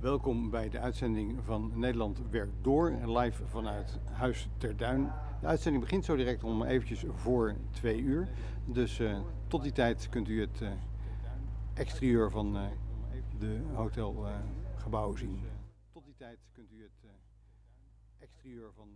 Welkom bij de uitzending van Nederland Werkt Door, live vanuit Huis ter Duin. De uitzending begint zo direct om eventjes voor twee uur. Dus uh, tot die tijd kunt u het uh, exterieur van uh, de hotelgebouwen zien. Tot die tijd kunt u het exterieur van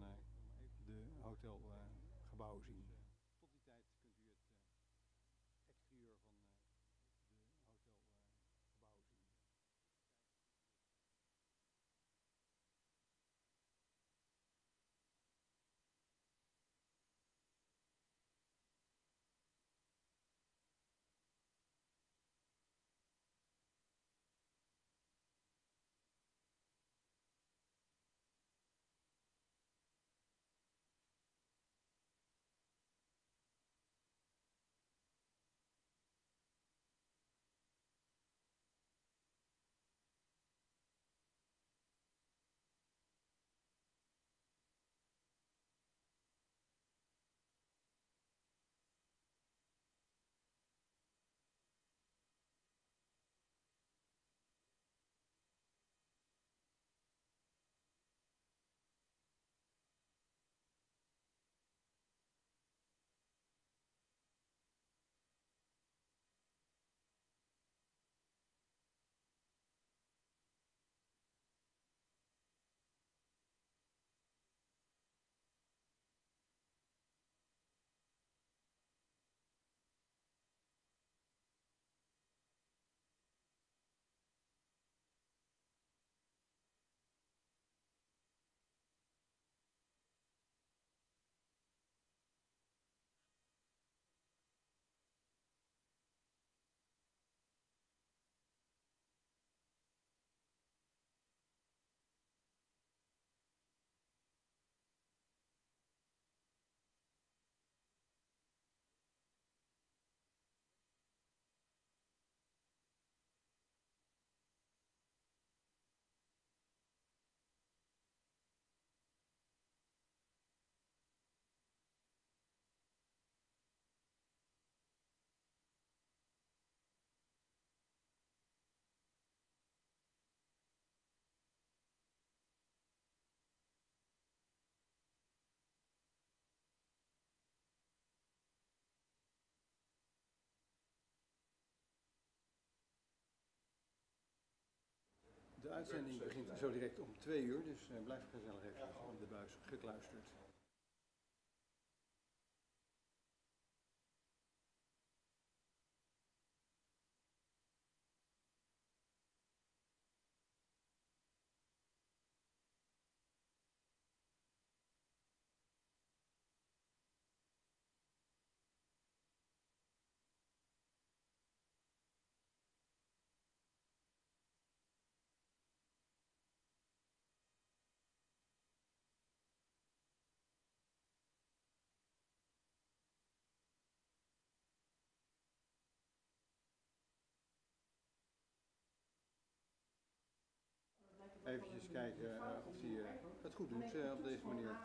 Uitzending begint zo direct om twee uur, dus uh, blijf gezellig even op de buis gekluisterd. Even kijken uh, of hij uh, het goed doet uh, op deze manier.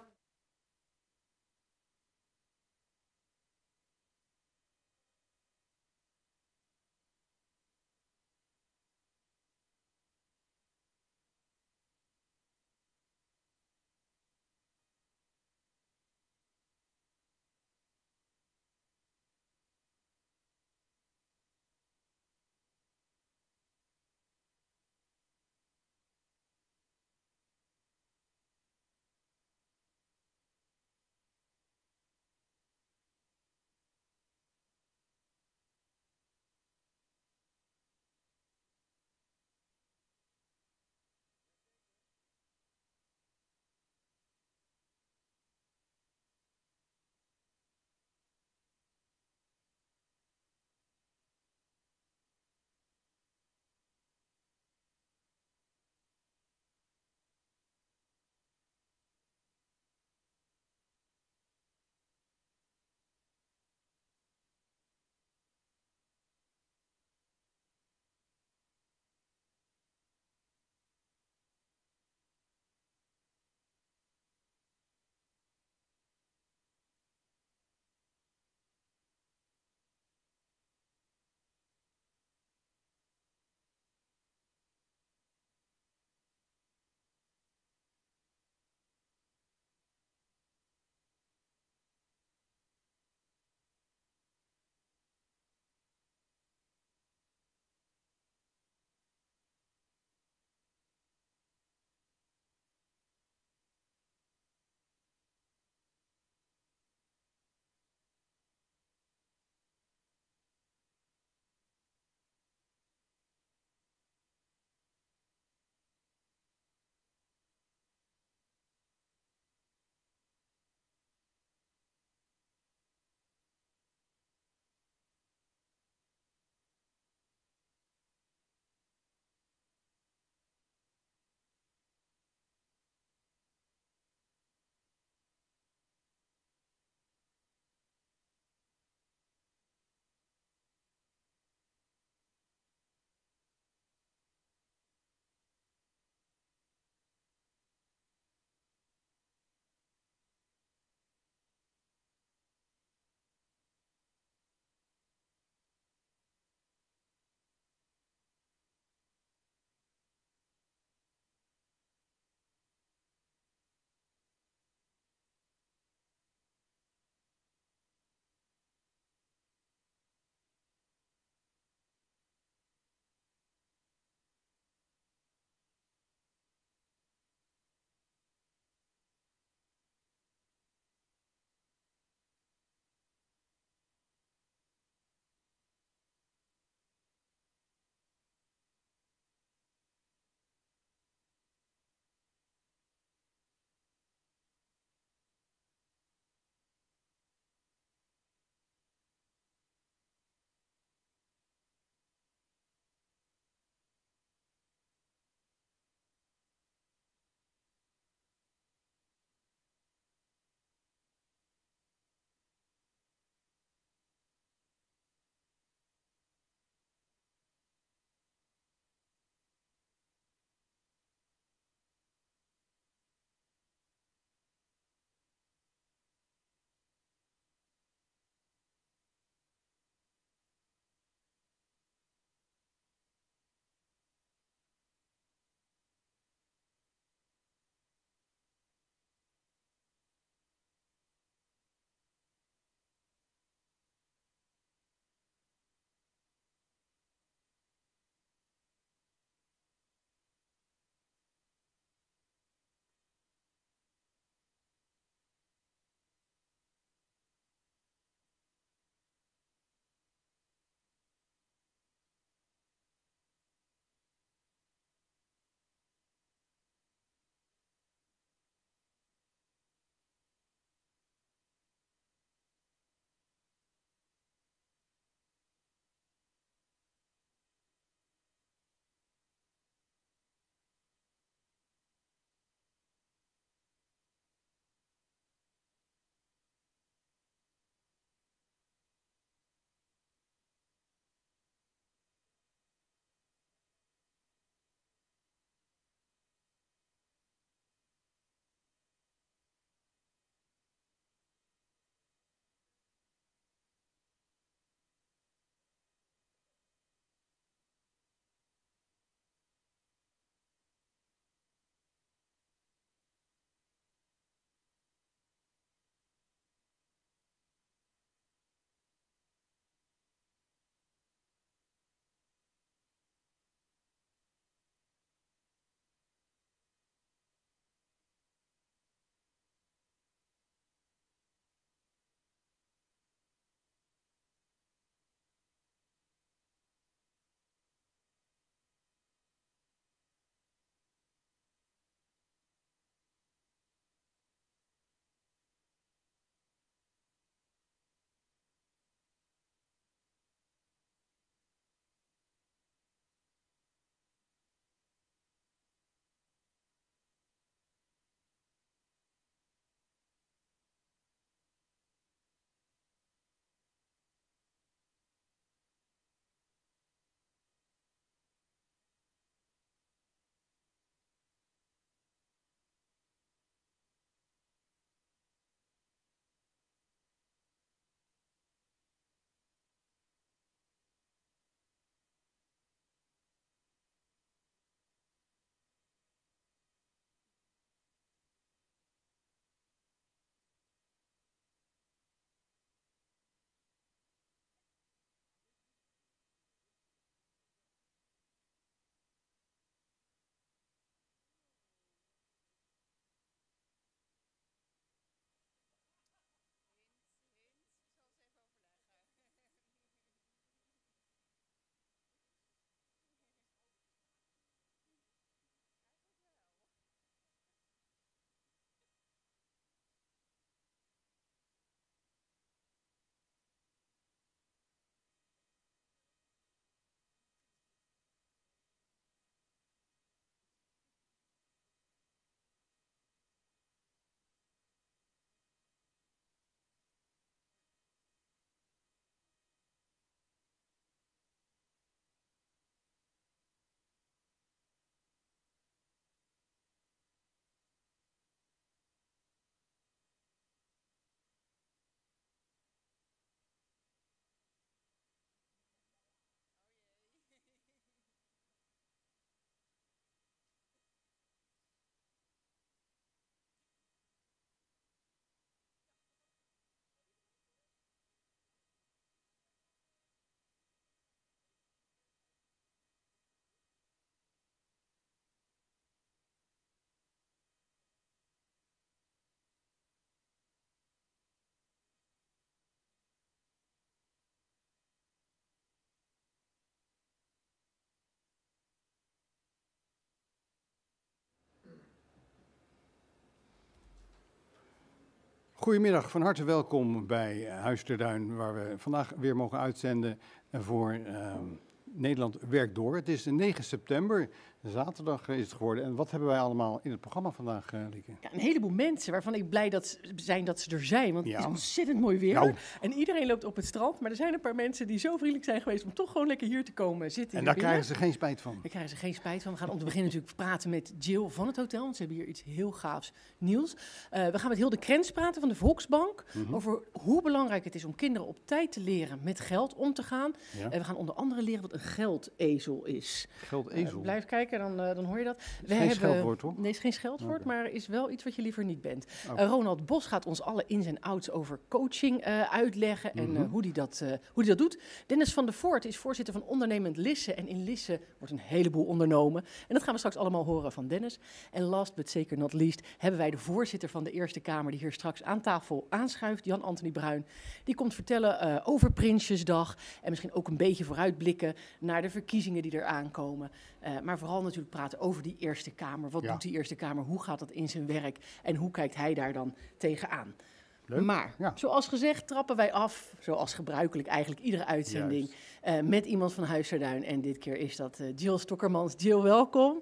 Goedemiddag, van harte welkom bij Huis ter Duin, waar we vandaag weer mogen uitzenden voor ehm, Nederland werkt door. Het is 9 september, zaterdag is het geworden. En wat hebben wij allemaal in het programma vandaag, uh, Lieke? Ja, een heleboel mensen waarvan ik blij dat, zijn dat ze er zijn. Want Ja. het is ontzettend mooi weer. Nou. En iedereen loopt op het strand. Maar er zijn een paar mensen die zo vriendelijk zijn geweest om toch gewoon lekker hier te komen zitten. En daar binnen. krijgen ze geen spijt van. Daar krijgen ze geen spijt van. We gaan om te beginnen natuurlijk praten met Jill van het hotel. Want ze hebben hier iets heel gaafs nieuws. Eh, we gaan met Hilde Krens praten van de Volksbank. Mhm. Over hoe belangrijk het is om kinderen op tijd te leren met geld om te gaan. Ja. En we gaan onder andere leren wat een geldezel is. Geld Eh, blijf kijken, dan, eh, dan hoor je dat. We geen scheldwoord, toch? Nee, is geen scheldwoord, maar is wel iets wat je liever niet bent. Oh. Eh, Ronald Bos gaat ons alle ins en outs over coaching eh, uitleggen en Mhm. hoe hij dat, hoe die dat doet. Dennis van der Voort is voorzitter van Ondernemend Lisse. En in Lisse wordt een heleboel ondernomen. En dat gaan we straks allemaal horen van Dennis. En last but zeker not least hebben wij de voorzitter van de Eerste Kamer... die hier straks aan tafel aanschuift, Jan-Anthony Bruin. Die komt vertellen over Prinsjesdag en misschien ook een beetje vooruitblikken... naar de verkiezingen die er aankomen. Eh, maar vooral natuurlijk praten over die Eerste Kamer. Wat Ja. doet die Eerste Kamer? Hoe gaat dat in zijn werk? En hoe kijkt hij daar dan tegenaan? Leuk. Maar, Ja. zoals gezegd, trappen wij af, zoals gebruikelijk eigenlijk iedere uitzending, eh, met iemand van Huis ter Duin. En dit keer is dat eh, Jill Stokkermans. Jill, welkom.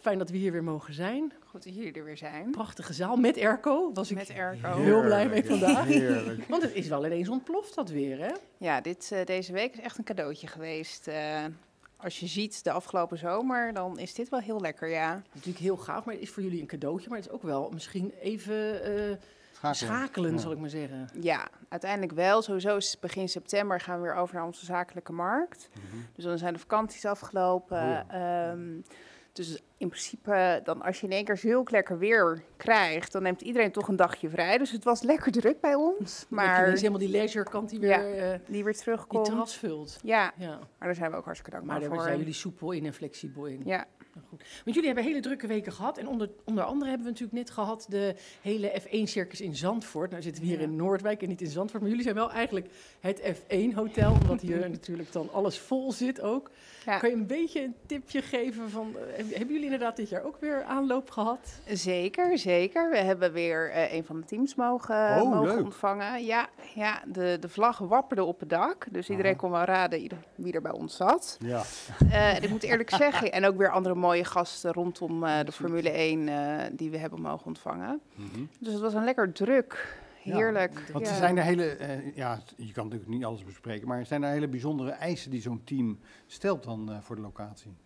Fijn dat we hier weer mogen zijn. Goed dat jullie er weer zijn. Prachtige zaal met airco. Was ik Met Erco. Heel blij mee vandaag. Heerlijk. Want het is wel ineens ontploft dat weer, hè? Ja, dit, eh, deze week is echt een cadeautje geweest. Als je ziet de afgelopen zomer, dan is dit wel heel lekker, ja. Natuurlijk heel gaaf, maar het is voor jullie een cadeautje. Maar het is ook wel misschien even eh, Schakelen. schakelen, Ja. zal ik maar zeggen. Ja, uiteindelijk wel. Sowieso is begin september gaan we weer over naar onze zakelijke markt. Mhm. Dus dan zijn de vakanties afgelopen. Oh ja. Ehm, dus in principe, dan als je in één keer zulk lekker weer krijgt, dan neemt iedereen toch een dagje vrij. Dus het was lekker druk bij ons. Maar Maar helemaal die leisure kant die weer Ja, eh, die weer die terugkomt. terras vult. Ja, Ja. maar daar zijn we ook hartstikke Maar dankbaar daar voor. zijn jullie soepel in en flexibel in. Ja, Goed. Want jullie hebben hele drukke weken gehad. En onder, onder andere hebben we natuurlijk net gehad de hele F1-circus in Zandvoort. Nou zitten we hier Ja. in Noordwijk en niet in Zandvoort. Maar jullie zijn wel eigenlijk het F1-hotel. Omdat hier natuurlijk dan alles vol zit ook. Ja. Kan je een beetje een tipje geven van... eh, hebben jullie inderdaad dit jaar ook weer aanloop gehad? Zeker, zeker. We hebben weer eh, een van de teams mogen, Oh, mogen leuk. ontvangen. Ja, ja de, de vlag wapperde op het dak. Dus iedereen Aha. kon wel raden ieder- wie er bij ons zat. Ja. Eh, en ik moet eerlijk zeggen, en ook weer andere mooie gasten rondom eh, de Formule 1 eh, die we hebben mogen ontvangen. Mhm. Dus het was een lekker druk. Ja, Heerlijk. Want Ja. er zijn er hele, eh, ja, je kan natuurlijk niet alles bespreken, maar zijn er hele bijzondere eisen die zo'n team stelt dan eh, voor de locatie?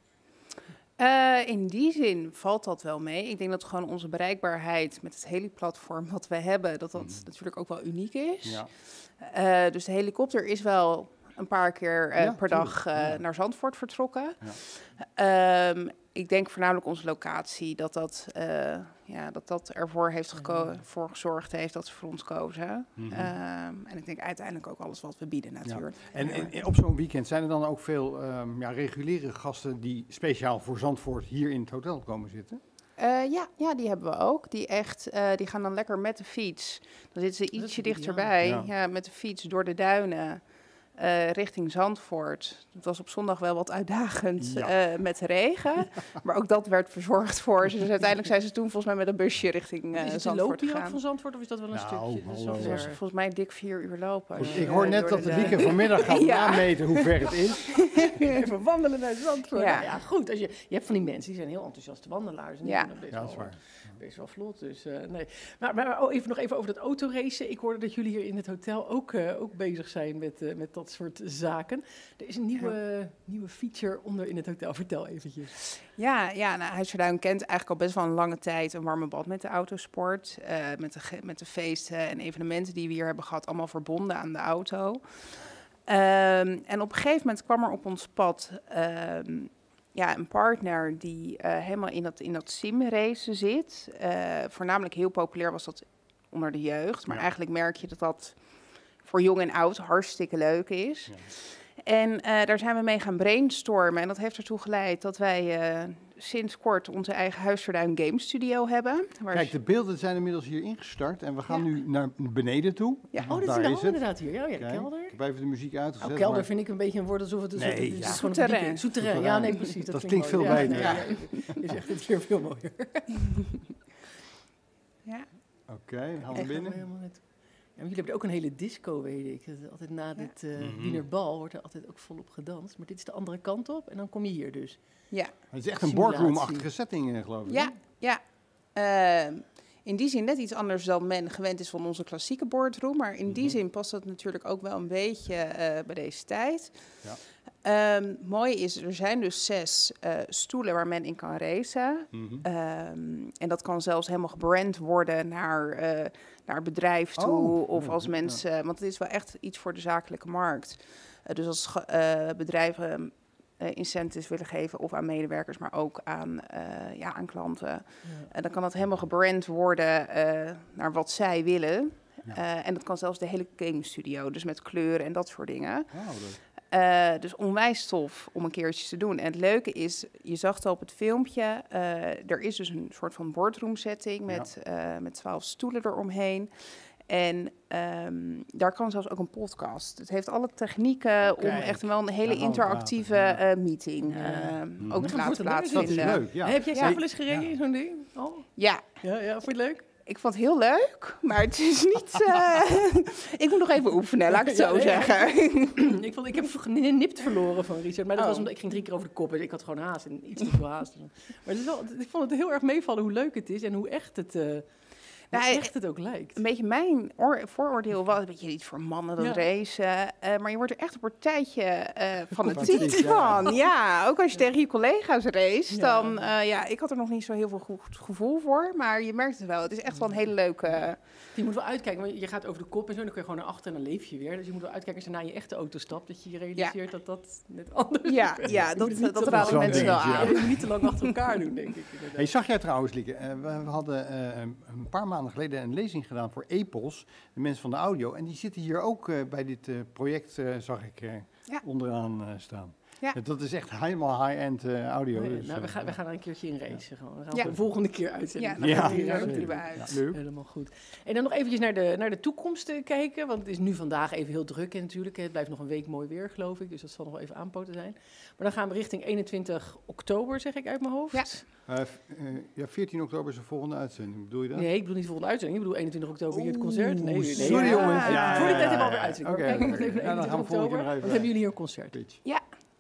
Eh, in die zin valt dat wel mee. Ik denk dat gewoon onze bereikbaarheid met het hele platform wat we hebben, dat dat Mhm. natuurlijk ook wel uniek is. Ja. Eh, dus de helikopter is wel een paar keer eh, Ja, per dag tuurlijk, eh, naar Zandvoort vertrokken. Ja. Ik denk voornamelijk onze locatie, dat dat, eh, ja, dat, dat ervoor heeft geko- voor gezorgd heeft dat ze voor ons kozen. Mhm. Ehm, en ik denk uiteindelijk ook alles wat we bieden natuurlijk. En, en- en op zo'n weekend zijn er dan ook veel ehm, ja, reguliere gasten die speciaal voor Zandvoort hier in het hotel komen zitten? Eh, ja, ja, die hebben we ook. Die, echt, eh, die gaan dan lekker met de fiets. Dan zitten ze ietsje dichterbij. Ja. Ja. met de fiets door de duinen. Eh, richting Zandvoort. Het was op zondag wel wat uitdagend Ja. eh, met regen. Maar ook dat werd verzorgd voor ze. Dus uiteindelijk zijn ze toen volgens mij met een busje richting eh is het Zandvoort lopen hier ook gegaan. van Zandvoort of is dat wel een Nou, stukje? Dat is was volgens mij dik vier uur lopen. Goed, ik hoor net dat de Lieke vanmiddag gaat Ja. nameten hoe ver het is. Even wandelen naar Zandvoort. Ja. Ja, goed. Als je, je hebt van die mensen die zijn heel enthousiaste wandelaars. En die Ja. doen dat best Ja, dat is waar. Best wel vlot. Dus, eh, nee. Maar, maar oh, even nog even over dat autoracen. Ik hoorde dat jullie hier in het hotel ook, eh, ook bezig zijn met, eh, met dat soort zaken. Er is een nieuwe, nieuwe feature onder in het hotel. Vertel eventjes. Ja, ja nou, Huis Verduin kent eigenlijk al best wel een lange tijd een warme bad met de autosport. eh, met, de, met de feesten en evenementen die we hier hebben gehad, allemaal verbonden aan de auto. Ehm, en op een gegeven moment kwam er op ons pad ehm, ja, een partner die eh, helemaal in dat, in dat simracen zit. Eh, voornamelijk heel populair was dat onder de jeugd. Maar Ja. eigenlijk merk je dat dat voor jong en oud hartstikke leuk is. Ja. En eh, daar zijn we mee gaan brainstormen. En dat heeft ertoe geleid dat wij eh, sinds kort onze eigen Huisverduin Game Studio hebben. Waar Kijk, de beelden zijn inmiddels hier ingestart en we gaan Ja. nu naar beneden toe. Ja. Oh, dit Daar is, oh, het. inderdaad hier. Ja, ja, Kijk, kelder. Ik heb even de muziek uitgezet. Oh, kelder maar- vind ik een beetje een woord alsof het een Nee, soort... het is ja. gewoon een ja, nee, precies. Dat klinkt mooi. veel Ja, beter. ja, je zegt het hier veel mooier. Ja. Oké, handen ga binnen. Jullie hebben ook een hele disco, weet ik. Altijd na dit eh Mhm. Wienerbal wordt er altijd ook volop gedanst. Maar dit is de andere kant op en dan kom je hier dus. Ja, Het is echt een boardroom-achtige setting, eh, geloof ik. ja, ja. Ehm, in die zin net iets anders dan men gewend is van onze klassieke boardroom. Maar in die Mhm. zin past dat natuurlijk ook wel een beetje eh, bij deze tijd. Ja. Ehm, mooi is, er zijn dus zes eh, stoelen waar men in kan racen. Mhm. Ehm, en dat kan zelfs helemaal gebrand worden naar, eh naar bedrijf toe. Oh, of ja, als ja. mensen, want het is wel echt iets voor de zakelijke markt. Eh, dus als bedrijven incentives willen geven, of aan medewerkers, maar ook aan, ja, aan klanten. Ja. Dan kan dat helemaal gebrand worden naar wat zij willen. En dat kan zelfs de hele game studio, dus met kleuren en dat soort dingen. Eh, dus onwijs tof om een keertje te doen. En het leuke is, je zag het al op het filmpje, eh, er is dus een soort van boardroom setting met, eh, met twaalf stoelen eromheen. En ehm, daar kan zelfs ook een podcast. Het heeft alle technieken om echt wel een hele interactieve praten, ja. eh, meeting Ja. ehm, Mhm. ook Ja, te dat laten plaatsvinden. leuk, ja. Heb jij Ja. zelf wel eens gereden Ja. in zo'n ding? Oh. Ja, Ja, ja, vond je het leuk? Ik vond het heel leuk, maar het is niet... eh, ik moet nog even oefenen, laat ik het zo ja. zeggen. ik, vond, ik heb nipt verloren van Richard, maar dat Oh. was omdat ik ging drie keer over de kop en ik had gewoon haast en iets te veel haast. Maar het is wel, ik vond het heel erg meevallen hoe leuk het is en hoe echt het, eh, hoe Nou, echt het ook lijkt. Een beetje mijn oor- vooroordeel was een beetje iets voor mannen dat Ja. racen. eh, maar je wordt er echt een partijtje eh fanatiek Fanatiek, ja. van. Ja, ook als je tegen je collega's race, Ja. dan... eh, ja, ik had er nog niet zo heel veel goed gevoel voor. Maar je merkt het wel. Het is echt wel een hele leuke... Je moet wel uitkijken, want je gaat over de kop en zo, dan kun je gewoon naar achter en dan leef je weer. Dus je moet wel uitkijken als je naar je echte auto stapt, dat je je realiseert dat dat net anders Ja, is. ja dat, het dat raden lang mensen wel aan. Je moet het niet te lang achter elkaar doen, denk ik. Hey, zag jij trouwens, Lieke, eh, we, hadden eh, een een paar maanden geleden een lezing gedaan voor EPOS, de mensen van de audio. En die zitten hier ook eh, bij dit eh, project, eh, zag ik Ja. onderaan staan. Ja. Dat is echt helemaal high-end eh, audio. Nee, dus, nou, we, eh, gaan, we ja. gaan er een keertje in racen. Gewoon. We gaan Ja. de volgende keer uitzenden. Ja, dan Ja, gaan ja, uit. Leuk. Helemaal goed. En dan nog eventjes naar de, naar de toekomst eh, kijken. Want het is nu vandaag even heel druk hè, natuurlijk. Het blijft nog een week mooi weer, geloof ik. Dus dat zal nog wel even aanpoten zijn. Maar dan gaan we richting 21 oktober, zeg ik uit mijn hoofd. Ja. Ja, 14 oktober is de volgende uitzending. Bedoel je dat? Nee, ik bedoel niet de volgende uitzending. Ik bedoel 21 oktober hier het concert. Nee, sorry ja. jongens. Ja, Voor die ja, tijd hebben we ja, alweer ja. uitzending. Oké, even Ja, dan 21 gaan we volgende oktober. keer even hebben jullie hier een concert? Pitch.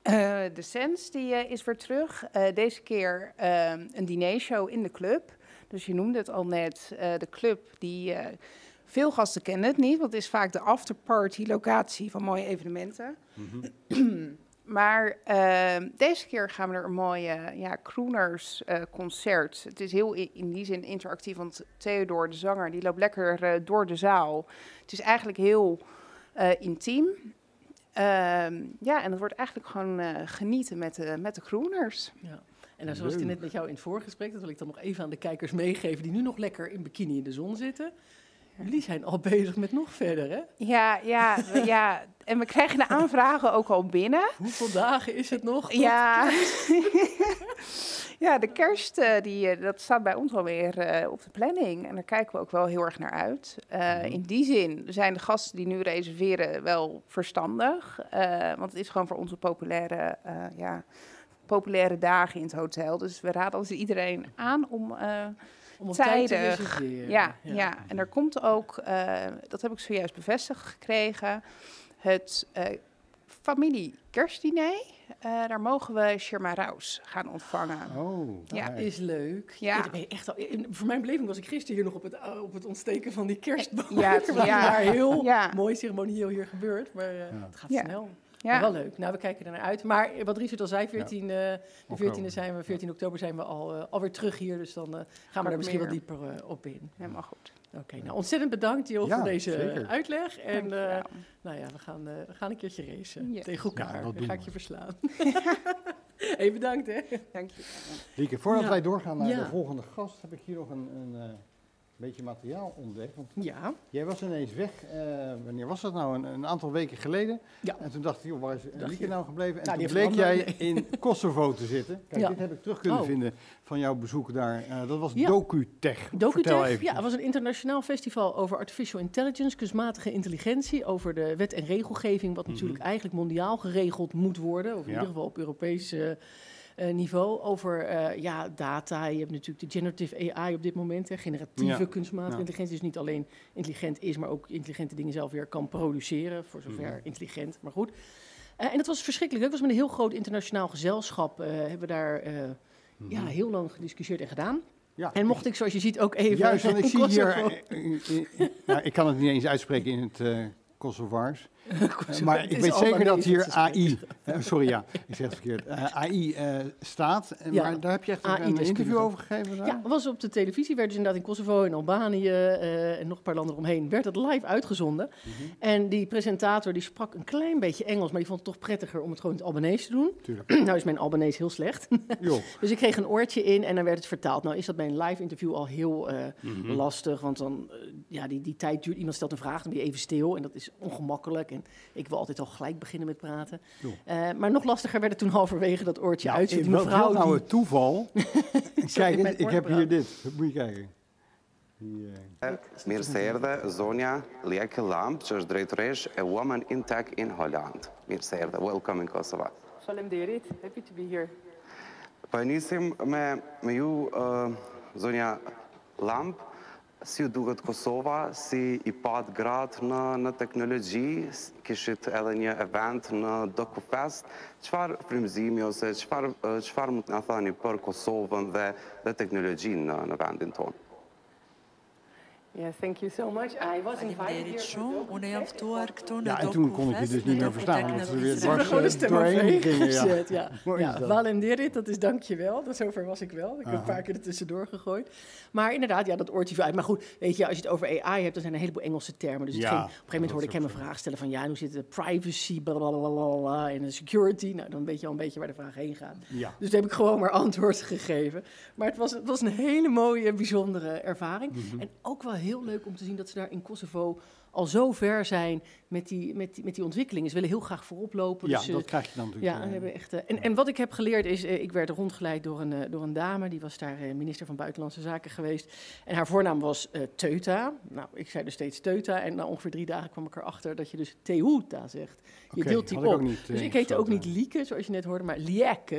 Eh, de Sens die, eh, is weer terug. Eh, deze keer eh, een dinershow in de club. Dus je noemde het al net. de club die... veel gasten kennen het niet, want het is vaak de afterparty locatie van mooie evenementen. Mhm. Maar eh, deze keer gaan we er een mooie ja, crooners concert. Het is heel in die zin interactief, want Theodor, de zanger, die loopt lekker door de zaal. Het is eigenlijk heel intiem. Ehm, ja, en het wordt eigenlijk gewoon eh, genieten met de, met de crooners. Ja. En dan zoals ik net met jou in het voorgesprek, dat wil ik dan nog even aan de kijkers meegeven die nu nog lekker in bikini in de zon zitten. Jullie zijn al bezig met nog verder, hè? Ja, ja, ja. En we krijgen de aanvragen ook al binnen. Hoeveel dagen is het nog? Ja. ja, de kerst, eh, die, eh, dat staat bij ons alweer eh op de planning. En daar kijken we ook wel heel erg naar uit. Mhm. In die zin zijn de gasten die nu reserveren wel verstandig. want het is gewoon voor onze populaire, ja, populaire dagen in het hotel. Dus we raden iedereen aan om... Om op tijd te Tijdig. reserveren. ja, ja. en er komt ook, eh, dat heb ik zojuist bevestigd gekregen, het eh, familie kerstdiner. Eh, daar mogen we Sherma Raus gaan ontvangen. Oh, Ja. Is leuk. Ja. ben echt al, in- voor mijn beleving was ik gisteren hier nog op het, uh, op het ontsteken van die kerstboom. Ja, het- Waar ja. daar heel Ja. mooi ceremonieel hier gebeurt. Maar eh, Ja. het gaat Ja. snel. Ja, wel leuk. Nou, we kijken er naar uit. Maar wat Richard al zei, 14, eh, de 14e Oktober. zijn we, 14 oktober zijn we al, eh, alweer terug hier. Dus dan eh, gaan we er misschien wat meer. dieper eh, op in. helemaal goed. Oké, nou ontzettend bedankt Jo Ja, voor deze zeker. uitleg. En eh, nou ja, we gaan, eh, we gaan een keertje racen Yes. tegen elkaar. Ja, dat Dan doen ga ik je verslaan. hey, bedankt hè. Dank je. Lieke, voordat Ja. wij doorgaan naar Ja. de volgende gast, heb ik hier nog een, een eh, beetje materiaal ontdekt. Want Ja, jij was ineens weg. eh, wanneer was dat nou? Een, een aantal weken geleden. Ja. En toen dacht ik, joh, waar is Lieke nou gebleven? En Nou, toen bleek jij in Kosovo te zitten. Kijk, Ja. dit heb ik terug kunnen Oh. vinden van jouw bezoek daar. Eh, dat was Ja. DocuTech. Ja, het was een internationaal festival over artificial intelligence, kunstmatige intelligentie, over de wet en regelgeving, wat Mhm. natuurlijk eigenlijk mondiaal geregeld moet worden, of in Ja. ieder geval op Europees niveau over eh, ja, data. Je hebt natuurlijk de generative AI op dit moment, hè, generatieve Ja. kunstmatige Ja. intelligentie. Dus niet alleen intelligent is, maar ook intelligente dingen zelf weer kan produceren. Voor zover Mhm. intelligent, maar goed. Eh, en dat was verschrikkelijk. Het was met een heel groot internationaal gezelschap. eh, hebben we daar eh, Mhm. ja, heel lang gediscussieerd en gedaan. Ja. En mocht ik, zoals je ziet, ook even... Juist, want ik zie hier... Eh, eh, eh, nou, ik kan het niet eens uitspreken in het eh Kosovaars. Maar ik weet zeker dat hier. AI... eh, sorry, ja, ik zeg het verkeerd. Eh, AI eh, staat. En- Ja. Maar daar heb je echt ook een AI-deskundige. interview over gegeven? daar? Ja, was op de televisie, werd dus inderdaad in Kosovo, in Albanië eh, en nog een paar landen eromheen, werd het live uitgezonden. Mhm. En die presentator die sprak een klein beetje Engels, maar die vond het toch prettiger om het gewoon in het Albanese te doen. Tuurlijk. nou is mijn Albanese heel slecht. Dus ik kreeg een oortje in en dan werd het vertaald. Nou is dat bij een live interview al heel eh, Mhm. lastig, want dan, eh, ja, die, die tijd duurt, iemand stelt een vraag, dan ben je even stil en dat is ongemakkelijk. Ik wil altijd al gelijk beginnen met praten. Eh, maar nog lastiger werd het toen halverwege dat oortje Nou, uit. Eh, wat mevrouw nou het toeval? Kijk, mijn ik heb hier dit. Moet je kijken. Die, eh, Mirë se erdhe zonja Lieke Lamp, që është drejtoresh e Women in Tech in Holland. Mirë se erdhe, welcome in Kosova. Faleminderit, happy to be here. Po nisim me, me ju, uh, zonja Lamp, si ju duket Kosova, si i pat gratë në, në teknologji, kishit edhe një event në DocuFest, qëfar frymëzimi ose qëfar, qëfar mund të nga thani për Kosovën dhe, dhe teknologjinë në, në vendin tonë? Yeah, thank you so much. I was invited në Ja, en toen kon ik je dus niet meer verstaan, omdat ze weer dwars Gewoon de stem doorheen gingen. Ja. gezet, ja. Ja, dat. Valenderit, dat is dankjewel. Dat zover was ik wel. Ik heb een paar keer er tussendoor gegooid. Maar inderdaad, ja, dat oortje viel uit. Maar goed, weet je, als je het over AI hebt, dan zijn er een heleboel Engelse termen. Dus het Ja, ging, op een gegeven moment hoorde ik hem een vraag stellen van... ja, hoe zit het privacy, blablabla, en de security? Nou, dan weet je al een beetje waar de vraag heen gaat. Ja. Dus toen heb ik gewoon maar antwoord gegeven. Maar het was, het was een hele mooie, bijzondere ervaring. Mhm. En ook wel heel leuk om te zien dat ze daar in Kosovo al zo ver zijn met die, met die, met die ontwikkelingen. Ze willen heel graag voorop lopen. ja, dus, eh, dat krijg je dan natuurlijk. ja, eh, en, hebben echt, eh, en, en wat ik heb geleerd is, eh, ik werd rondgeleid door een, eh, door een dame, die was daar eh, minister van Buitenlandse Zaken geweest. En haar voornaam was eh, Teuta. Nou, ik zei dus steeds Teuta en na ongeveer drie dagen kwam ik erachter dat je dus Tehuta zegt. Je Oké, deelt die op. niet, dus eh, ik heette ook niet Lieke, zoals je net hoorde, maar Lieke.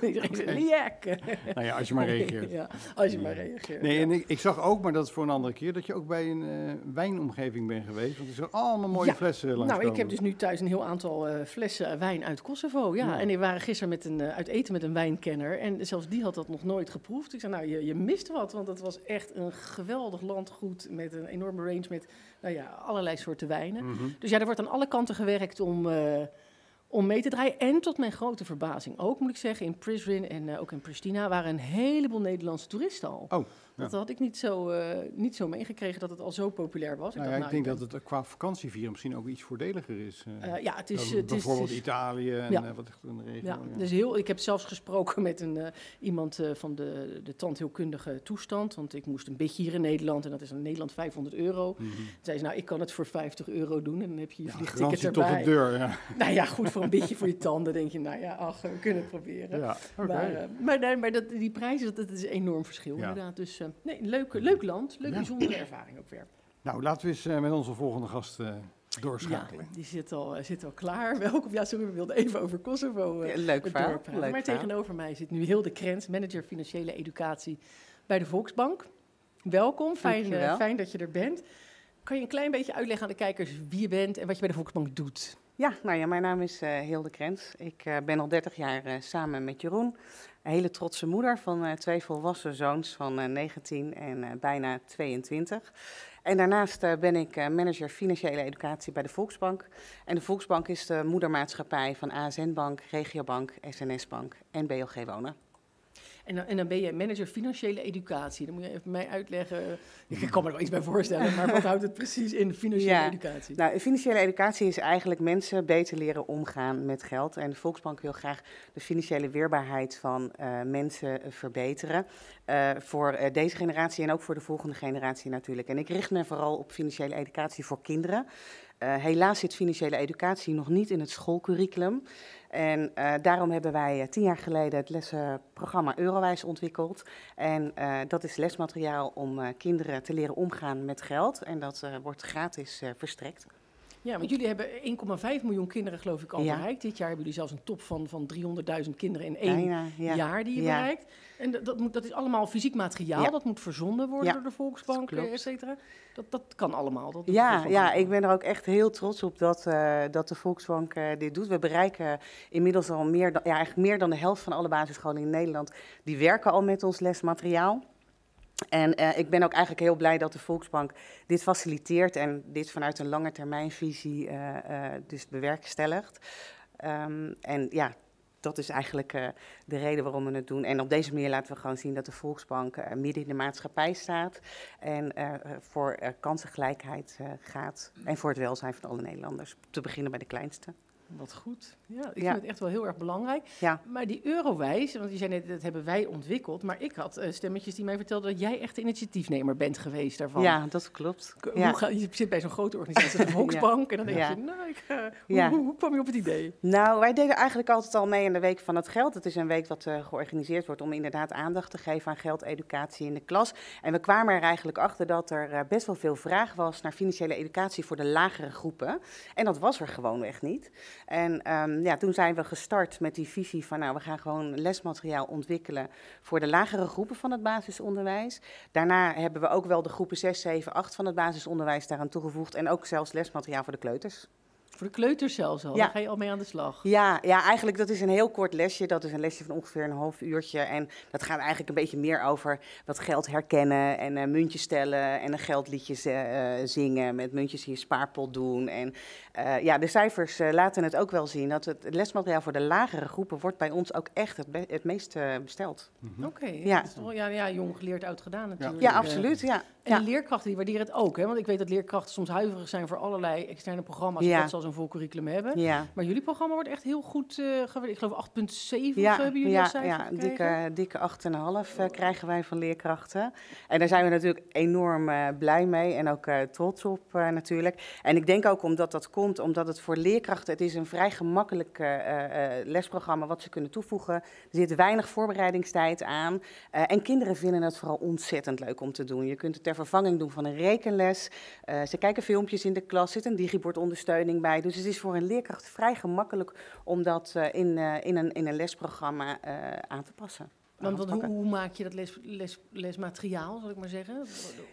Lieke. Nou ja, als je maar reageert. ja, als je maar reageert. Nee, ja. en ik, ik zag ook, maar dat is voor een andere keer, dat je ook bij een eh, wijnomgeving bent geweest. Want er zijn allemaal mooie Ja. flessen langs Nou, ik heb dus nu thuis een heel aantal eh, flessen wijn uit Kosovo. Ja, Ja. en die waren gisteren met een, eh, uit eten met een wijnkenner. En zelfs die had dat nog nooit geproefd. Ik zei, nou, je, je mist wat, want het was echt een geweldig landgoed met een enorme range met nou ja, allerlei soorten wijnen. Mhm. Dus ja, er wordt aan alle kanten gewerkt om, eh, om mee te draaien. En tot mijn grote verbazing ook, moet ik zeggen, in Prizren en eh, ook in Pristina waren een heleboel Nederlandse toeristen al. Oh. Dat had ik niet zo, eh, niet zo meegekregen dat het al zo populair was. Nou dacht, ja, ik denk ben- dat het qua vakantievieren misschien ook iets voordeliger is. eh, eh, ja, het is, het is, bijvoorbeeld het is- Italië en Ja. wat echt de regio. Ja, dus heel, ik heb zelfs gesproken met een, iemand van de, de tandheelkundige toestand. Want ik moest een beetje hier in Nederland en dat is in Nederland 500 euro. Toen zei ze, nou, ik kan het voor 50 euro doen en dan heb je je Ja, vliegticket garantie tot erbij. de deur, ja. Nou ja, goed, voor een beetje voor je tanden denk je, nou ja, ach, we kunnen het proberen. ja. Maar, maar, nee, maar dat, die prijzen, dat, dat is een enorm verschil inderdaad. Dus nee, leuk, leuk land, leuk Ja. bijzondere ervaring ook weer. Nou, laten we eens eh, met onze volgende gast eh, Ja, doorschakelen. die zit al, eh, zit al klaar. Welkom. Ja, sorry, we wilden even over Kosovo eh, Leuk verhaal. Leuk maar verhaal. tegenover mij zit nu Hilde Krens, manager financiële educatie bij de Volksbank. Welkom, fijn, eh, fijn dat je er bent. Kan je een klein beetje uitleggen aan de kijkers wie je bent en wat je bij de Volksbank doet? Ja, nou ja, mijn naam is eh, Hilde Krens. Ik eh, ben al 30 jaar eh, samen met Jeroen. Een hele trotse moeder van twee volwassen zoons van eh, 19 en bijna 22. En daarnaast ben ik manager financiële educatie bij de Volksbank. En de Volksbank is de moedermaatschappij van ASN Bank, Regiobank, SNS Bank en BLG Wonen. En dan, en dan ben je manager financiële educatie. Dan moet je even mij uitleggen. Ik kan me er wel iets bij voorstellen, maar wat houdt het precies in, financiële Ja, educatie? Nou, financiële educatie is eigenlijk mensen beter leren omgaan met geld. En de Volksbank wil graag de financiële weerbaarheid van eh, mensen eh, verbeteren. Eh, voor deze generatie en ook voor de volgende generatie natuurlijk. En ik richt me vooral op financiële educatie voor kinderen. Helaas zit financiële educatie nog niet in het schoolcurriculum. En eh, daarom hebben wij eh, tien jaar geleden het lessenprogramma Eurowijs ontwikkeld. En eh, dat is lesmateriaal om kinderen te leren omgaan met geld. En dat wordt gratis verstrekt. Ja, want jullie hebben 1,5 miljoen kinderen geloof ik al Ja. bereikt. Dit jaar hebben jullie zelfs een top van, van 300.000 kinderen in één Bijna, ja. jaar die je Ja. bereikt. En dat, dat, moet, dat is allemaal fysiek materiaal, dat moet verzonden worden door de Volksbank, eh, et cetera. Dat, dat kan allemaal. Dat Ja, ja, ik ben er ook echt heel trots op dat, eh, dat de Volksbank eh, dit doet. We bereiken inmiddels al meer dan, ja, eigenlijk meer dan de helft van alle basisscholen in Nederland. Die werken al met ons lesmateriaal. En eh, ik ben ook eigenlijk heel blij dat de Volksbank dit faciliteert en dit vanuit een lange termijnvisie eh, eh, dus bewerkstelligt. Ehm, en ja, dat is eigenlijk de reden waarom we het doen. En op deze manier laten we gewoon zien dat de Volksbank midden in de maatschappij staat. En voor kansengelijkheid gaat. En voor het welzijn van alle Nederlanders. Te beginnen bij de kleinste. Wat goed. Ja, ik Ja. vind het echt wel heel erg belangrijk. Ja. Maar die Eurowijs, want je zei net, dat hebben wij ontwikkeld. Maar ik had eh, stemmetjes die mij vertelden dat jij echt de initiatiefnemer bent geweest daarvan. Ja, dat klopt. K- Ja. Hoe ga, je zit bij zo'n grote organisatie als de Volksbank en dan denk je, nou, ik, eh, hoe, hoe, hoe kwam je op het idee? Nou, wij deden eigenlijk altijd al mee aan de Week van het Geld. Het is een week wat eh, georganiseerd wordt om inderdaad aandacht te geven aan geldeducatie in de klas. En we kwamen er eigenlijk achter dat er best wel veel vraag was naar financiële educatie voor de lagere groepen. En dat was er gewoonweg niet. En ehm, ja, toen zijn we gestart met die visie van, nou, we gaan gewoon lesmateriaal ontwikkelen voor de lagere groepen van het basisonderwijs. Daarna hebben we ook wel de groepen 6, 7, 8 van het basisonderwijs daaraan toegevoegd. En ook zelfs lesmateriaal voor de kleuters. Voor de kleuters zelfs al, Ja. daar ga je al mee aan de slag. Ja, ja, eigenlijk dat is een heel kort lesje. Dat is een lesje van ongeveer een half uurtje. En dat gaat eigenlijk een beetje meer over wat geld herkennen en eh, muntjes stellen en een geldliedje eh, zingen met muntjes in je spaarpot doen. En eh, ja, de cijfers eh, laten het ook wel zien dat het lesmateriaal voor de lagere groepen wordt bij ons ook echt het, be- het meest eh, besteld. Oké, Ja. ja, ja, jong geleerd, oud gedaan natuurlijk. Ja, Eh, absoluut. Ja. En ja. de leerkrachten die waarderen het ook, hè? want ik weet dat leerkrachten soms huiverig zijn voor allerlei externe programma's, Ja. Al zo'n vol curriculum hebben. Ja. Maar jullie programma wordt echt heel goed gewaardeerd. Ik geloof 8,7 Ja, hebben jullie ja, ja dikke, dikke 8,5 eh, krijgen wij van leerkrachten. En daar zijn we natuurlijk enorm eh, blij mee en ook trots op natuurlijk. En ik denk ook omdat dat komt, omdat het voor leerkrachten, het is een vrij gemakkelijk lesprogramma wat ze kunnen toevoegen. Er zit weinig voorbereidingstijd aan. En kinderen vinden het vooral ontzettend leuk om te doen. Je kunt het ter vervanging doen van een rekenles. Ze kijken filmpjes in de klas, zit een digibordondersteuning bij. Dus het is voor een leerkracht vrij gemakkelijk om dat eh, in, eh, in, een, in een lesprogramma eh, aan te passen. Want, hoe, hoe maak je dat les, les, lesmateriaal, zal ik maar zeggen?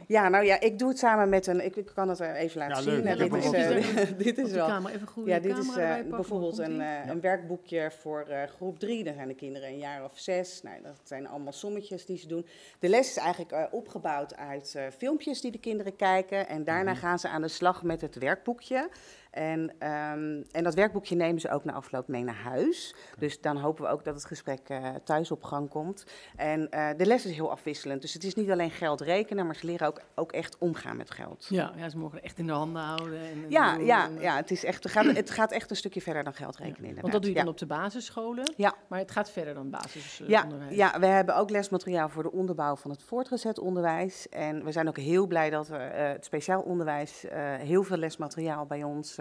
Ja, nou ja, ik doe het samen met een. Ik, ik kan het even laten Ja, zien. leuk. Ja, dit, is, eh, dit is de wel. camera, even goed Ja, dit is bijvoorbeeld een, eh, een werkboekje voor eh, groep 3. Daar zijn de kinderen een jaar of zes. Nou, dat zijn allemaal sommetjes die ze doen. De les is eigenlijk eh, opgebouwd uit eh, filmpjes die de kinderen kijken. En daarna Mhm. gaan ze aan de slag met het werkboekje. En, ehm, en dat werkboekje nemen ze ook na afloop mee naar huis. Dus dan hopen we ook dat het gesprek eh, thuis op gang komt. En eh, de les is heel afwisselend. Dus het is niet alleen geld rekenen, maar ze leren ook, ook echt omgaan met geld. Ja, ja, ze mogen echt in de handen houden. En, Ja, ja, en, ja het, is echt, het, gaat, het gaat echt een stukje verder dan geld rekenen. Want inderdaad. dat doe je ja. dan op de basisscholen. Ja. Maar het gaat verder dan basisonderwijs. Ja, ja, we hebben ook lesmateriaal voor de onderbouw van het voortgezet onderwijs. En we zijn ook heel blij dat we, eh, het speciaal onderwijs heel veel lesmateriaal bij ons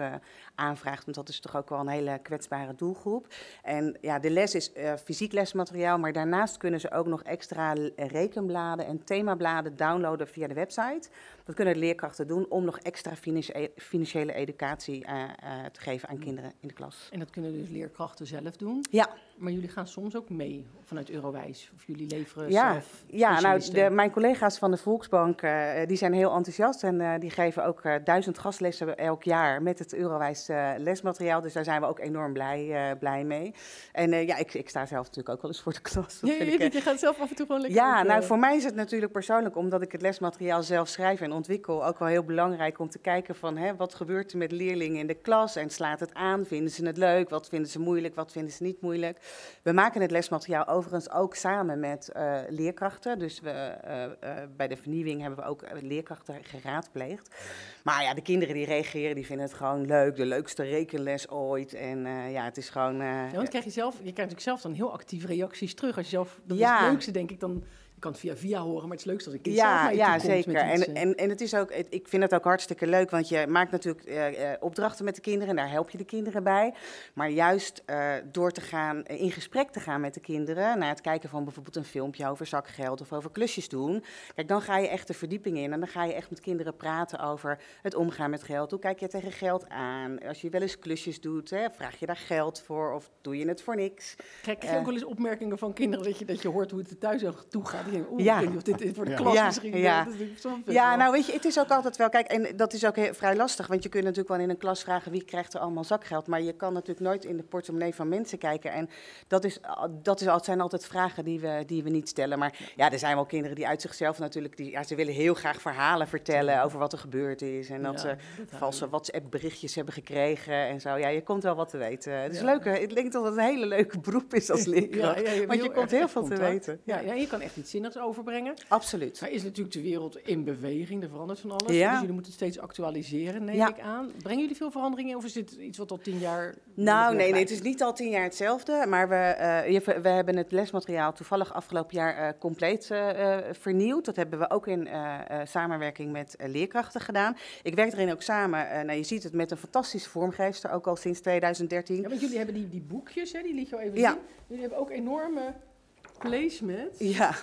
aanvraagt. Want dat is toch ook wel een hele kwetsbare doelgroep. En ja, de les is eh, fysiek lesmateriaal, maar daarnaast kunnen ze ook nog extra rekenbladen en themabladen downloaden via de website. Dat kunnen leerkrachten doen om nog extra financiële, financiële educatie eh, eh, te geven aan kinderen in de klas. En dat kunnen dus leerkrachten zelf doen. Ja. Maar jullie gaan soms ook mee vanuit Eurowijs. Of jullie leveren Ja, zelf Ja, nou, de, mijn collega's van de Volksbank eh, die zijn heel enthousiast en die geven ook duizend gastlessen elk jaar met het Eurowijs lesmateriaal. Dus daar zijn we ook enorm blij, blij mee. En ja, ik, ik sta zelf natuurlijk ook wel eens voor de klas. Dat Ja, je, ik, je, gaat zelf af en toe gewoon lekker... ja, nou voor mij is het natuurlijk persoonlijk, omdat ik het lesmateriaal zelf schrijf en ontwikkel, ook wel heel belangrijk om te kijken van hè, wat gebeurt er met leerlingen in de klas en slaat het aan, vinden ze het leuk, wat vinden ze moeilijk, wat vinden ze niet moeilijk. We maken het lesmateriaal overigens ook samen met eh, leerkrachten, dus we, eh, eh, bij de vernieuwing hebben we ook leerkrachten geraadpleegd. Maar ja, de kinderen die reageren, die vinden het gewoon leuk, de leukste rekenles ooit en ja, het is gewoon... Ja, want krijg je zelf, je krijgt natuurlijk zelf dan heel actieve reacties terug. Als je zelf, dat is Ja. het leukste denk ik, dan je kan het via via horen, maar het is leukst als een kind zelf Ja, je ja zeker. En, eh. en, en het is ook, ik vind het ook hartstikke leuk, want je maakt natuurlijk eh, eh, opdrachten met de kinderen en daar help je de kinderen bij. Maar juist door te gaan, in gesprek te gaan met de kinderen, naar het kijken van bijvoorbeeld een filmpje over zakgeld of over klusjes doen. Kijk, dan ga je echt de verdieping in en dan ga je echt met kinderen praten over het omgaan met geld. Hoe kijk je tegen geld aan? Als je wel eens klusjes doet, hè, vraag je daar geld voor of doe je het voor niks? Krijg je ook wel eens opmerkingen van kinderen dat je, dat je hoort hoe het er thuis toe gaat? Die denken, oeh, Ja. ik weet niet of dit, dit voor de Ja. klas Ja, misschien ja. Dat is Ja, nou weet je, het is ook altijd wel. Kijk, en dat is ook heel, vrij lastig. Want je kunt natuurlijk wel in een klas vragen wie krijgt er allemaal zakgeld. Maar je kan natuurlijk nooit in de portemonnee van mensen kijken. En dat, is, dat is, al- zijn altijd vragen die we, die we niet stellen. Maar ja, er zijn wel kinderen die uit zichzelf natuurlijk. Die, ja, ze willen heel graag verhalen vertellen over wat er gebeurd is. En dat Ja, ze dat valse WhatsApp-berichtjes hebben gekregen en zo. Ja, je komt wel wat te weten. Het is Ja. leuk. hè? Ik denk dat het een hele leuke beroep is als leerkracht. Ja, ja, want je komt heel veel te contact. weten. Ja. Ja, Ja, je kan echt iets zinnigs overbrengen. absoluut. Maar is natuurlijk de wereld in beweging, er verandert van alles. Ja. Dus jullie moeten het steeds actualiseren, neem Ja. ik aan. Brengen jullie veel veranderingen of is dit iets wat al tien jaar... Nou, nee, nee, het is niet al tien jaar hetzelfde. Maar we, eh, we hebben het lesmateriaal toevallig afgelopen jaar eh, compleet eh, vernieuwd. Dat hebben we ook in samenwerking met leerkrachten gedaan. Ik werk erin ook samen, nou, je ziet het, met een fantastische vormgeefster, ook al sinds 2013. Ja, want jullie hebben die, die boekjes, hè, die liet je al even Ja. zien. Jullie hebben ook enorme placements. Ja.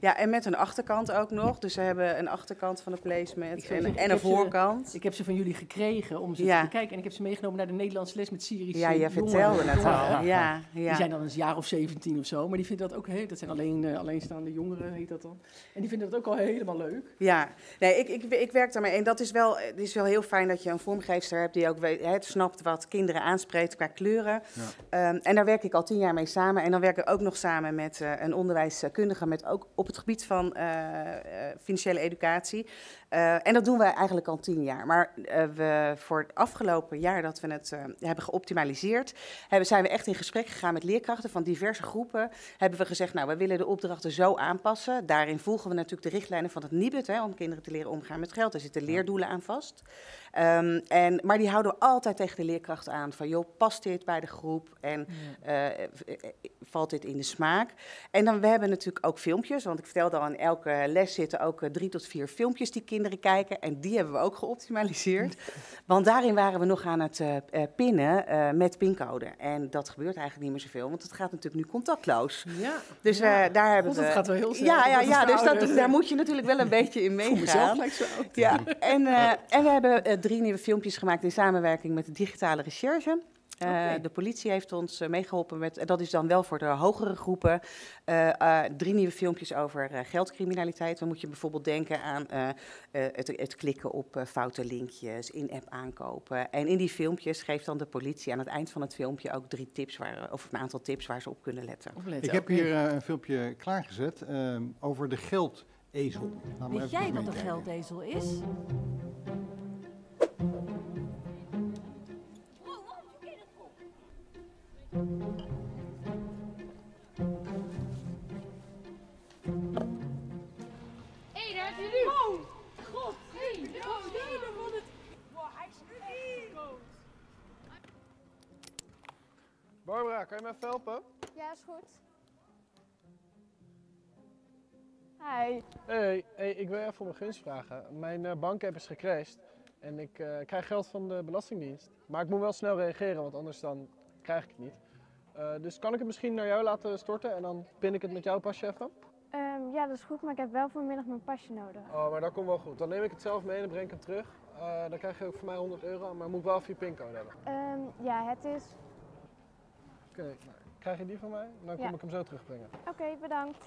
Ja, en met een achterkant ook nog. Dus we hebben een achterkant van de placement en, zeggen, en een ze- voorkant. Ik heb ze van jullie gekregen om ze Ja. te bekijken. En ik heb ze meegenomen naar de Nederlandse les met Syrische Ja, je vertelde het al. Ja, Die ja. zijn dan een jaar of 17 of zo, maar die vinden dat ook heel... Dat zijn alleen, eh, alleenstaande jongeren, heet dat dan. En die vinden dat ook al helemaal leuk. Ja, nee, ik, ik, ik werk daarmee. En dat is wel, het is wel heel fijn dat je een vormgeefster hebt die ook weet, het snapt wat kinderen aanspreekt qua kleuren. Ehm, en daar werk ik al tien jaar mee samen. En dan werk ik ook nog samen met eh, een onderwijskundige met ook op het gebied van eh, eh, financiële educatie. Eh, en dat doen we eigenlijk al tien jaar. Maar eh, we, voor het afgelopen jaar dat we het eh, hebben geoptimaliseerd, hebben, zijn we echt in gesprek gegaan met leerkrachten van diverse groepen. Hebben we gezegd, nou, we willen de opdrachten zo aanpassen. Daarin volgen we natuurlijk de richtlijnen van het NIBUD, hè, om kinderen te leren omgaan met geld. Er zitten leerdoelen aan vast. Ehm, en, maar die houden we altijd tegen de leerkrachten aan. Van joh, past dit bij de groep en valt dit in de smaak? En dan, we hebben natuurlijk ook filmpjes, want ik vertelde al, in elke les zitten ook drie tot vier filmpjes die kinderen kijken. En die hebben we ook geoptimaliseerd. Want daarin waren we nog aan het eh, eh, pinnen eh, met pincode. En dat gebeurt eigenlijk niet meer zoveel, want het gaat natuurlijk nu contactloos. Ja. Dus Ja. we, daar hebben God, we... dat gaat wel heel snel. Ja, ja, ja dus dat, daar moet je natuurlijk wel een beetje in meegaan. zo. Ja, en, en we hebben drie nieuwe filmpjes gemaakt in samenwerking met de digitale recherche. Eh. De politie heeft ons eh, meegeholpen met, en dat is dan wel voor de hogere groepen, eh, eh, drie nieuwe filmpjes over eh, geldcriminaliteit. Dan moet je bijvoorbeeld denken aan eh, eh, het, het klikken op eh, foute linkjes, in-app aankopen. En in die filmpjes geeft dan de politie aan het eind van het filmpje ook drie tips, waar, of een aantal tips waar ze op kunnen letten. Ik heb hier een filmpje klaargezet ehm, over de geldezel. Weet jij wat een geldezel is? Me even helpen? Ja, is goed. Hi. Hey, hey, ik wil even om een gunst vragen. Mijn eh, bankapp is gecrashed en ik eh, krijg geld van de Belastingdienst. Maar ik moet wel snel reageren, want anders dan krijg ik het niet. Eh, dus kan ik het misschien naar jou laten storten en dan pin ik het met jouw pasje even? Ehm, ja, dat is goed, maar ik heb wel vanmiddag mijn pasje nodig. Oh, maar dat komt wel goed. Dan neem ik het zelf mee en breng ik hem terug. Dan krijg je ook voor mij 100 euro, maar moet wel even je pincode hebben. Ehm, ja, het is... Oké, nou, krijg je die van mij? Dan kom Ja. ik hem zo terugbrengen. Oké, bedankt.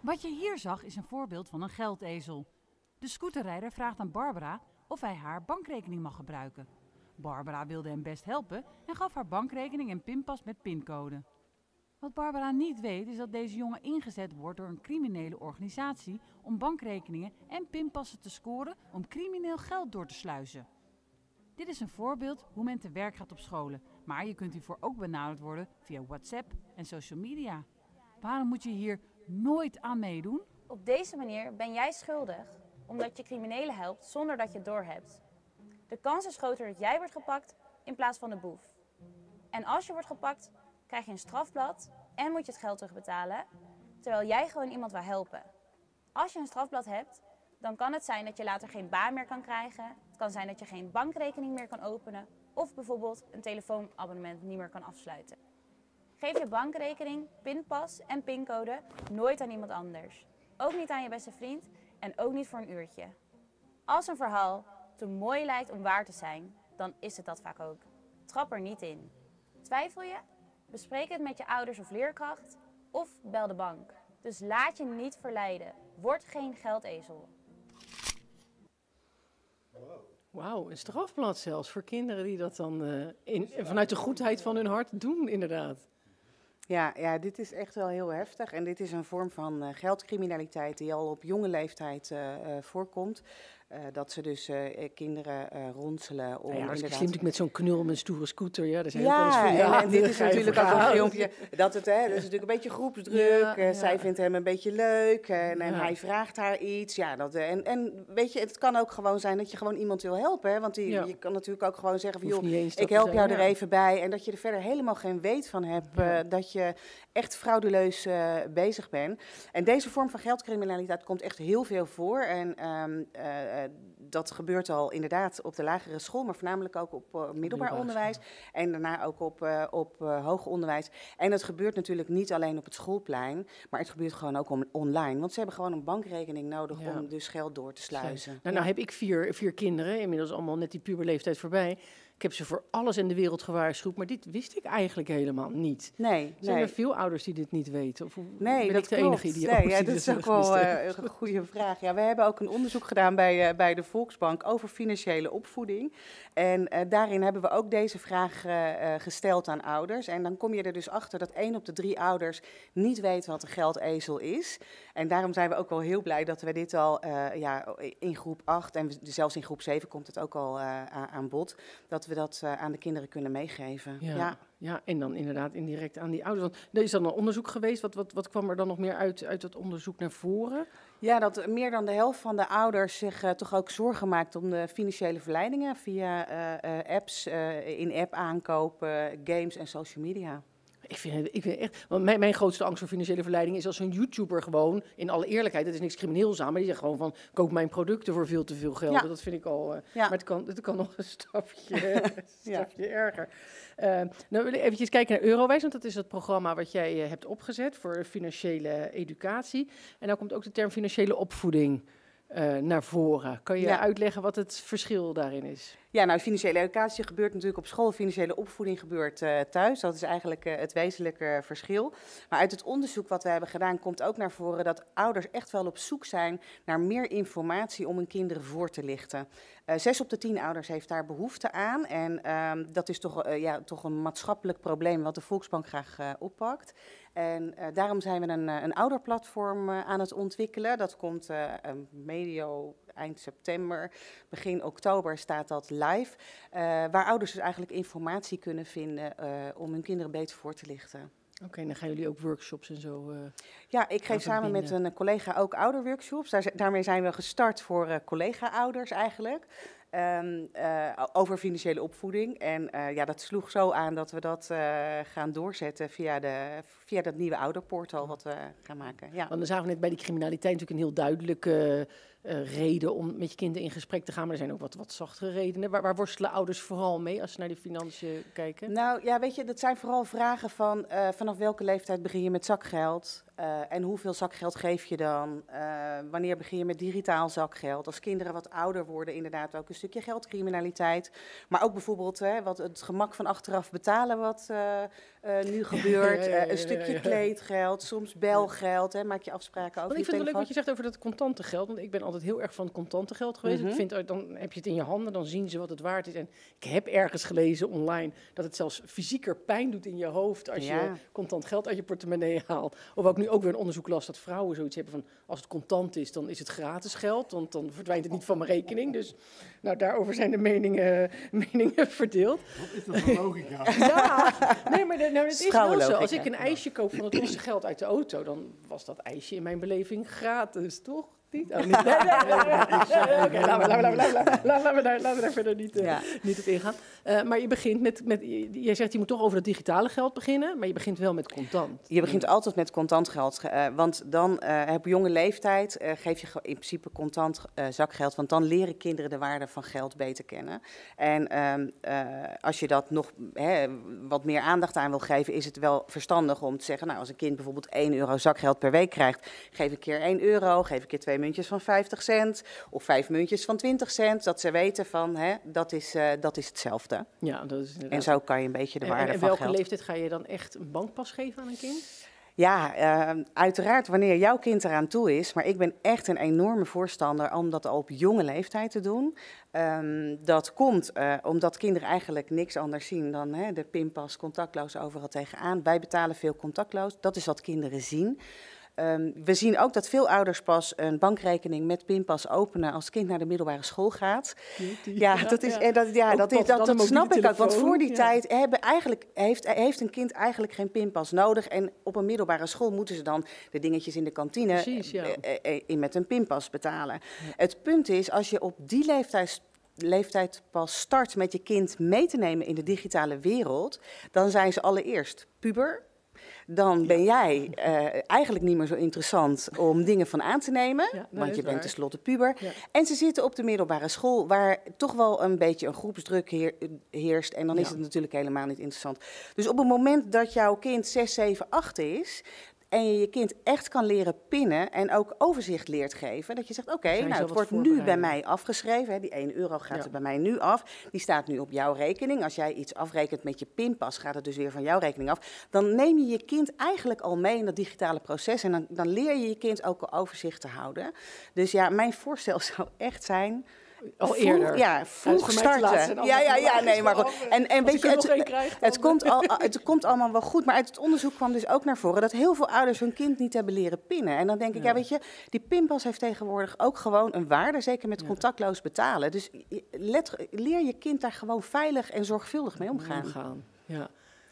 Wat je hier zag is een voorbeeld van een geldezel. De scooterrijder vraagt aan Barbara of hij haar bankrekening mag gebruiken. Barbara wilde hem best helpen en gaf haar bankrekening en pinpas met pincode. Wat Barbara niet weet is dat deze jongen ingezet wordt door een criminele organisatie om bankrekeningen en pinpassen te scoren om crimineel geld door te sluizen. Dit is een voorbeeld hoe men te werk gaat op scholen, maar je kunt hiervoor ook benaderd worden via WhatsApp en social media. Waarom moet je hier nooit aan meedoen? Op deze manier ben jij schuldig, omdat je criminelen helpt zonder dat je het doorhebt. De kans is groter dat jij wordt gepakt in plaats van de boef. En als je wordt gepakt, krijg je een strafblad en moet je het geld terugbetalen, terwijl jij gewoon iemand wil helpen. Als je een strafblad hebt, dan kan het zijn dat je later geen baan meer kan krijgen. Het kan zijn dat je geen bankrekening meer kan openen of bijvoorbeeld een telefoonabonnement niet meer kan afsluiten. Geef je bankrekening, pinpas en pincode nooit aan iemand anders. Ook niet aan je beste vriend en ook niet voor een uurtje. Als een verhaal te mooi lijkt om waar te zijn, dan is het dat vaak ook. Trap er niet in. Twijfel je? Bespreek het met je ouders of leerkracht of bel de bank. Dus laat je niet verleiden. Word geen geldezel. Wauw, een strafblad zelfs voor kinderen die dat dan eh, in, vanuit de goedheid van hun hart doen, inderdaad. Ja, ja, dit is echt wel heel heftig. En dit is een vorm van uh, geldcriminaliteit die al op jonge leeftijd uh, voorkomt. Uh, dat ze dus uh, kinderen uh, ronselen om ja, ja, inderdaad... slim met zo'n knul met een stoere scooter. Ja, dat is ja, heel en, en dit is natuurlijk ook een filmpje. Dat, het, hè, dat is natuurlijk een beetje groepsdruk. Ja, ja. Zij vindt hem een beetje leuk en, en Ja. hij vraagt haar iets. Ja, dat, en, en weet je, het kan ook gewoon zijn dat je gewoon iemand wil helpen. Hè? Want die, Ja. je kan natuurlijk ook gewoon zeggen van... Joh, ik help jou er ja. even bij. En dat je er verder helemaal geen weet van hebt. Ja. eh, dat je echt frauduleus eh, bezig bent. En deze vorm van geldcriminaliteit komt echt heel veel voor. En ehm, eh, eh, dat gebeurt al inderdaad op de lagere school, maar voornamelijk ook op eh, middelbaar onderwijs. En daarna ook op, eh, op eh, hoger onderwijs. En het gebeurt natuurlijk niet alleen op het schoolplein, maar het gebeurt gewoon ook online. Want ze hebben gewoon een bankrekening nodig Ja. om dus geld door te sluizen. Nou, nou heb ik vier, vier kinderen, inmiddels allemaal net die puberleeftijd voorbij. Ik heb ze voor alles in de wereld gewaarschuwd, maar dit wist ik eigenlijk helemaal niet. Nee, Zijn nee. er veel ouders die dit niet weten? Of Nee, ben dat ik de klopt. enige die nee, ja, dat dit is ook wel eh, een goede vraag. Ja, we hebben ook een onderzoek gedaan bij, eh, bij de Volksbank over financiële opvoeding. En eh, daarin hebben we ook deze vraag gesteld aan ouders. En dan kom je er dus achter dat één op de drie ouders niet weet wat een geldezel is. En daarom zijn we ook wel heel blij dat we dit al ja, in groep 8 en zelfs in groep 7 komt het ook al aan bod, dat we dat eh, aan de kinderen kunnen meegeven. Ja, ja. ja. en dan inderdaad indirect aan die ouders. Want er is dan een onderzoek geweest. Wat, wat, wat kwam er dan nog meer uit, uit dat onderzoek naar voren? Ja, dat meer dan de helft van de ouders zich eh, toch ook zorgen maakt om de financiële verleidingen via eh, apps, in-app aankopen, games en social media. Ik vind, ik vind echt, want mijn, mijn grootste angst voor financiële verleiding is als zo'n YouTuber gewoon, in alle eerlijkheid, het is niks crimineels aan, maar die zegt gewoon van, koop mijn producten voor veel te veel geld. Ja. Dat vind ik al, eh, Ja. maar het kan, het kan nog een stapje, een stapje erger. Eh, nou wil ik eventjes kijken naar Eurowijs, want dat is het programma wat jij eh, hebt opgezet voor financiële educatie. En dan komt ook de term financiële opvoeding eh, naar voren. Kan je Ja. uitleggen wat het verschil daarin is? Ja, nou, financiële educatie gebeurt natuurlijk op school. Financiële opvoeding gebeurt eh, thuis. Dat is eigenlijk eh, het wezenlijke verschil. Maar uit het onderzoek wat we hebben gedaan komt ook naar voren dat ouders echt wel op zoek zijn naar meer informatie om hun kinderen voor te lichten. Zes op de tien ouders heeft daar behoefte aan. En ehm, dat is toch, ja, toch een maatschappelijk probleem wat de Volksbank graag oppakt. En eh, daarom zijn we een, eh, een ouderplatform eh, aan het ontwikkelen. Dat komt medio eind september, begin oktober staat dat live. waar ouders dus eigenlijk informatie kunnen vinden om hun kinderen beter voor te lichten. Oké, dan gaan jullie ook workshops en zo. eh, Ja, ik geef samen met een collega ook ouderworkshops. Daar, daarmee zijn we gestart voor eh, collega-ouders eigenlijk. Ehm, eh, over financiële opvoeding. En eh, ja, dat sloeg zo aan dat we dat eh, gaan doorzetten via, de, via dat nieuwe ouderportal wat we gaan maken. Ja. Want dan zagen we net bij die criminaliteit natuurlijk een heel duidelijke eh, reden om met je kinderen in gesprek te gaan. Maar er zijn ook wat, wat zachtere redenen. Waar, worstelen ouders vooral mee als ze naar die financiën kijken? Nou ja, weet je, dat zijn vooral vragen van eh, vanaf welke leeftijd begin je met zakgeld? Eh, en hoeveel zakgeld geef je dan? Wanneer begin je met digitaal zakgeld? Als kinderen wat ouder worden, inderdaad ook een stukje geldcriminaliteit. Maar ook bijvoorbeeld hè, wat het gemak van achteraf betalen wat nu gebeurt. Ja, ja, ja, Eh, ja, een stukje ja. kleedgeld, soms belgeld. Hè, maak je afspraken over Want ik vind het leuk wat je zegt over dat contante geld. Want ik ben altijd heel erg van contante geld geweest. Mhm. Ik vind, eh, dan heb je het in je handen, dan zien ze wat het waard is. En ik heb ergens gelezen online dat het zelfs fysieker pijn doet in je hoofd als je contant geld uit je portemonnee haalt. Of ook nu ook weer een onderzoek las dat vrouwen zoiets hebben van als het contant is, dan is het gratis geld. Want dan verdwijnt het niet van mijn rekening. Dus nou, daarover zijn de meningen, meningen verdeeld. Wat is dat voor logica? Ja, nee, maar de- nou, het is wel zo. Als ik een ijsje koop van het losse geld uit de auto, dan was dat ijsje in mijn beleving gratis, toch? Niet? Oh, niet. Nee, nee, laten we- verder niet, eh, Ja. niet op ingaan. Eh, maar je begint met, met, je- jij zegt je moet toch over het digitale geld beginnen, maar je begint wel met contant. Je begint altijd met contant geld, eh, want dan op jonge leeftijd geef je in principe contant zakgeld, want dan leren kinderen de waarde van geld beter kennen. En ehm, eh, als je dat nog hè, wat meer aandacht aan wil geven, is het wel verstandig om te zeggen, nou als een kind bijvoorbeeld 1 euro zakgeld per week krijgt, geef een keer 1 euro, geef een keer twee muntjes van 50 cent of vijf muntjes van 20 cent, dat ze weten van hè, dat, is, eh, dat is hetzelfde. Ja, dat is inderdaad. En zo kan je een beetje de En- en, waarde en van welke geld. leeftijd ga je dan echt een bankpas geven aan een kind? Ja, eh, uiteraard wanneer jouw kind eraan toe is. Maar ik ben echt een enorme voorstander om dat al op jonge leeftijd te doen. Ehm, dat komt eh, omdat kinderen eigenlijk niks anders zien dan hè, de pinpas contactloos overal tegenaan. Wij betalen veel contactloos. Dat is wat kinderen zien. Ehm, we zien ook dat veel ouders pas een bankrekening met pinpas openen als het kind naar de middelbare school gaat. Ja, dat is, en dat, ja, dat, is, dat, snap ik ook. Want voor die ja. tijd hebben eigenlijk, heeft, heeft een kind eigenlijk geen pinpas nodig. En op een middelbare school moeten ze dan de dingetjes in de kantine Precies, ja. eh, eh, eh, in met een pinpas betalen. Het punt is, als je op die leeftijd, leeftijd pas start met je kind mee te nemen in de digitale wereld, dan zijn ze allereerst puber. Dan ben jij eh, eigenlijk niet meer zo interessant om dingen van aan te nemen. Ja, want je bent tenslotte puber. Ja. En ze zitten op de middelbare school, waar toch wel een beetje een groepsdruk heer- heerst. En dan is Ja. het natuurlijk helemaal niet interessant. Dus op het moment dat jouw kind 6, 7, 8 is. En je je kind echt kan leren pinnen en ook overzicht leert geven. Dat je zegt, oké, nou, het wordt nu bij mij afgeschreven. Hè, die 1 euro gaat Ja. er bij mij nu af. Die staat nu op jouw rekening. Als jij iets afrekent met je pinpas, gaat het dus weer van jouw rekening af. Dan neem je je kind eigenlijk al mee in dat digitale proces. En dan, dan leer je je kind ook al overzicht te houden. Dus ja, mijn voorstel zou echt zijn... Al vroeg- eerder. Ja, Ja, vroeg starten. Ja, ja, ja, nee, maar goed. En, en weet je, het, krijg, het, komt al, het komt allemaal wel goed. Maar uit het onderzoek kwam dus ook naar voren dat heel veel ouders hun kind niet hebben leren pinnen. En dan denk ik, ja, Ja. weet je, die pinpas heeft tegenwoordig ook gewoon een waarde, zeker met contactloos betalen. Dus let, leer je kind daar gewoon veilig en zorgvuldig mee omgaan. omgaan. Ja.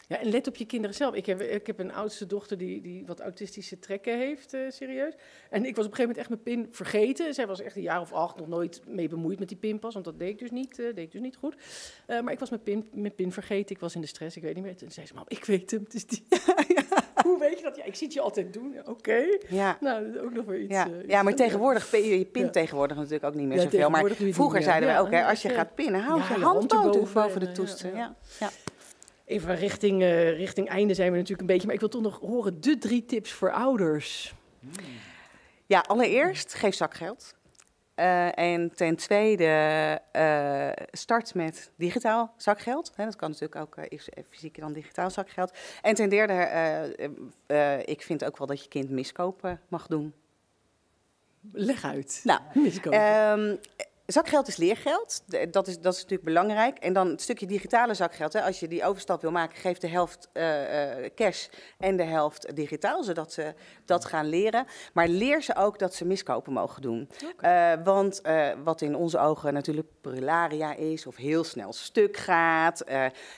Ja, en let op je kinderen zelf. Ik heb, ik heb een oudste dochter die, die wat autistische trekken heeft, eh, serieus. En ik was op een gegeven moment echt mijn pin vergeten. Zij was echt een jaar of acht nog nooit mee bemoeid met die pinpas, want dat deed ik dus niet, eh, deed ik dus niet goed. Eh, maar ik was mijn pin, mijn pin vergeten, ik was in de stress, ik weet niet meer. Toen zei ze, mam, ik weet hem, het is die. Hoe weet je dat? Ja, ik zie het je altijd doen. Oké. Ja. Nou, dat is ook nog weer iets. Ja, ja, maar tegenwoordig, je je pin Ja. tegenwoordig natuurlijk ook niet meer Ja, zoveel. Maar vroeger zeiden we, Ja, oké, als je gaat pinnen, hou je hand boven, boven de en, eh, ja, toetsen. ja. Ja, ja. Even richting, eh, richting einde zijn we natuurlijk een beetje. Maar ik wil toch nog horen de drie tips voor ouders. Ja, allereerst geef zakgeld. Eh, en ten tweede, eh, start met digitaal zakgeld. Hè, dat kan natuurlijk ook eh, fysiek dan digitaal zakgeld. En ten derde, ik vind ook wel dat je kind miskopen mag doen. Leg uit. Nou, Miskopen. Zakgeld is leergeld. Dat is, dat is natuurlijk belangrijk. En dan het stukje digitale zakgeld. Hè. Als je die overstap wil maken, geef de helft eh, eh, cash en de helft digitaal, zodat ze dat gaan leren. Maar leer ze ook dat ze miskopen mogen doen. Eh, want wat in onze ogen natuurlijk prularia is, of heel snel stuk gaat,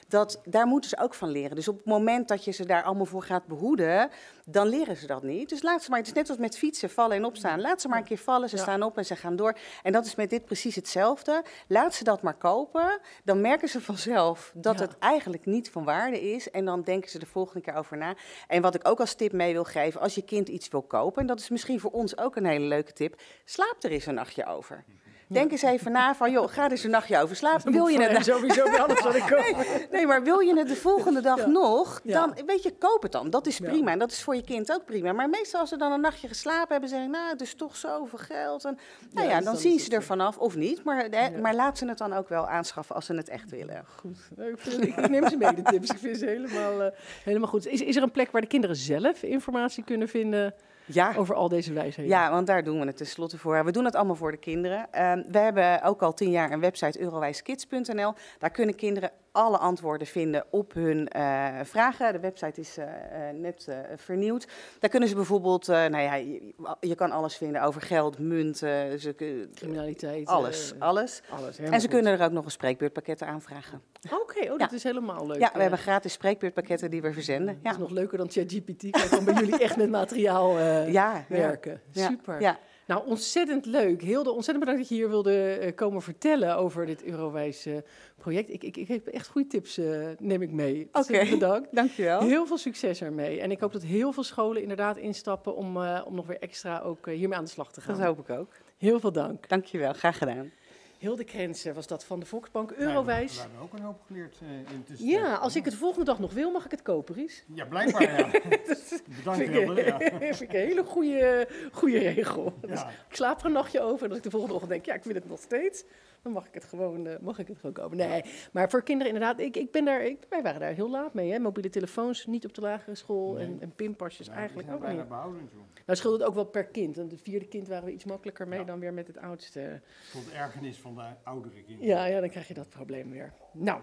dat, daar moeten ze ook van leren. Dus op het moment dat je ze daar allemaal voor gaat behoeden, dan leren ze dat niet. Dus laat ze maar, het is net als met fietsen, vallen en opstaan. Laat ze maar een keer vallen, ze Ja. staan op en ze gaan door. En dat is met dit precies hetzelfde. Laat ze dat maar kopen, dan merken ze vanzelf dat Ja. het eigenlijk niet van waarde is. En dan denken ze de volgende keer over na. En wat ik ook als tip mee wil geven, als je kind iets wil kopen, en dat is misschien voor ons ook een hele leuke tip, slaap er eens een nachtje over. Denk eens even na van, joh, ga er eens een nachtje over slapen. Wil je het nou- sowieso bij alles wat ik koop. Nee, maar wil je het de volgende dag nog, dan weet je, koop het dan. Dat is prima. En dat is voor je kind ook prima. Maar meestal als ze dan een nachtje geslapen hebben, zeggen nou, het is toch zoveel geld. En, nou Ja, dus dan zien ze er vanaf, of niet. Maar, hè, Ja. maar laat ze het dan ook wel aanschaffen als ze het echt willen. Goed. Nou, ik, vind- ik- ik neem ze mee, de tips. Ik vind ze helemaal, eh, helemaal goed. Is, is er een plek waar de kinderen zelf informatie kunnen vinden Ja. over al deze wijsheden? Ja, want daar doen we het tenslotte voor. We doen het allemaal voor de kinderen. Ehm, we hebben ook al tien jaar een website eurowijskids.nl. Daar kunnen kinderen alle antwoorden vinden op hun eh, vragen. De website is eh, eh, net vernieuwd. Daar kunnen ze bijvoorbeeld, nou ja, je, je kan alles vinden over geld, munten, ze, Criminaliteit. alles, alles. alles En ze kunnen er ook nog een spreekbeurtpakketten aanvragen. Oké, oh, dat is helemaal leuk. Ja, we hebben gratis spreekbeurtpakketten die we verzenden. Dat is Ja, nog leuker dan ChatGPT. Kan gewoon bij jullie echt met materiaal ja, ja. werken. Ja, Super. Ja. Nou, ontzettend leuk. Hilde, ontzettend bedankt dat je hier wilde eh, komen vertellen over dit Eurowijs eh, project. Ik, ik, ik heb echt goede tips, eh, neem ik mee. Oké, Ontzettend bedankt. dankjewel. Heel veel succes ermee. En ik hoop dat heel veel scholen inderdaad instappen om, eh, om nog weer extra ook hiermee aan de slag te gaan. Dat hoop ik ook. Heel veel dank. Dankjewel, graag gedaan. Hilde Krensen was dat van de Volksbank Eurowijs. We hebben ook een hoop geleerd uh, in tussen. Ja, als ik het de volgende dag nog wil, mag ik het kopen, Ries. Ja, blijkbaar, ja. Bedankt, Hilde. Ja. vind ik een hele goede, goede regel. Dus Ja. ik slaap er een nachtje over en als ik de volgende ochtend denk, ja, ik wil het nog steeds, dan mag ik het gewoon, eh, mag ik het gewoon kopen. Nee, maar voor kinderen inderdaad, ik, ik ben daar, ik, wij waren daar heel laat mee. Hè? Mobiele telefoons niet op de lagere school Nee. en, en pinpasjes Ja, eigenlijk ook niet. bijna behouden. Nou scheelt het ook wel per kind. Want het vierde kind waren we iets makkelijker mee Ja. dan weer met het oudste. Tot ergernis van de oudere kinderen. Ja, ja, dan krijg je dat probleem weer. Nou,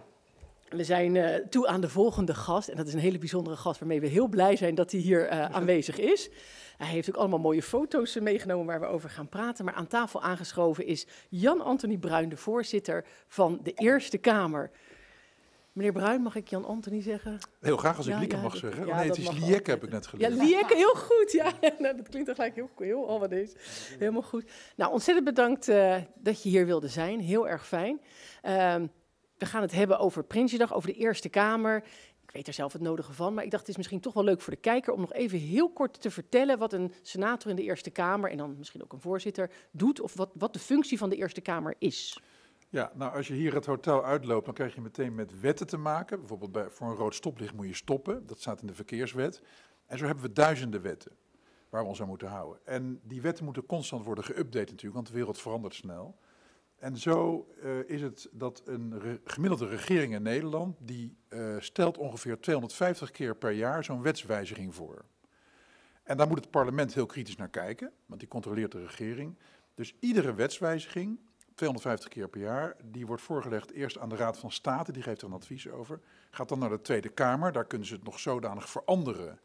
we zijn eh, toe aan de volgende gast. En dat is een hele bijzondere gast waarmee we heel blij zijn dat hij hier eh, aanwezig is. Hij heeft ook allemaal mooie foto's meegenomen waar we over gaan praten. Maar aan tafel aangeschoven is Jan-Anthony Bruin, de voorzitter van de Eerste Kamer. Meneer Bruin, mag ik Jan-Anthony zeggen? Heel graag als ik Ja, Lieke ja, mag zeggen. ja, oh nee, het is mag Liek ook. heb ik net Ja, geleerd. Lieke, heel goed. Ja, nou, dat klinkt toch gelijk heel, heel al wat is. Helemaal goed. Nou, ontzettend bedankt eh, dat je hier wilde zijn. Heel erg fijn. Ehm, we gaan het hebben over Prinsjesdag, over de Eerste Kamer. Weet er zelf het nodige van, maar ik dacht het is misschien toch wel leuk voor de kijker om nog even heel kort te vertellen wat een senator in de Eerste Kamer en dan misschien ook een voorzitter doet of wat, wat de functie van de Eerste Kamer is. Ja, nou als je hier het hotel uitloopt, dan krijg je meteen met wetten te maken. Bijvoorbeeld bij, voor een rood stoplicht moet je stoppen. Dat staat in de verkeerswet. En zo hebben we duizenden wetten waar we ons aan moeten houden. En die wetten moeten constant worden geüpdate natuurlijk, want de wereld verandert snel. En zo eh, is het dat een gemiddelde regering in Nederland, die eh, stelt ongeveer 250 keer per jaar zo'n wetswijziging voor. En daar moet het parlement heel kritisch naar kijken, want die controleert de regering. Dus iedere wetswijziging, 250 keer per jaar, die wordt voorgelegd eerst aan de Raad van State, die geeft er een advies over. Gaat dan naar de Tweede Kamer, daar kunnen ze het nog zodanig veranderen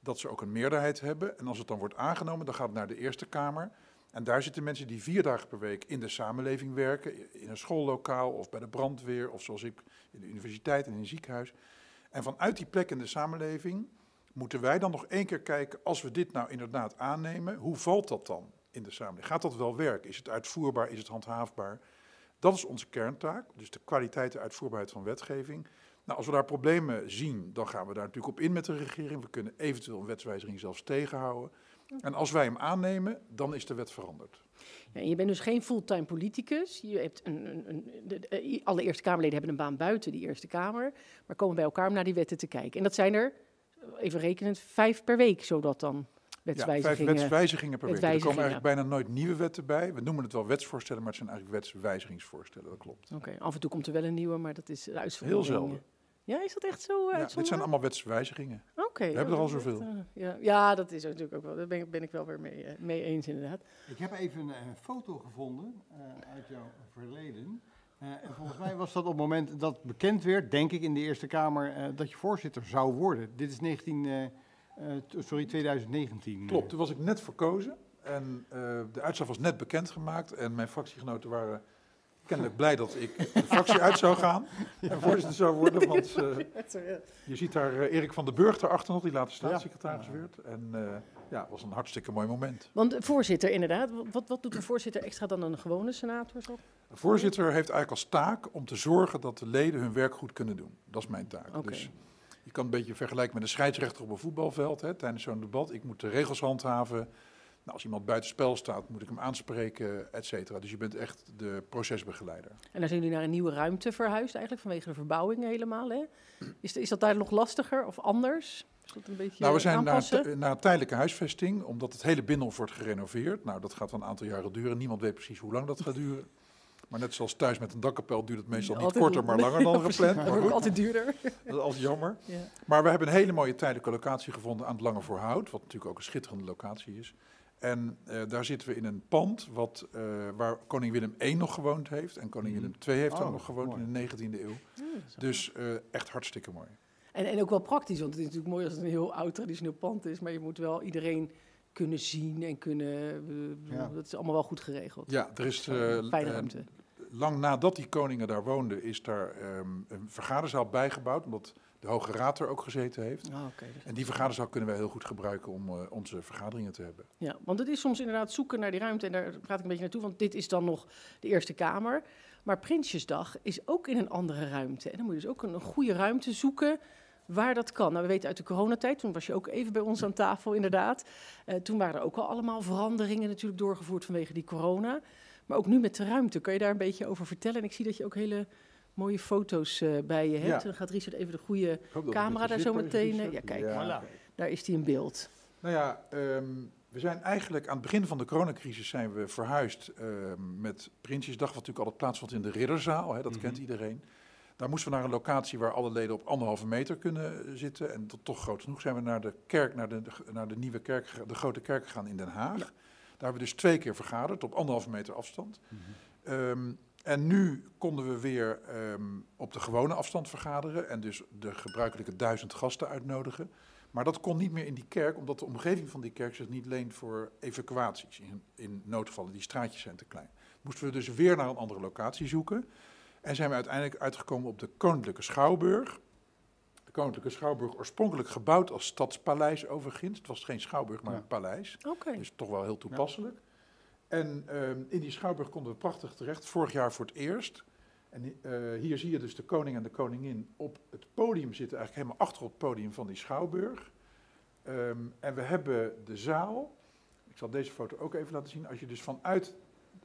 dat ze ook een meerderheid hebben. En als het dan wordt aangenomen, dan gaat het naar de Eerste Kamer. En daar zitten mensen die vier dagen per week in de samenleving werken, in een schoollokaal of bij de brandweer, of zoals ik in de universiteit en in een ziekenhuis. En vanuit die plek in de samenleving moeten wij dan nog één keer kijken, als we dit nou inderdaad aannemen, hoe valt dat dan in de samenleving? Gaat dat wel werken? Is het uitvoerbaar? Is het handhaafbaar? Dat is onze kerntaak, dus de kwaliteit en uitvoerbaarheid van wetgeving. Nou, als we daar problemen zien, dan gaan we daar natuurlijk op in met de regering. We kunnen eventueel een wetswijziging zelfs tegenhouden. En als wij hem aannemen, dan is de wet veranderd. Ja, je bent dus geen fulltime politicus. Je hebt een, een, een, de, de- eh, alle Eerste Kamerleden hebben een baan buiten die Eerste Kamer, maar komen bij elkaar om naar die wetten te kijken. En dat zijn er, even rekenend, vijf per week, zodat dan Ja, wetswijzigingen... vijf wetswijzigingen per week. Er komen eigenlijk bijna nooit nieuwe wetten bij. We noemen het wel wetsvoorstellen, maar het zijn eigenlijk wetswijzigingsvoorstellen. Dat klopt. Oké, af en toe komt er wel een nieuwe, maar dat is de. Heel zelden. Ja, is dat echt zo? eh, Ja, dit zijn allemaal wetswijzigingen. Oké. We hebben er al zoveel. echt, eh, ja. ja, dat is natuurlijk ook wel. Daar ben ik, ben ik wel weer mee, eh, mee eens, inderdaad. Ik heb even een, foto gevonden eh, uit jouw verleden. Eh, en volgens mij was dat op het moment dat bekend werd, denk ik in de Eerste Kamer, eh, dat je voorzitter zou worden. Dit is 19, eh, eh, t- sorry, 2019. Klopt, toen was ik net verkozen. En eh, de uitslag was net bekendgemaakt. En mijn fractiegenoten waren kennelijk blij dat ik de fractie uit zou gaan. En voorzitter zou worden. Want eh, je ziet daar eh, Erik van den Burg daarachter nog, die later staatssecretaris werd. En eh, ja, het was een hartstikke mooi moment. Want voorzitter, inderdaad. Wat, wat doet een voorzitter extra dan een gewone senator? Zo? De voorzitter heeft eigenlijk als taak om te zorgen dat de leden hun werk goed kunnen doen. Dat is mijn taak. Dus je kan een beetje vergelijken met een scheidsrechter op een voetbalveld hè, tijdens zo'n debat. Ik moet de regels handhaven. Nou, als iemand buitenspel staat, moet ik hem aanspreken, et cetera. Dus je bent echt de procesbegeleider. En dan zijn jullie naar een nieuwe ruimte verhuisd, eigenlijk vanwege de verbouwing helemaal. Hè? Is, is dat daar nog lastiger of anders? Is dat een beetje Nou, we zijn naar, aanpassen? een- naar tijdelijke huisvesting, omdat het hele binnenhof wordt gerenoveerd. Nou, dat gaat wel een aantal jaren duren. Niemand weet precies hoe lang dat gaat duren. Maar net zoals thuis met een dakkapel duurt het meestal niet Altijd korter, maar lang. langer dan gepland. Dat Maar wordt goed, altijd duurder. dat is altijd jammer. Ja. Maar we hebben een hele mooie tijdelijke locatie gevonden aan het Lange Voorhout, wat natuurlijk ook een schitterende locatie is. En eh, daar zitten we in een pand wat, eh, waar koning Willem I nog gewoond heeft. En koning Willem II heeft Oh, ook nog gewoond mooi. in de 19e eeuw. Dus eh, echt hartstikke mooi. En, en ook wel praktisch, want het is natuurlijk mooi als het een heel oud traditioneel pand is, maar je moet wel iedereen kunnen zien en kunnen. Ja. Dat is allemaal wel goed geregeld. Ja, er is eh, Fijne ruimte. lang nadat die koningen daar woonden, is daar ehm, een vergaderzaal bijgebouwd. Omdat de Hoge Raad er ook gezeten heeft. Ah. Dus- En die vergaderzaal kunnen wij heel goed gebruiken om eh, onze vergaderingen te hebben. Ja, want het is soms inderdaad zoeken naar die ruimte. En daar praat ik een beetje naartoe, want dit is dan nog de Eerste Kamer. Maar Prinsjesdag is ook in een andere ruimte. En dan moet je dus ook een, een goede ruimte zoeken waar dat kan. Nou, we weten uit de coronatijd, toen was je ook even bij ons aan tafel inderdaad. Eh, toen waren er ook al allemaal veranderingen natuurlijk doorgevoerd vanwege die corona. Maar ook nu met de ruimte, kan je daar een beetje over vertellen? En ik zie dat je ook hele mooie foto's eh, bij je hebt. Ja. Dan gaat Richard even de goede camera daar zo meteen... eh, ja, kijk, Ja. daar is die in beeld. Nou ja, ehm, we zijn eigenlijk aan het begin van de coronacrisis zijn we verhuisd ehm, met Prinsjesdag, wat natuurlijk altijd plaatsvond in de Ridderzaal, hè, dat kent iedereen. Daar moesten we naar een locatie waar alle leden op anderhalve meter kunnen zitten. En tot toch groot genoeg zijn we naar de kerk, naar de, naar de nieuwe kerk, de grote kerk gegaan in Den Haag. Daar hebben we dus twee keer vergaderd op anderhalve meter afstand. Ehm, en nu konden we weer ehm, op de gewone afstand vergaderen en dus de gebruikelijke duizend gasten uitnodigen. Maar dat kon niet meer in die kerk, omdat de omgeving van die kerk zich niet leent voor evacuaties in, in noodgevallen. Die straatjes zijn te klein. Moesten we dus weer naar een andere locatie zoeken. En zijn we uiteindelijk uitgekomen op de Koninklijke Schouwburg. De Koninklijke Schouwburg, oorspronkelijk gebouwd als stadspaleis overigens. Het was geen schouwburg, maar Ja. een paleis. Oké. Dus toch wel heel toepasselijk. En ehm, in die schouwburg konden we prachtig terecht, vorig jaar voor het eerst. En eh, hier zie je dus de koning en de koningin op het podium zitten, eigenlijk helemaal achter op het podium van die schouwburg. Ehm, en we hebben de zaal, ik zal deze foto ook even laten zien, als je dus vanuit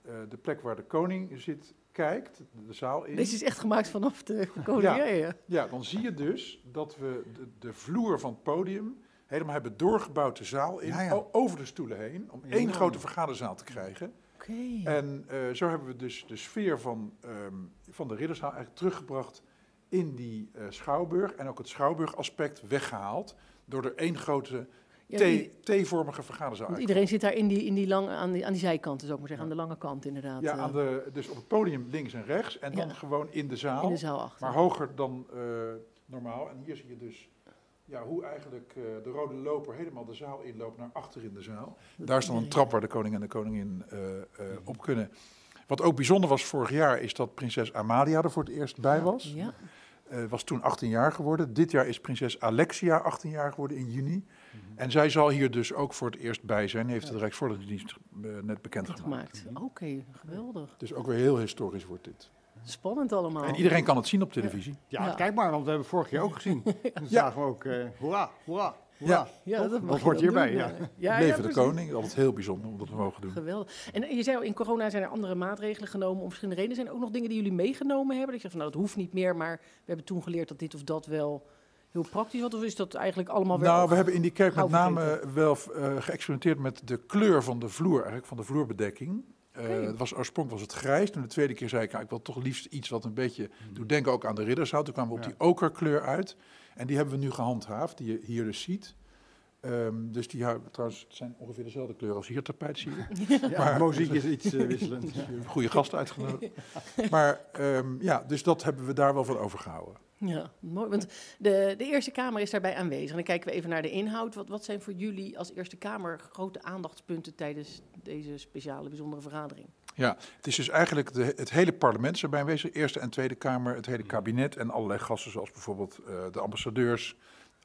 eh, de plek waar de koning zit kijkt, de zaal in. Deze is echt gemaakt vanaf de koning. Ja. Ja, Ja, dan zie je dus dat we de, de vloer van het podium helemaal hebben doorgebouwd de zaal in, Ja, ja. o- over de stoelen heen, om één grote vergaderzaal te krijgen. Oké. En eh, zo hebben we dus de sfeer van, ehm, van de ridderzaal eigenlijk teruggebracht in die eh, schouwburg. En ook het schouwburgaspect weggehaald door er één grote T-vormige vergaderzaal want iedereen zit daar in die, in die lange, aan, die, aan die zijkanten, zou ik maar zeggen, aan de lange kant inderdaad. Ja, eh, aan de, dus op het podium links en rechts en dan gewoon in de zaal. in de zaal achter. Maar hoger dan normaal. En hier zie je dus ja, hoe eigenlijk eh, de rode loper helemaal de zaal inloopt naar achter in de zaal. Daar is dan een trap waar de koning en de koningin eh, eh, op kunnen. Wat ook bijzonder was vorig jaar is dat prinses Amalia er voor het eerst bij was. Ja. Was toen 18 jaar geworden. Dit jaar is prinses Alexia 18 jaar geworden in juni. En zij zal hier dus ook voor het eerst bij zijn. Heeft de Rijksvoorlichtingsdienst net bekendgemaakt. gemaakt. Oké, geweldig. Dus ook weer heel historisch wordt dit. Spannend allemaal. En iedereen kan het zien op televisie. Ja, Ja. kijk maar, want we hebben het vorig jaar ook gezien. En Ja. zagen we ook, eh hoera, hoera, Ja. hoera. Ja, dat, dat hoort dan hierbij, ja. Ja, ja, Leven de koning, altijd heel bijzonder om dat te mogen doen. Geweldig. En je zei al, in corona zijn er andere maatregelen genomen om verschillende redenen. Zijn er ook nog dingen die jullie meegenomen hebben? Dat je zegt van, nou, dat hoeft niet meer, maar we hebben toen geleerd dat dit of dat wel heel praktisch was. Of is dat eigenlijk allemaal weer... Nou, we hebben in die kerk met name wel eh, geëxperimenteerd met de kleur van de vloer, eigenlijk van de vloerbedekking. Eh, het was, oorspronkelijk was het grijs. Toen de tweede keer zei ik, nou, ik wil toch liefst iets wat een beetje doet denken ook aan de ridderzaal. Toen kwamen we op Ja. die okerkleur uit. En die hebben we nu gehandhaafd, die je hier dus ziet. Ehm, dus die trouwens, het zijn ongeveer dezelfde kleur als hier tapijt, zie je. Ja, Maar- muziek is iets eh, wisselend. Goede gasten uitgenodigd. Maar ehm, ja, dus dat hebben we daar wel van overgehouden. Ja, mooi. Want de, de Eerste Kamer is daarbij aanwezig. En dan kijken we even naar de inhoud. Wat, wat zijn voor jullie als Eerste Kamer grote aandachtspunten tijdens deze speciale, bijzondere vergadering? Ja, het is dus eigenlijk de, het hele parlement is erbij aanwezig. Eerste en Tweede Kamer, het hele kabinet en allerlei gasten zoals bijvoorbeeld eh, de ambassadeurs,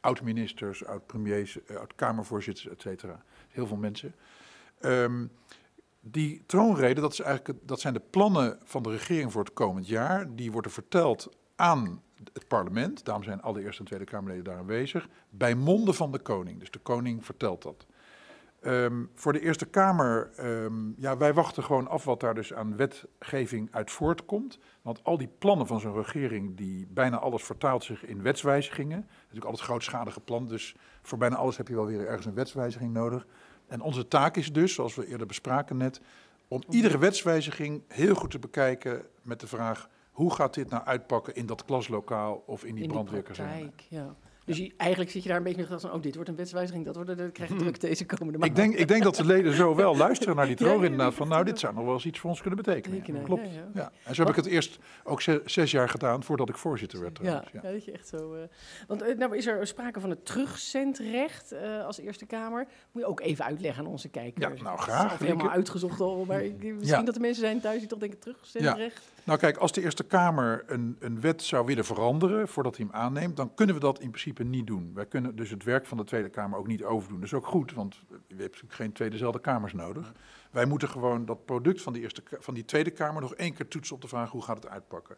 oud-ministers, oud-premiers, eh, oud-kamervoorzitters, et cetera. Heel veel mensen. Ehm, die troonrede, dat, is eigenlijk, dat zijn de plannen van de regering voor het komend jaar. Die worden verteld aan het parlement. Daarom zijn alle Eerste en Tweede Kamerleden daar aanwezig. Bij monden van de koning. Dus de koning vertelt dat. Ehm, voor de Eerste Kamer, ehm, ja, wij wachten gewoon af wat daar dus aan wetgeving uit voortkomt. Want al die plannen van zo'n regering, die bijna alles vertaalt zich in wetswijzigingen. Natuurlijk altijd grootschalige plan, dus voor bijna alles heb je wel weer ergens een wetswijziging nodig. En onze taak is dus, zoals we eerder bespraken net, om iedere wetswijziging heel goed te bekijken met de vraag... hoe gaat dit nou uitpakken in dat klaslokaal of in die In brandweerkazerne? ja. Dus je- eigenlijk zit je daar een beetje met van, oh, dit wordt een wetswijziging, dat wordt dan krijg je druk deze komende maand. Ik denk, ik denk dat de leden zo wel luisteren naar die ja, ja, inderdaad. Van nou, dit zou nog wel eens iets voor ons kunnen betekenen. Klopt. ja. En zo heb ik het eerst ook ze- zes jaar gedaan voordat ik voorzitter werd. Ja, trouwens. ja. dat je echt zo. eh, want eh, nou is er sprake van het terugzendrecht eh, als Eerste Kamer. Moet je ook even uitleggen aan onze kijkers. Ja, nou, is graag, zelf helemaal Lieke. uitgezocht al, maar ik- misschien dat er mensen zijn thuis die toch denken terugzendrecht. Nou kijk, als de Eerste Kamer een, een wet zou willen veranderen voordat hij hem aanneemt, dan kunnen we dat in principe niet doen. Wij kunnen dus het werk van de Tweede Kamer ook niet overdoen. Dat is ook goed, want we hebben natuurlijk geen twee dezelfde kamers nodig. Wij moeten gewoon dat product van die, eerste, van die Tweede Kamer nog één keer toetsen op de vraag hoe gaat het uitpakken.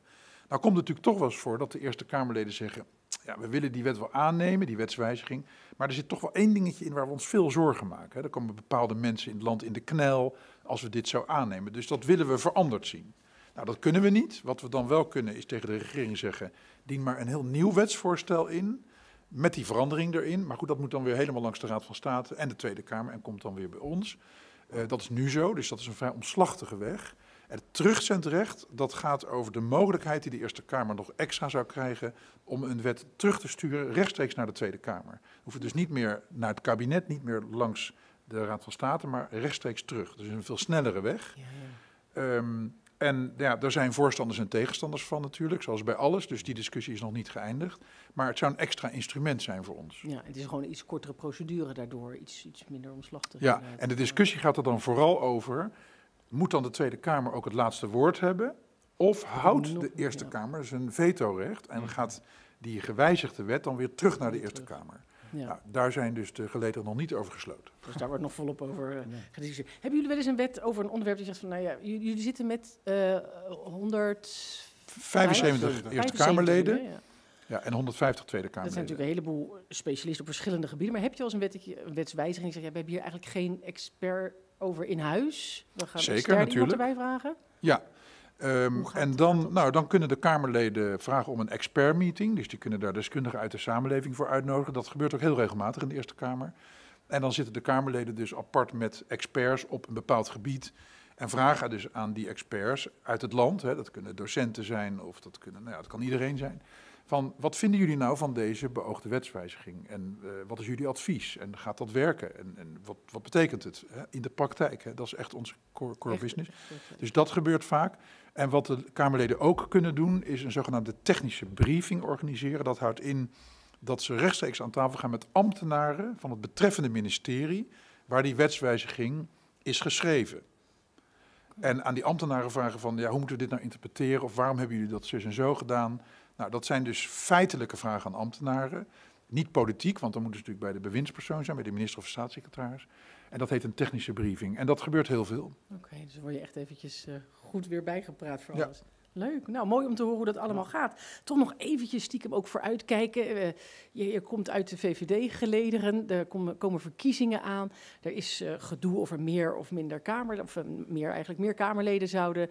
Nou komt het natuurlijk toch wel eens voor dat de Eerste Kamerleden zeggen, ja, we willen die wet wel aannemen, die wetswijziging, maar er zit toch wel één dingetje in waar we ons veel zorgen maken. Er komen bepaalde mensen in het land in de knel als we dit zo aannemen. Dus dat willen we veranderd zien. Nou, dat kunnen we niet. Wat we dan wel kunnen is tegen de regering zeggen, dien maar een heel nieuw wetsvoorstel in, met die verandering erin. Maar goed, dat moet dan weer helemaal langs de Raad van State en de Tweede Kamer en komt dan weer bij ons. Eh, dat is nu zo, dus dat is een vrij omslachtige weg. En het terugzendrecht, dat gaat over de mogelijkheid die de Eerste Kamer nog extra zou krijgen om een wet terug te sturen rechtstreeks naar de Tweede Kamer. Hoeft het dus niet meer naar het kabinet, niet meer langs de Raad van State, maar rechtstreeks terug. Dus een veel snellere weg. Ehm, en ja, er zijn voorstanders en tegenstanders van natuurlijk, zoals bij alles. Dus die discussie is nog niet geëindigd. Maar het zou een extra instrument zijn voor ons. Ja, het is gewoon een iets kortere procedure daardoor, iets, iets minder omslachtig. Ja, en de discussie gaat er dan vooral over, moet dan de Tweede Kamer ook het laatste woord hebben? Of houdt de Eerste. Kamer zijn vetorecht en gaat die gewijzigde wet dan weer terug naar de Eerste Kamer? Ja. Nou, daar zijn dus de geleden nog niet over gesloten. Dus daar wordt nog volop over uh, gediscussieerd. Hebben jullie wel eens een wet over een onderwerp die zegt van, nou ja, jullie, jullie zitten met eh 100... 75 Eerste Kamerleden ja. ja, en 150 Tweede Dat zijn Kamerleden. natuurlijk een heleboel specialisten op verschillende gebieden. Maar heb je al eens een, wettetje, een wetswijziging gezegd, ja, we hebben hier eigenlijk geen expert over in huis? We gaan Zeker, natuurlijk. erbij vragen? Ja, ehm, en dan, nou, dan kunnen de Kamerleden vragen om een expertmeeting. Dus die kunnen daar deskundigen uit de samenleving voor uitnodigen. Dat gebeurt ook heel regelmatig in de Eerste Kamer. En dan zitten de Kamerleden dus apart met experts op een bepaald gebied. En vragen dus aan die experts uit het land, hè, dat kunnen docenten zijn of dat, kunnen, nou ja, dat kan iedereen zijn. Van wat vinden jullie nou van deze beoogde wetswijziging? En eh, wat is jullie advies? En gaat dat werken? En, en wat, wat betekent het hè, in de praktijk? Hè? Dat is echt onze core, business. Dus dat gebeurt vaak. En wat de Kamerleden ook kunnen doen, is een zogenaamde technische briefing organiseren. Dat houdt in dat ze rechtstreeks aan tafel gaan met ambtenaren van het betreffende ministerie, waar die wetswijziging is geschreven. En aan die ambtenaren vragen van, ja, hoe moeten we dit nou interpreteren? Of waarom hebben jullie dat zus en zo gedaan? Nou, dat zijn dus feitelijke vragen aan ambtenaren. Niet politiek, want dan moeten ze natuurlijk bij de bewindspersoon zijn, bij de minister of staatssecretaris. En dat heet een technische briefing. En dat gebeurt heel veel. Oké, dus dan word je echt eventjes eh, goed weer bijgepraat voor Ja. Leuk. Nou, mooi om te horen hoe dat allemaal gaat. Toch nog eventjes stiekem ook vooruitkijken. Eh, je, je komt uit de VVD-gelederen, er komen, komen verkiezingen aan. Er is eh, gedoe of er meer of minder kamer, of eh, meer, eigenlijk meer Kamerleden zouden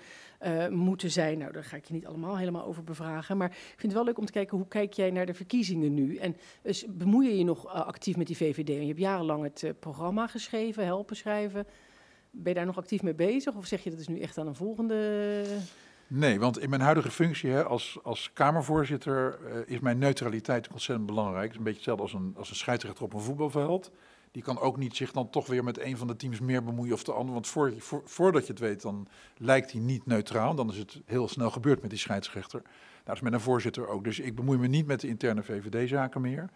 moeten zijn. Nou, daar ga ik je niet allemaal helemaal over bevragen. Maar ik vind het wel leuk om te kijken, hoe kijk jij naar de verkiezingen nu? En dus bemoei je je nog actief met die VVD? En je hebt jarenlang het programma geschreven, helpen schrijven. Ben je daar nog actief mee bezig? Of zeg je dat is nu echt aan een volgende... Nee, want in mijn huidige functie hè, als, als Kamervoorzitter eh, is mijn neutraliteit ontzettend belangrijk. Het is een beetje hetzelfde als een, als een scheidsrechter op een voetbalveld. Die kan ook niet zich dan toch weer met een van de teams meer bemoeien of de ander. Want voor, voor- voordat je het weet, dan lijkt hij niet neutraal. Dan is het heel snel gebeurd met die scheidsrechter. Nou, dat is met een voorzitter ook. Dus ik bemoei me niet met de interne VVD-zaken meer.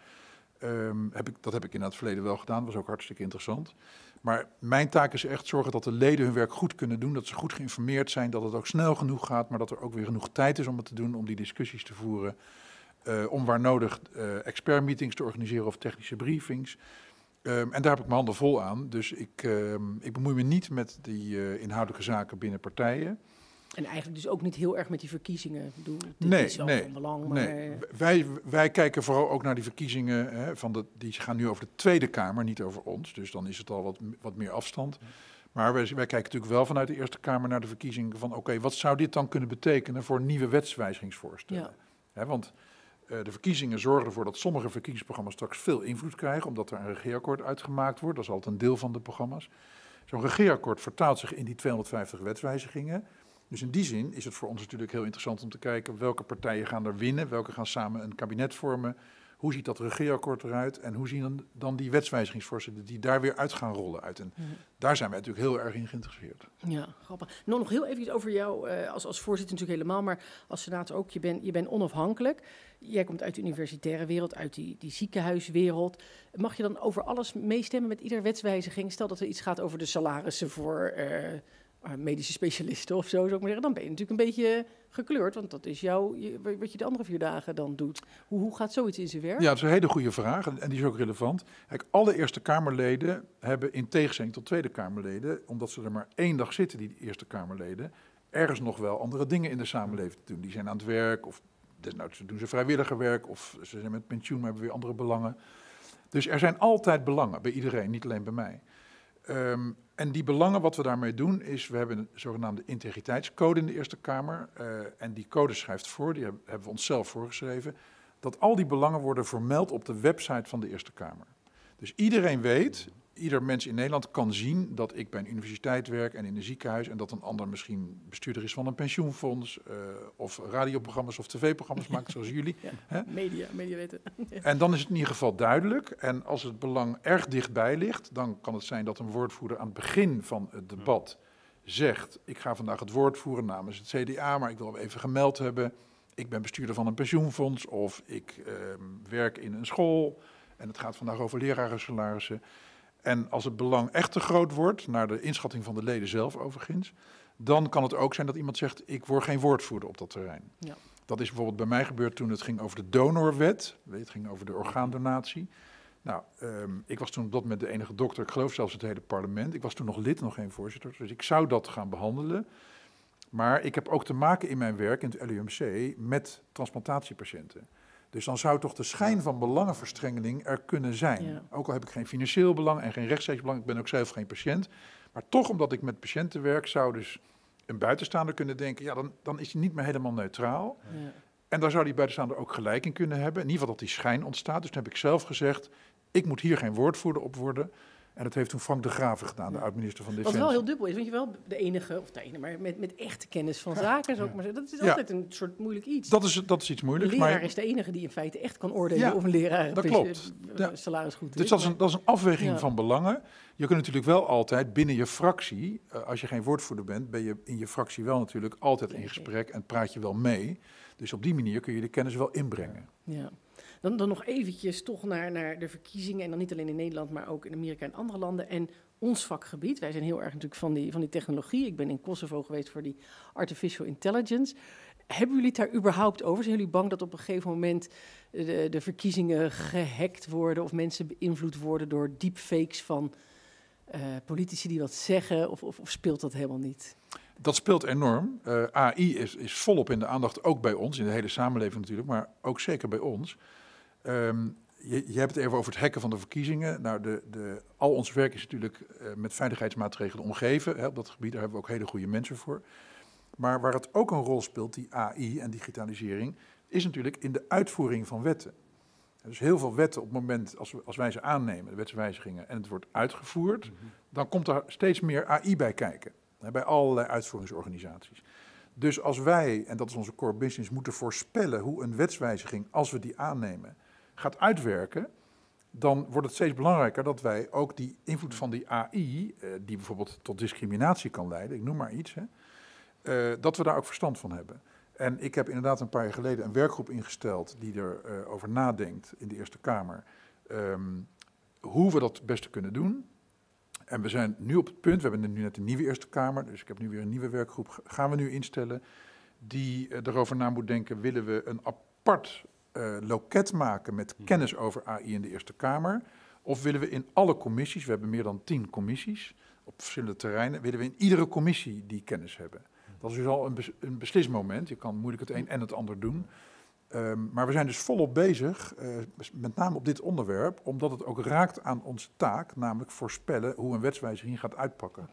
Ehm, heb ik, dat heb ik in het verleden wel gedaan, was ook hartstikke interessant. Maar mijn taak is echt zorgen dat de leden hun werk goed kunnen doen, dat ze goed geïnformeerd zijn, dat het ook snel genoeg gaat, maar dat er ook weer genoeg tijd is om het te doen, om die discussies te voeren. eh, om waar nodig eh expertmeetings te organiseren of technische briefings. Ehm, en daar heb ik mijn handen vol aan. Dus ik, ehm, ik bemoei me niet met die eh, inhoudelijke zaken binnen partijen. En eigenlijk dus ook niet heel erg met die verkiezingen. Bedoel, dit Nee, is wel nee, van belang, maar... Nee, wij, wij kijken vooral ook naar die verkiezingen. Hè, van de, die gaan nu over de Tweede Kamer, niet over ons. Dus dan is het al wat, wat meer afstand. Maar wij, wij kijken natuurlijk wel vanuit de Eerste Kamer naar de verkiezingen van... oké, wat zou dit dan kunnen betekenen voor nieuwe wetswijzigingsvoorstellen? Ja. Hè, want eh, de verkiezingen zorgen ervoor dat sommige verkiezingsprogramma's straks veel invloed krijgen... omdat er een regeerakkoord uitgemaakt wordt. Dat is altijd een deel van de programma's. Zo'n regeerakkoord vertaalt zich in die 250 wetswijzigingen... Dus in die zin is het voor ons natuurlijk heel interessant om te kijken welke partijen gaan er winnen, welke gaan samen een kabinet vormen, Hoe ziet dat regeerakkoord eruit? En hoe zien dan, die wetswijzigingsvoorstellen die daar weer uit gaan rollen uit? En daar zijn wij natuurlijk heel erg in geïnteresseerd. Ja, grappig. Nou, nog heel even over jou eh, als, als voorzitter natuurlijk helemaal, maar als senator ook. Je bent je bent onafhankelijk. Jij komt uit de universitaire wereld, uit die, die ziekenhuiswereld. Mag je dan over alles meestemmen met iedere wetswijziging? Stel dat er iets gaat over de salarissen voor eh, medische specialisten of zo, zou ik maar zeggen. Dan ben je natuurlijk een beetje gekleurd, want dat is jouw, wat je de andere vier dagen dan doet. Hoe, hoe gaat zoiets in zijn werk? Ja, dat is een hele goede vraag en- en die is ook relevant. Kijk, alle Eerste Kamerleden hebben in tegenstelling tot Tweede Kamerleden, omdat ze er maar één dag zitten, die Eerste Kamerleden, ergens nog wel andere dingen in de samenleving te doen. Die zijn aan het werk of desnoods doen ze vrijwilligerwerk of ze zijn met pensioen, maar hebben weer andere belangen. Dus er zijn altijd belangen bij iedereen, niet alleen bij mij. Ehm, en die belangen, wat we daarmee doen, is we hebben een zogenaamde integriteitscode in de Eerste Kamer. eh, en die code schrijft voor, die hebben, hebben we onszelf voorgeschreven, dat al die belangen worden vermeld op de website van de Eerste Kamer. Dus iedereen weet, ieder mens in Nederland kan zien dat ik bij een universiteit werk en in een ziekenhuis en dat een ander misschien bestuurder is van een pensioenfonds eh, of radioprogramma's of tv-programma's maakt zoals jullie. Ja, Hè? Media, media weten. En dan is het in ieder geval duidelijk. En als het belang erg dichtbij ligt, dan kan het zijn dat een woordvoerder aan het begin van het debat zegt: Ik ga vandaag het woord voeren namens het CDA, maar ik wil even gemeld hebben. Ik ben bestuurder van een pensioenfonds of ik ehm, werk in een school. En het gaat vandaag over lerarensalarissen. En als het belang echt te groot wordt, naar de inschatting van de leden zelf overigens, dan kan het ook zijn dat iemand zegt: Ik word geen woordvoerder op dat terrein. Ja. Dat is bijvoorbeeld bij mij gebeurd toen het ging over de donorwet. Het ging over de orgaandonatie. Nou, ehm, ik was toen op dat moment de enige dokter, ik geloof zelfs het hele parlement. Ik was toen nog lid, nog geen voorzitter. Dus ik zou dat gaan behandelen. Maar ik heb ook te maken in mijn werk in het LUMC met transplantatiepatiënten. Dus dan zou toch de schijn van belangenverstrengeling er kunnen zijn. Ja. Ook al heb ik geen financieel belang en geen rechtstreeks belang, ik ben ook zelf geen patiënt. Maar toch, omdat ik met patiënten werk, zou dus een buitenstaander kunnen denken, ja, dan, dan is hij niet meer helemaal neutraal. Ja. En daar zou die buitenstaander ook gelijk in kunnen hebben. In ieder geval dat die schijn ontstaat. Dus toen heb ik zelf gezegd, ik moet hier geen woordvoerder op worden. En dat heeft toen Frank de Graven gedaan, de oud-minister van Wat Defensie. wel heel dubbel is, want je wel de enige, of de enige, maar met, met echte kennis van zaken, zou ik maar zeggen. Dat is altijd een soort moeilijk iets. Dat is, dat is iets een moeilijks. leraar Maar, is de enige die in feite echt kan oordelen of een leraar dat een klopt. salaris goed dus is. dat is, een, dat is een afweging van belangen. Je kunt natuurlijk wel altijd binnen je fractie, eh, als je geen woordvoerder bent, ben je in je fractie wel natuurlijk altijd in gesprek en praat je wel mee. Dus op die manier kun je de kennis wel inbrengen. Ja. Dan, dan nog eventjes toch naar, naar de verkiezingen. En dan niet alleen in Nederland, maar ook in Amerika en andere landen. En ons vakgebied. Wij zijn heel erg natuurlijk van die, van die technologie. Ik ben in Kosovo geweest voor die artificial intelligence. Hebben jullie het daar überhaupt over? Zijn jullie bang dat op een gegeven moment de, de verkiezingen gehackt worden... of mensen beïnvloed worden door deepfakes van eh, politici die wat zeggen? Of, of, of speelt dat helemaal niet? Dat speelt enorm. Eh, AI is, is volop in de aandacht, ook bij ons, in de hele samenleving natuurlijk, maar ook zeker bij ons. Ehm, je, je hebt het even over het hacken van de verkiezingen. Nou, de, de, al ons werk is natuurlijk eh, met veiligheidsmaatregelen omgeven. Hè, op dat gebied daar hebben we ook hele goede mensen voor. Maar waar het ook een rol speelt, die AI en digitalisering, is natuurlijk in de uitvoering van wetten. Dus heel veel wetten op het moment, als, we, als wij ze aannemen, de wetswijzigingen, en het wordt uitgevoerd, dan komt er steeds meer AI bij kijken. Hè, bij allerlei uitvoeringsorganisaties. Dus als wij, en dat is onze core business, moeten voorspellen hoe een wetswijziging, als we die aannemen, gaat uitwerken, dan wordt het steeds belangrijker dat wij ook die invloed van die AI, eh, die bijvoorbeeld tot discriminatie kan leiden, ik noem maar iets, hè, eh, dat we daar ook verstand van hebben. En ik heb inderdaad een paar jaar geleden een werkgroep ingesteld die erover over nadenkt in de Eerste Kamer, ehm, hoe we dat het beste kunnen doen. En we zijn nu op het punt, we hebben nu net een nieuwe Eerste Kamer, dus ik heb nu weer een nieuwe werkgroep, gaan we nu instellen, die eh, erover na moet denken, willen we een apart eh, loket maken met kennis over AI in de Eerste Kamer? Of willen we in alle commissies, we hebben meer dan tien commissies op verschillende terreinen, willen we in iedere commissie die kennis hebben? Dat is dus al een, bes- een beslismoment, je kan moeilijk het een en het ander doen. Ehm, maar we zijn dus volop bezig, eh, met name op dit onderwerp, omdat het ook raakt aan onze taak, namelijk voorspellen hoe een wetswijziging gaat uitpakken.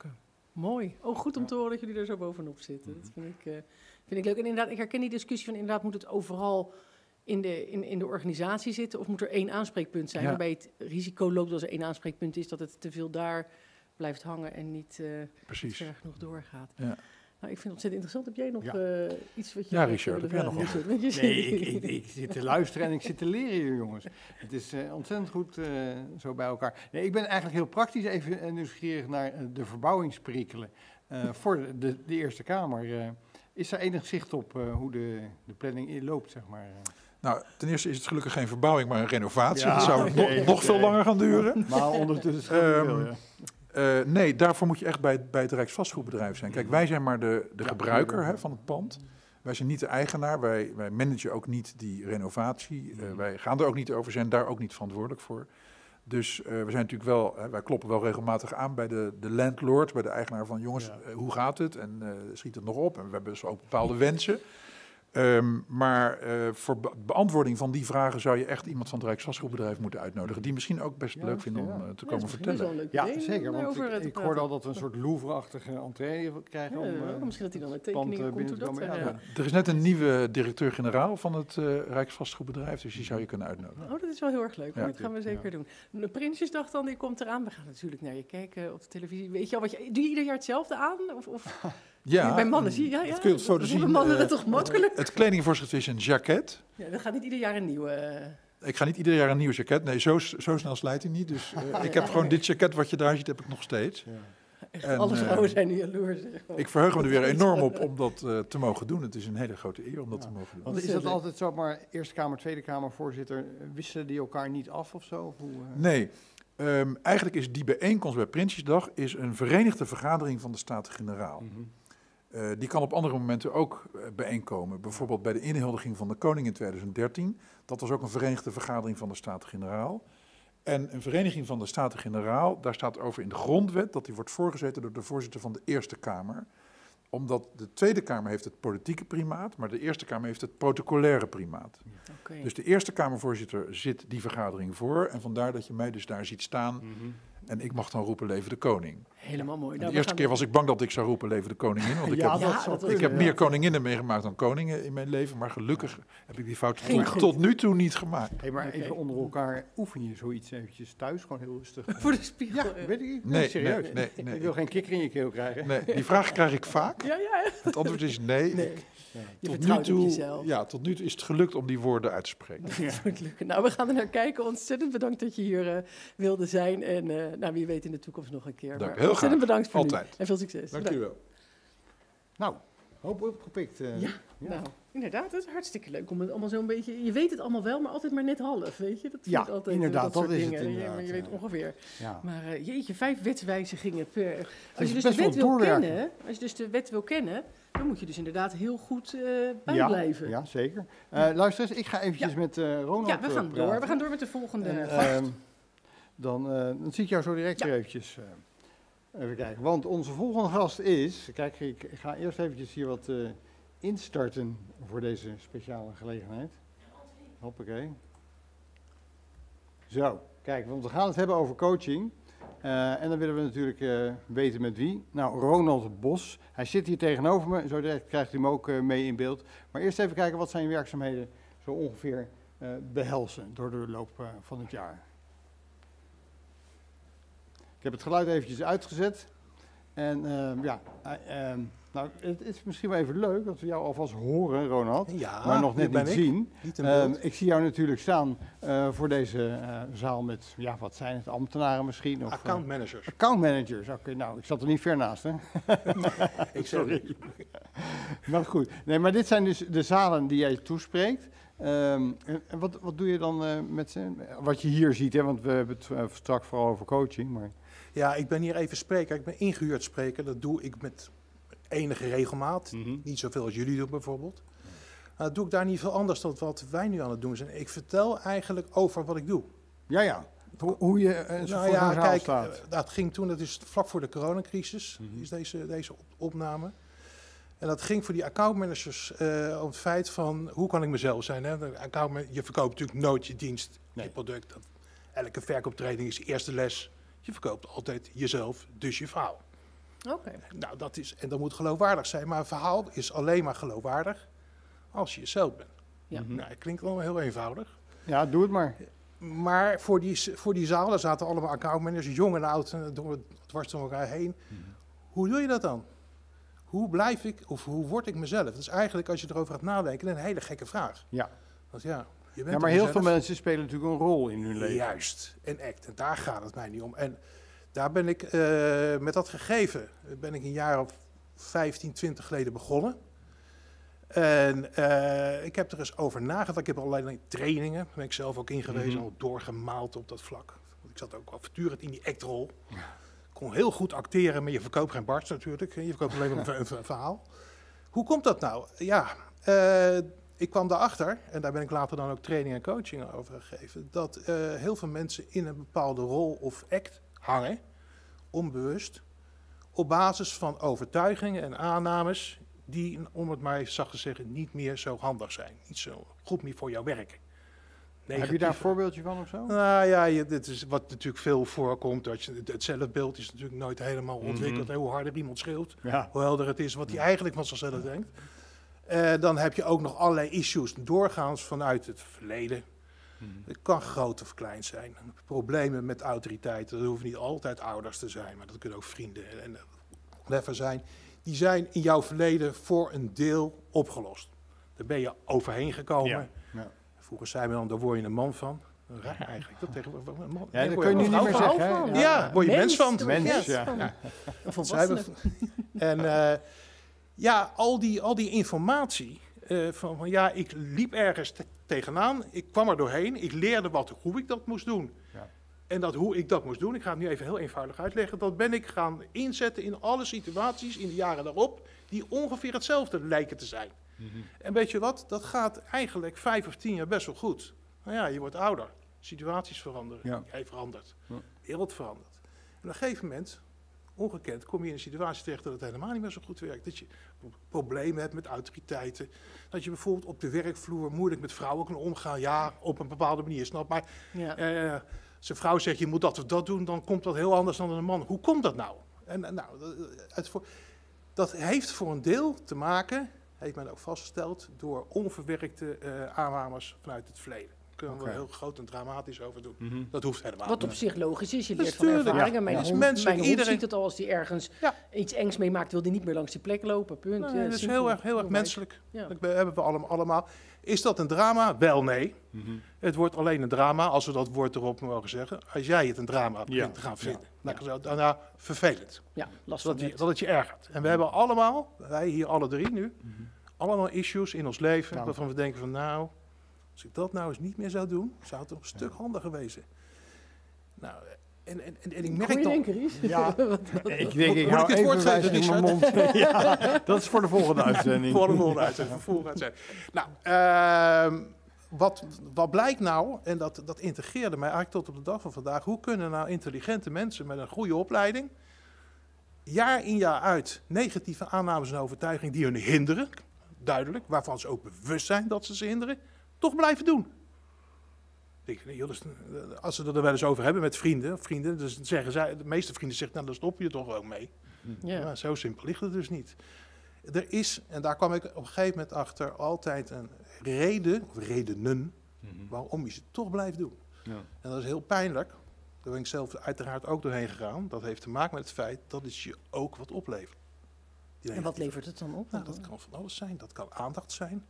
Mooi. Oh, goed om te horen dat jullie er zo bovenop zitten. Dat vind ik, eh, vind ik leuk. En inderdaad, ik herken die discussie van inderdaad, moet het overal in de, in, in de organisatie zitten of moet er één aanspreekpunt zijn? Ja. Waarbij het risico loopt als er één aanspreekpunt is dat het te veel daar blijft hangen en niet eh, Precies. ver genoeg doorgaat. Ja. Nou, ik vind het ontzettend interessant. Heb jij nog Ja. eh, iets wat je... Ja, Richard, eh, heb jij nog wat? Nee, ik, ik, ik zit te luisteren en ik zit te leren hier, jongens. Het is eh, ontzettend goed eh, zo bij elkaar. Nee, ik ben eigenlijk heel praktisch even eh, nieuwsgierig naar eh, de verbouwingsperikelen eh, voor de, de Eerste Kamer. Eh, is er enig zicht op eh, hoe de, de planning in loopt, zeg maar? Nou, ten eerste is het gelukkig geen verbouwing, maar een renovatie. Ja, dat zou nog, nog veel langer gaan duren. Maar ondertussen Ehm. Eh, nee, daarvoor moet je echt bij, het- bij het Rijksvastgoedbedrijf zijn. Kijk, wij zijn maar de, de Ja, gebruiker hè, van het pand. Wij zijn niet de eigenaar, wij, wij managen ook niet die renovatie. Eh, wij gaan er ook niet over, zijn daar ook niet verantwoordelijk voor. Dus eh, we zijn natuurlijk wel, hè, wij kloppen wel regelmatig aan bij de, de landlord, bij de eigenaar van jongens, Ja. hoe gaat het? En schiet het nog op? En we hebben dus ook bepaalde wensen. Ehm, maar eh, voor be- beantwoording van die vragen zou je echt iemand van het Rijksvastgoedbedrijf moeten uitnodigen. Die misschien ook best Ja, leuk vinden om eh, te Ja, komen vertellen. wel een leuk Ja, zeker. Want ik, hoorde al dat we een soort Louvre-achtige entree krijgen. om, eh, misschien dat hij dan met tekeningen komt. binnen Hoe te dat, komen. Ja, dat- Er is net een nieuwe directeur-generaal van het eh, Rijksvastgoedbedrijf, dus die zou je kunnen uitnodigen. Oh, dat is wel heel erg leuk. Dat gaan we zeker doen. De Prinsjesdag dan, die komt eraan. We gaan natuurlijk naar je kijken op de televisie. Weet je al wat je... Doe je ieder jaar hetzelfde aan? Of, of Ja, bij mannen zie je... Ja, ja. dat kun je op de foto dat zien. mannen eh, dat toch makkelijk? Het kledingvoorschrift is een jacket. Ja, dan gaat niet ieder jaar een nieuwe... eh, Ik ga niet ieder jaar een nieuw jacket. Nee, zo, zo snel slijt hij niet. Dus eh, ik heb gewoon dit jacket wat je daar ziet, heb ik nog steeds. Echt, En, alle eh, vrouwen zijn nu jaloers. zeg maar. Ik verheug me er weer enorm op om dat eh, te mogen doen. Het is een hele grote eer om dat te mogen doen. Want is dat altijd zo, maar Eerste Kamer, Tweede Kamer, voorzitter, eh, wisselen die elkaar niet af of zo? Of hoe, eh? Nee, ehm, eigenlijk is die bijeenkomst bij Prinsjesdag is een verenigde vergadering van de Staten-Generaal. Mhm. Eh, die kan op andere momenten ook eh, bijeenkomen. Bijvoorbeeld bij de inhuldiging van de koning in 2013. Dat was ook een verenigde vergadering van de Staten-Generaal. En een vereniging van de Staten-Generaal, daar staat over in de grondwet dat die wordt voorgezeten door de voorzitter van de Eerste Kamer. Omdat de Tweede Kamer heeft het politieke primaat, maar de Eerste Kamer heeft het protocolaire primaat. Oké. Dus de Eerste Kamervoorzitter zit die vergadering voor. En vandaar dat je mij dus daar ziet staan. Mhm. En ik mag dan roepen, leven de koning. Helemaal mooi. de Nou, we eerste keer was ik bang dat ik zou roepen, leven de koningin. Want ik Ja, heb, Ja, dat ik heb meer koninginnen meegemaakt dan koningen in mijn leven. Maar gelukkig heb ik die fout Geen tot, goed. nu toe niet gemaakt. Hey, maar even onder elkaar, oefen je zoiets eventjes thuis, gewoon heel rustig? Voor de spiegel. Ja, weet ik niet. Nee, serieus. nee, nee, Ik nee. wil geen kikker in je keel krijgen. Nee, die vraag krijg ik vaak. Ja, ja. Het antwoord is nee. Nee. Ik- Je tot, nu toe, jezelf. ja, tot nu toe is het gelukt om die woorden uit te spreken. Nou, we gaan er naar kijken. Ontzettend bedankt dat je hier eh, wilde zijn. En eh, nou, wie weet in de toekomst nog een keer. Dank, Maar heel ontzettend graag. bedankt voor Altijd. nu. En veel succes. Dank u wel. Nou, hoop opgepikt. eh. Ja, Ja. Nou, inderdaad, het is hartstikke leuk om het allemaal zo'n beetje... Je weet het allemaal wel, maar altijd maar net half, weet je? Dat vind Ja, ik altijd, eh, inderdaad, dat, dat soort is het dingen. Je- inderdaad, maar je weet ja. ongeveer. Ja. Maar eh, jeetje, vijf wetswijzigingen per... Als je dus de wet wil doorwerken. kennen, als je dus de wet wil kennen, dan moet je dus inderdaad heel goed eh Ja, bijblijven. ja, zeker. Eh luister eens, ik ga eventjes met eh Ronald Ja, we eh, gaan door. We gaan door met de volgende En, gast. ehm, dan, eh, dan zie ik jou zo direct Ja. weer eventjes. Even kijken, want onze volgende gast is... Kijk, ik, ga eerst eventjes hier wat eh, instarten voor deze speciale gelegenheid. Hoppakee. Zo, kijk, want we gaan het hebben over coaching. Eh, en dan willen we natuurlijk eh, weten met wie. Nou, Ronald Bos. Hij zit hier tegenover me. Zo krijgt u hem ook mee in beeld. Maar eerst even kijken wat zijn werkzaamheden zo ongeveer eh, behelzen door de loop van het jaar. Ik heb het geluid eventjes uitgezet. En ehm, ja, eh, ehm, nou, het is misschien wel even leuk dat we jou alvast horen, Ronald. Ja, maar nog net niet ik. zien. Niet Ehm, ik zie jou natuurlijk staan eh, voor deze eh, zaal met, ja, wat zijn het, ambtenaren misschien? Of, Account managers. account managers, oké. nou, ik zat er niet ver naast, hè? Ik Sorry. maar goed, nee, maar dit zijn dus de zalen die jij toespreekt. En en wat, wat doe je dan met ze? Wat je hier ziet, hè? want we hebben het straks vooral over coaching. Maar... Ja, ik ben hier even spreker. Ik ben ingehuurd spreker. Dat doe ik met enige regelmaat. Mhm. Niet zoveel als jullie doen bijvoorbeeld. Nou, dat doe ik daar niet veel anders dan wat wij nu aan het doen zijn. Ik vertel eigenlijk over wat ik doe. Ja, ja. Hoe, hoe je uh, Nou voor ja, kijk, staat. eh, dat ging toen, dat is vlak voor de coronacrisis, Mhm. is deze, deze op- opname. En dat ging voor die accountmanagers eh om het feit van, hoe kan ik mezelf zijn? Hè? De accountman- je verkoopt natuurlijk nooit je dienst, Nee. je product. Dat, elke verkooptraining is de eerste les. Je verkoopt altijd jezelf, dus je verhaal. Oké. Nou, dat is, en dat moet geloofwaardig zijn. Maar een verhaal is alleen maar geloofwaardig als je jezelf bent. Ja. Mhm. Nou, het klinkt allemaal heel eenvoudig. Ja, doe het maar. Maar voor die, voor die zalen zaten allemaal accountmanagers, jong en oud, eh, door, dwars door elkaar heen. Hoe doe je dat dan? Hoe blijf ik, of hoe word ik mezelf? Dat is eigenlijk, als je erover gaat nadenken, een hele gekke vraag. Ja. Want ja, je bent Ja, maar heel veel mensen spelen natuurlijk een rol in hun leven. Juist, en act. En daar gaat het mij niet om. En daar ben ik, eh, met dat gegeven, ben ik een jaar of 15, 20 geleden begonnen. En eh, ik heb er eens over nagedacht. Ik heb allerlei trainingen, daar ben ik zelf ook in geweest, Mhm. al doorgemaald op dat vlak. Want ik zat ook al voortdurend in die actrol. Ik kon heel goed acteren, maar je verkoopt geen barst natuurlijk. Je verkoopt alleen maar een verhaal. Hoe komt dat nou? Ja, eh, ik kwam daarachter, en daar ben ik later dan ook training en coaching over gegeven, dat eh, heel veel mensen in een bepaalde rol of act hangen, onbewust, op basis van overtuigingen en aannames die, om het maar zacht te zeggen, niet meer zo handig zijn. Niet zo goed meer voor jou werken. Heb je daar een voorbeeldje van of zo? nou ja, je, dit is wat natuurlijk veel voorkomt. Dat je, het, zelfbeeld is natuurlijk nooit helemaal ontwikkeld. Mhm. hè, Hoe harder iemand schreeuwt, Ja. hoe helder het is wat hij eigenlijk van zichzelf denkt. Eh, dan heb je ook nog allerlei issues doorgaans vanuit het verleden. Mhm. Het kan groot of klein zijn. Problemen met autoriteiten, dat hoeven niet altijd ouders te zijn, maar dat kunnen ook vrienden en- whatever zijn. Die zijn in jouw verleden voor een deel opgelost. Daar ben je overheen gekomen. Ja, ja. Vroeger zei men dan, daar word je een man van. Raar eigenlijk. Dat tegenwoordig een man. Ja, Nee, dat word kun je nu niet meer van. zeggen. hè? Ja, word je mens, van. Mens, ja. ja. Ja. We- En eh, ja, al die, al die informatie. eh, van, van ja, ik liep ergens te- tegenaan. Ik kwam er doorheen. Ik leerde wat, hoe ik dat moest doen. Ja. En dat hoe ik dat moest doen, ik ga het nu even heel eenvoudig uitleggen. Dat ben ik gaan inzetten in alle situaties in de jaren daarop. die ongeveer hetzelfde lijken te zijn. En weet je wat? Dat gaat eigenlijk vijf of tien jaar best wel goed. Nou ja, je wordt ouder. Situaties veranderen. Ja. Jij verandert. Ja. Wereld verandert. En op een gegeven moment, ongekend, kom je in een situatie terecht dat het helemaal niet meer zo goed werkt. Dat je problemen hebt met autoriteiten. Dat je bijvoorbeeld op de werkvloer moeilijk met vrouwen kan omgaan. Ja, op een bepaalde manier, snap maar. Ja. eh, als een vrouw zegt, je moet dat of dat doen, dan komt dat heel anders dan een man. Hoe komt dat nou? En, nou, dat- het voor, dat heeft voor een deel te maken, heeft men ook vastgesteld, door onverwerkte eh aannames vanuit het verleden. Daar kunnen we heel groot en dramatisch over doen. Mhm. Dat hoeft helemaal Wat niet. op zich logisch is. Je Dat leert is van ervaringen. Ja. Mijn, hond, mijn hond Iedereen- ziet het al als die ergens Ja. iets engs meemaakt, wil die niet meer langs die plek lopen. Punt. Nee, Ja, dat is heel erg, heel erg menselijk. Ja. Dat hebben we allemaal, allemaal. Is dat een drama? Wel, nee. Mhm. Het wordt alleen een drama, als we dat woord erop mogen zeggen, als jij het een drama begint te gaan Ja. vinden. Nou, daarna vervelend. Ja, last Dat je, dat het je ergert. En we hebben allemaal, wij hier alle drie nu, allemaal issues in ons leven Nou. waarvan we denken van nou, als ik dat nou eens niet meer zou doen, zou het een stuk handiger wezen. Nou, en, en, en, en ik merk dan... Ja. Ik denk, ik hou even woord wijs in mijn mond. ja, dat is voor de volgende uitzending. Voor de volgende uitzending. voor de volgende uitzending. Nou, ehm, wat, wat blijkt nou, en dat, dat integreerde mij eigenlijk tot op de dag van vandaag, hoe kunnen nou intelligente mensen met een goede opleiding, jaar in jaar uit, negatieve aannames en overtuigingen die hun hinderen, duidelijk, waarvan ze ook bewust zijn dat ze ze hinderen, toch blijven doen? Ik, joh, dat is- eh, als ze het er wel eens over hebben met vrienden, vrienden dus zeggen zij, de meeste vrienden zeggen, nou dan stop je er toch ook mee. Ja. Maar zo simpel ligt het dus niet. Er is, en daar kwam ik op een gegeven moment achter, altijd een reden, of redenen, waarom je ze toch blijft doen. Ja. En dat is heel pijnlijk. Daar ben ik zelf uiteraard ook doorheen gegaan. Dat heeft te maken met het feit dat het je ook wat oplevert. En wat levert het dan op? Nou, dat kan van alles zijn. Dat kan aandacht zijn.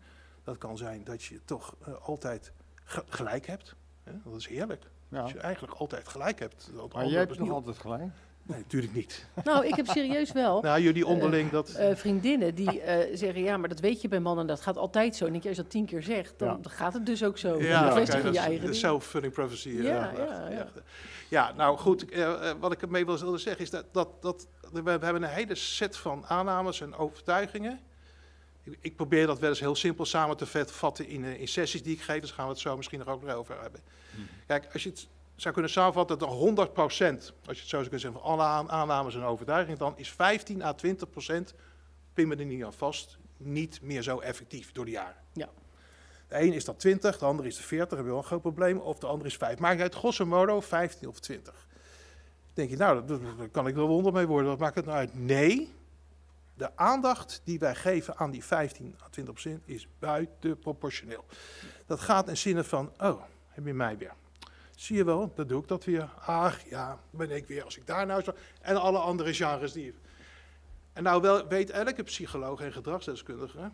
Dat kan zijn dat je toch eh, altijd ge- gelijk hebt. Hè? Dat is heerlijk. Ja. Als je eigenlijk altijd gelijk hebt. Dat Maar jij hebt is nog niet- altijd gelijk. Nee, natuurlijk niet. Nou, ik heb serieus wel Nou, jullie onderling dat... eh, vriendinnen die eh, zeggen... ja, maar dat weet je bij mannen, dat gaat altijd zo. En ik, als je dat tien keer zegt, dan Ja. gaat het dus ook zo. Ja, dan oké, bevestig je dat eigen de self-fulfilling prophecy. eh, Ja, ja, ja. Ja, nou goed, eh, eh, wat ik ermee wil wilde zeggen is dat, dat, dat we, we hebben een hele set van aannames en overtuigingen. Ik, probeer dat wel eens heel simpel samen te vatten in, eh, in sessies die ik geef, dus gaan we het zo misschien nog ook weer over hebben. Kijk, als je het zou kunnen samenvatten, dat 100% als je het zo zou kunnen zeggen, van alle aan- aannames en overtuigingen, dan is 15 à 20 procent, pin me er niet aan vast, niet meer zo effectief door de jaren. Ja. De een is dat 20, de ander is de 40, heb je wel een groot probleem. Of de ander is 5. Maakt uit, grosso modo 15 of 20. Denk je, nou, daar daar kan ik wel wonder mee worden. Wat maakt het nou uit? Nee, de aandacht die wij geven aan die 15 à 20 procent is buitenproportioneel. Dat gaat in zinnen van, oh, heb je mij weer. Zie je wel, dat doe ik dat weer. Ach ja, ben ik weer. Als ik daar nou zo... En alle andere genres die... En nou wel, weet elke psycholoog en gedragsdeskundige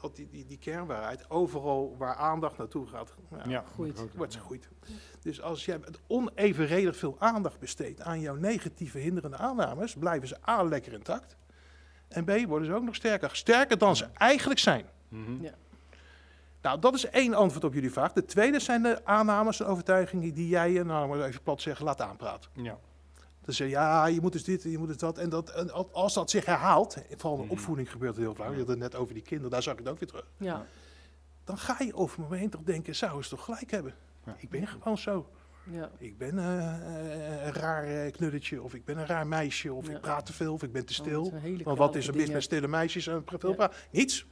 dat die, die, die kernwaarheid overal waar aandacht naartoe gaat, ja, Ja, Groeit. groeit. wordt ze goed. Dus als jij onevenredig veel aandacht besteedt aan jouw negatieve hinderende aannames, blijven ze A lekker intact. En B worden ze ook nog sterker. Sterker dan ze eigenlijk zijn. Mhm. Ja. Nou, dat is één antwoord op jullie vraag. De tweede zijn de aannames en overtuigingen die jij, je, nou maar even plat zeggen, laat aanpraten. Ja. Dan zeg je, ja, je moet dus dit, je moet dus dat. En, dat, en als dat zich herhaalt, vooral in de Mhm. opvoeding gebeurt het heel vaak. Je had het net over die kinderen, daar zag ik het ook weer terug. Ja. Dan ga je over me heen toch denken, zou ze toch gelijk hebben. Ja. Ik ben gewoon zo. Ja. Ik ben eh, eh, een raar eh, knulletje, of ik ben een raar meisje, of Ja. ik praat te veel, of ik ben te Oh, stil. hele Want wat is er mis met stille meisjes en veel Ja. praten? Niets.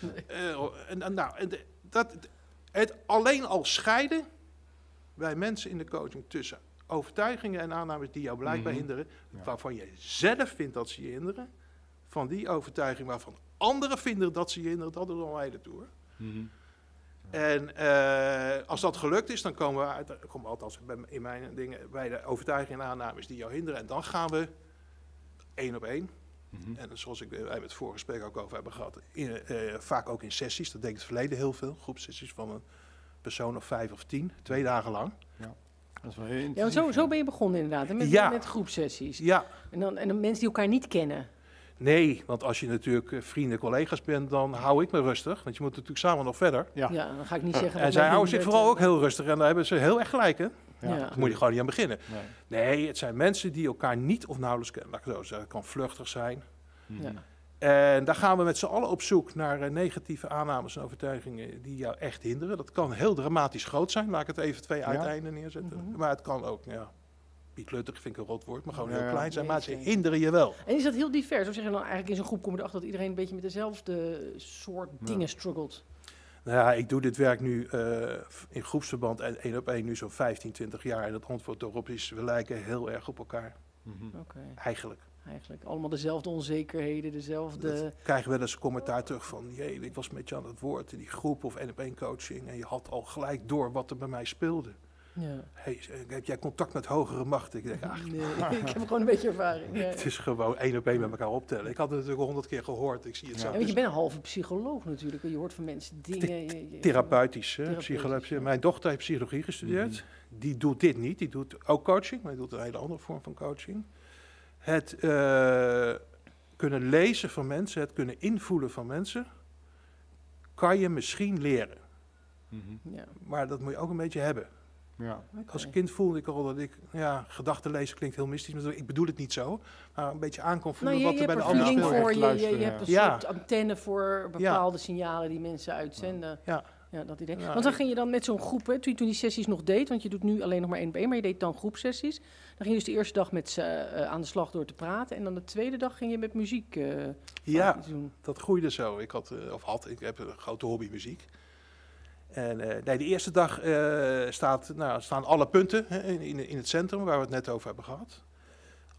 Eh, en, en nou, en dat, het alleen al scheiden bij mensen in de coaching tussen overtuigingen en aannames die jou blijkbaar Mhm. hinderen, Ja. waarvan je zelf vindt dat ze je hinderen, van die overtuiging waarvan anderen vinden dat ze je hinderen, dat is al een hele tour. Mhm. En eh, als dat gelukt is, dan komen we, uit, komen we althans in mijn dingen bij de overtuigingen en aannames die jou hinderen. En dan gaan we één op één. Mhm. En zoals ik, eh, wij het vorige gesprek ook over hebben gehad, in, eh, vaak ook in sessies. Dat deed ik het verleden heel veel. Groepsessies van een persoon of vijf of tien, twee dagen lang. Dat is wel heel Ja, zo, zo ben je begonnen inderdaad, hè, met, Ja. met groepsessies. Ja, En dan, en dan mensen die elkaar niet kennen. Nee, want als je natuurlijk eh, vrienden, collega's bent, dan hou ik me rustig. Want je moet natuurlijk samen nog verder. Ja. Ja, dan ga ik niet zeggen... En zij houden zich vooral eh, ook heel rustig. En daar hebben ze heel erg gelijk, hè? Ja. Ja. Daar moet je gewoon niet aan beginnen. Nee. Nee, het zijn mensen die elkaar niet of nauwelijks kennen. Laat ik het zo zeggen. Kan vluchtig zijn. Mhm. Ja. En daar gaan we met z'n allen op zoek naar eh, negatieve aannames en overtuigingen die jou echt hinderen. Dat kan heel dramatisch groot zijn. Laat ik het even twee uiteinden neerzetten. Mhm. Maar het kan ook, ja, pietluttig vind ik een rot woord, maar gewoon heel ja. klein zijn. Maar ze hinderen je wel. En is dat heel divers? Of zeg je dan eigenlijk in zo'n groep kom je erachter dat iedereen een beetje met dezelfde soort Ja. dingen struggelt? Nou ja, ik doe dit werk nu eh, in groepsverband en één op één nu zo'n 15, 20 jaar. En het antwoord daarop is, we lijken heel erg op elkaar. Oké, Eigenlijk. eigenlijk. Allemaal dezelfde onzekerheden, dezelfde... Dat krijgen we wel eens commentaar terug van, jee, ik was met je aan het woord in die groep of één op één coaching. En je had al gelijk door wat er bij mij speelde. Ja. Hey, zeg, heb jij contact met hogere machten? Ik denk, ach, Nee, ik heb gewoon een beetje ervaring. Ja. het is gewoon één op één met elkaar optellen. Ik had het natuurlijk honderd keer gehoord, ik zie het Ja. zo. Ja, want je bent een halve psycholoog natuurlijk. Je hoort van mensen dingen. je- je- therapeutisch, hè, Therapeutisch. Mijn dochter heeft psychologie gestudeerd. Die doet dit niet, die doet ook coaching, maar die doet een hele andere vorm van coaching. Het eh, kunnen lezen van mensen, het kunnen invoelen van mensen, kan je misschien leren. Mhm. Ja, Maar dat moet je ook een beetje hebben. Ja. Als kind voelde ik al dat ik, ja, gedachten lezen klinkt heel mystisch, maar ik bedoel het niet zo. Maar een beetje aan kon voelen Nou, je, wat je er hebt bij de er ander speelde. voor, je, je, je hebt een ja. soort antenne voor bepaalde signalen die mensen uitzenden. Ja. Ja, dat idee. Ja, want dan ging je dan met zo'n groep, hè, toen je toen die sessies nog deed, want je doet nu alleen nog maar één op één, maar je deed dan groepsessies. Dan ging je dus de eerste dag met ze eh, aan de slag door te praten en dan de tweede dag ging je met muziek eh, vaak Ja, doen. dat groeide zo. Ik had, eh, of had, ik heb een grote hobby muziek. En eh, nee, de eerste dag eh, staat, nou, staan alle punten hè, in, in, het centrum waar we het net over hebben gehad.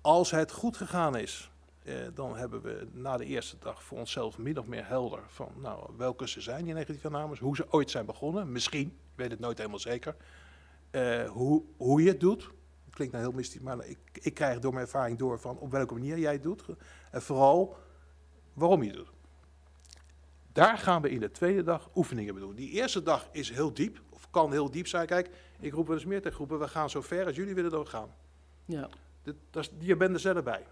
Als het goed gegaan is, eh, dan hebben we na de eerste dag voor onszelf min of meer helder van nou, welke ze zijn, die negatieve namen, hoe ze ooit zijn begonnen. Misschien, ik weet het nooit helemaal zeker. Hoe, hoe je het doet. Klinkt nou heel mystisch, maar ik, ik krijg door mijn ervaring door van op welke manier jij het doet. En vooral waarom je het doet. Daar gaan we in de tweede dag oefeningen doen. Die eerste dag is heel diep, of kan heel diep zijn. Kijk, ik roep wel eens meer tegen groepen, we gaan zo ver als jullie willen dat we gaan. Ja. Dit, dat is, je bent er zelf bij.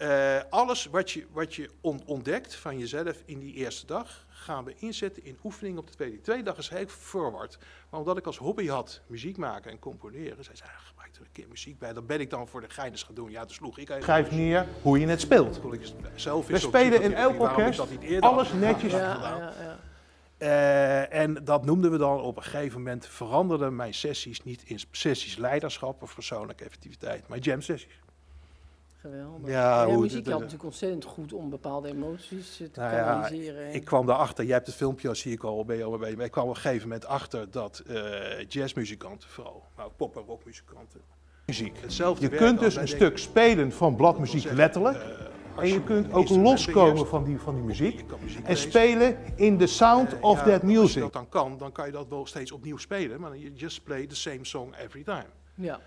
Eh, alles wat je, wat je on- ontdekt van jezelf in die eerste dag, gaan we inzetten in oefeningen op de tweede. Die tweede dag is heel forward. Maar omdat ik als hobby had muziek maken en componeren, zei ze, ah, gebruik er een keer muziek bij. Dat ben ik dan voor de geiners gaan doen. Ja, toen sloeg ik. Schrijf neer hoe je het speelt. Zelf We spelen in elk orkest dat niet eerder alles netjes Ja, gedaan. ja, ja. Eh, en dat noemden we dan op een gegeven moment, veranderden mijn sessies niet in sessies leiderschap of persoonlijke effectiviteit, maar jam sessies. Geweldig. Ja, hoe muziek helpt natuurlijk ontzettend goed om bepaalde emoties eh, te Nou ja, kanaliseren. en- Ik kwam daarachter, jij hebt het filmpje, al zie ik al, ben je al mee, maar ik kwam op een gegeven moment achter dat eh, jazzmuzikanten vooral, maar ook pop- en rockmuzikanten, Muziek. hetzelfde Je kunt dus een stuk spelen van bladmuziek zeggen, letterlijk. eh, En je je kunt ook loskomen van die, van die muziek. En lezen. spelen in the sound of ja, that Als je music. dat dan kan, dan kan je dat wel steeds opnieuw spelen, maar je just play the same song every time. Ja.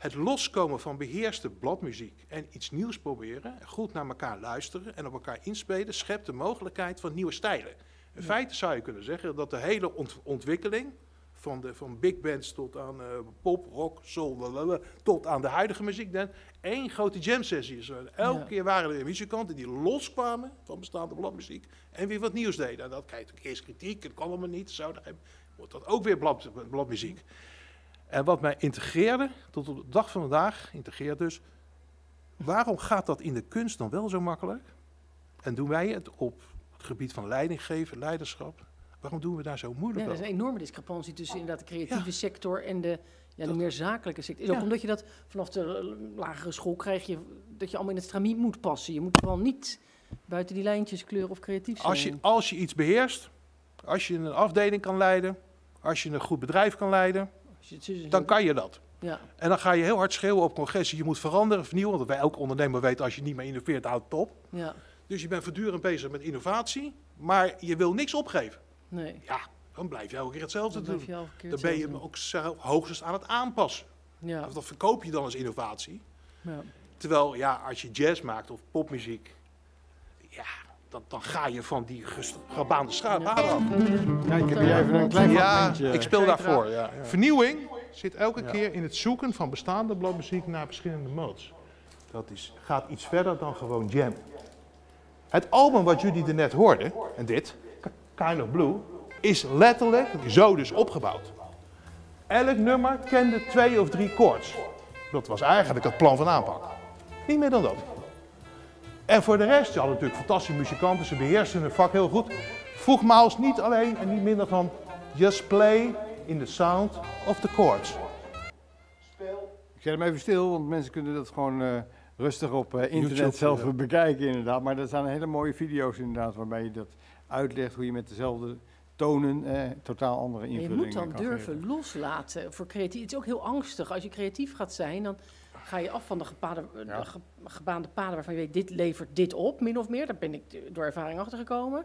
Het loskomen van beheerste bladmuziek en iets nieuws proberen, goed naar elkaar luisteren en op elkaar inspelen, schept de mogelijkheid van nieuwe stijlen. In feite zou je kunnen zeggen dat de hele ont- ontwikkeling, van, de, van big bands tot aan eh, pop, rock, soul, lalala, tot aan de huidige muziek, dan één grote jam sessie is. Elke Ja. keer waren er weer muzikanten die loskwamen van bestaande bladmuziek en weer wat nieuws deden. En dat krijg je natuurlijk eerst kritiek, het kan allemaal niet, zo, dan wordt dat ook weer blad, bladmuziek. En wat mij integreerde, tot op de dag van vandaag, integreert dus, waarom gaat dat in de kunst dan wel zo makkelijk? En doen wij het op het gebied van leidinggeven, leiderschap? Waarom doen we daar zo Ja, moeilijk er is over? een enorme discrepantie tussen inderdaad de creatieve sector en de, ja, de meer zakelijke sector. Is ook omdat je dat vanaf de lagere school krijg je dat je allemaal in het stramien moet passen. Je moet vooral niet buiten die lijntjes kleuren of creatief zijn. Als je, als je iets beheerst, als je een afdeling kan leiden, als je een goed bedrijf kan leiden, Dan kan je dat. Ja. En dan ga je heel hard schreeuwen op congressen. Je moet veranderen, vernieuwen. Want wij elke ondernemer weet, als je niet meer innoveert, houdt het op. Ja, Dus je bent voortdurend bezig met innovatie, maar je wil niks opgeven. nee. Ja, dan blijf je elke keer hetzelfde Dan doen. Dan ben je hem ook zelf hoogstens aan het aanpassen. Ja. Of dat verkoop je dan als innovatie. Ja. Terwijl, ja, als je jazz maakt of popmuziek, ja, dan, dan ga je van die gebaande schaap af. Ja, ik heb hier even een klein Ja, ik speel daarvoor. Ja, ja. Vernieuwing zit elke Ja. keer in het zoeken van bestaande bladmuziek naar verschillende modes. Dat is, gaat iets verder dan gewoon jam. Het album wat jullie er net hoorden, en dit, Kind of Blue, is letterlijk zo dus opgebouwd. Elk nummer kende twee of drie chords. Dat was eigenlijk het plan van aanpak. Niet meer dan dat. En voor de rest, je had natuurlijk fantastische muzikanten, ze beheersten hun vak heel goed. Voeg Miles niet alleen en niet minder van just play in the sound of the chords. Ik zet hem even stil, want mensen kunnen dat gewoon eh, rustig op eh, internet YouTube, zelf bekijken inderdaad. Maar er staan hele mooie video's inderdaad waarbij je dat uitlegt hoe je met dezelfde tonen eh, totaal andere En je invullingen moet dan kan durven geven. loslaten voor creatief. Het is ook heel angstig. Als je creatief gaat zijn, dan ga je af van de, gepaden, eh, Ja. de ge- gebaande paden waarvan je weet, dit levert dit op, min of meer. Daar ben ik door ervaring achter gekomen.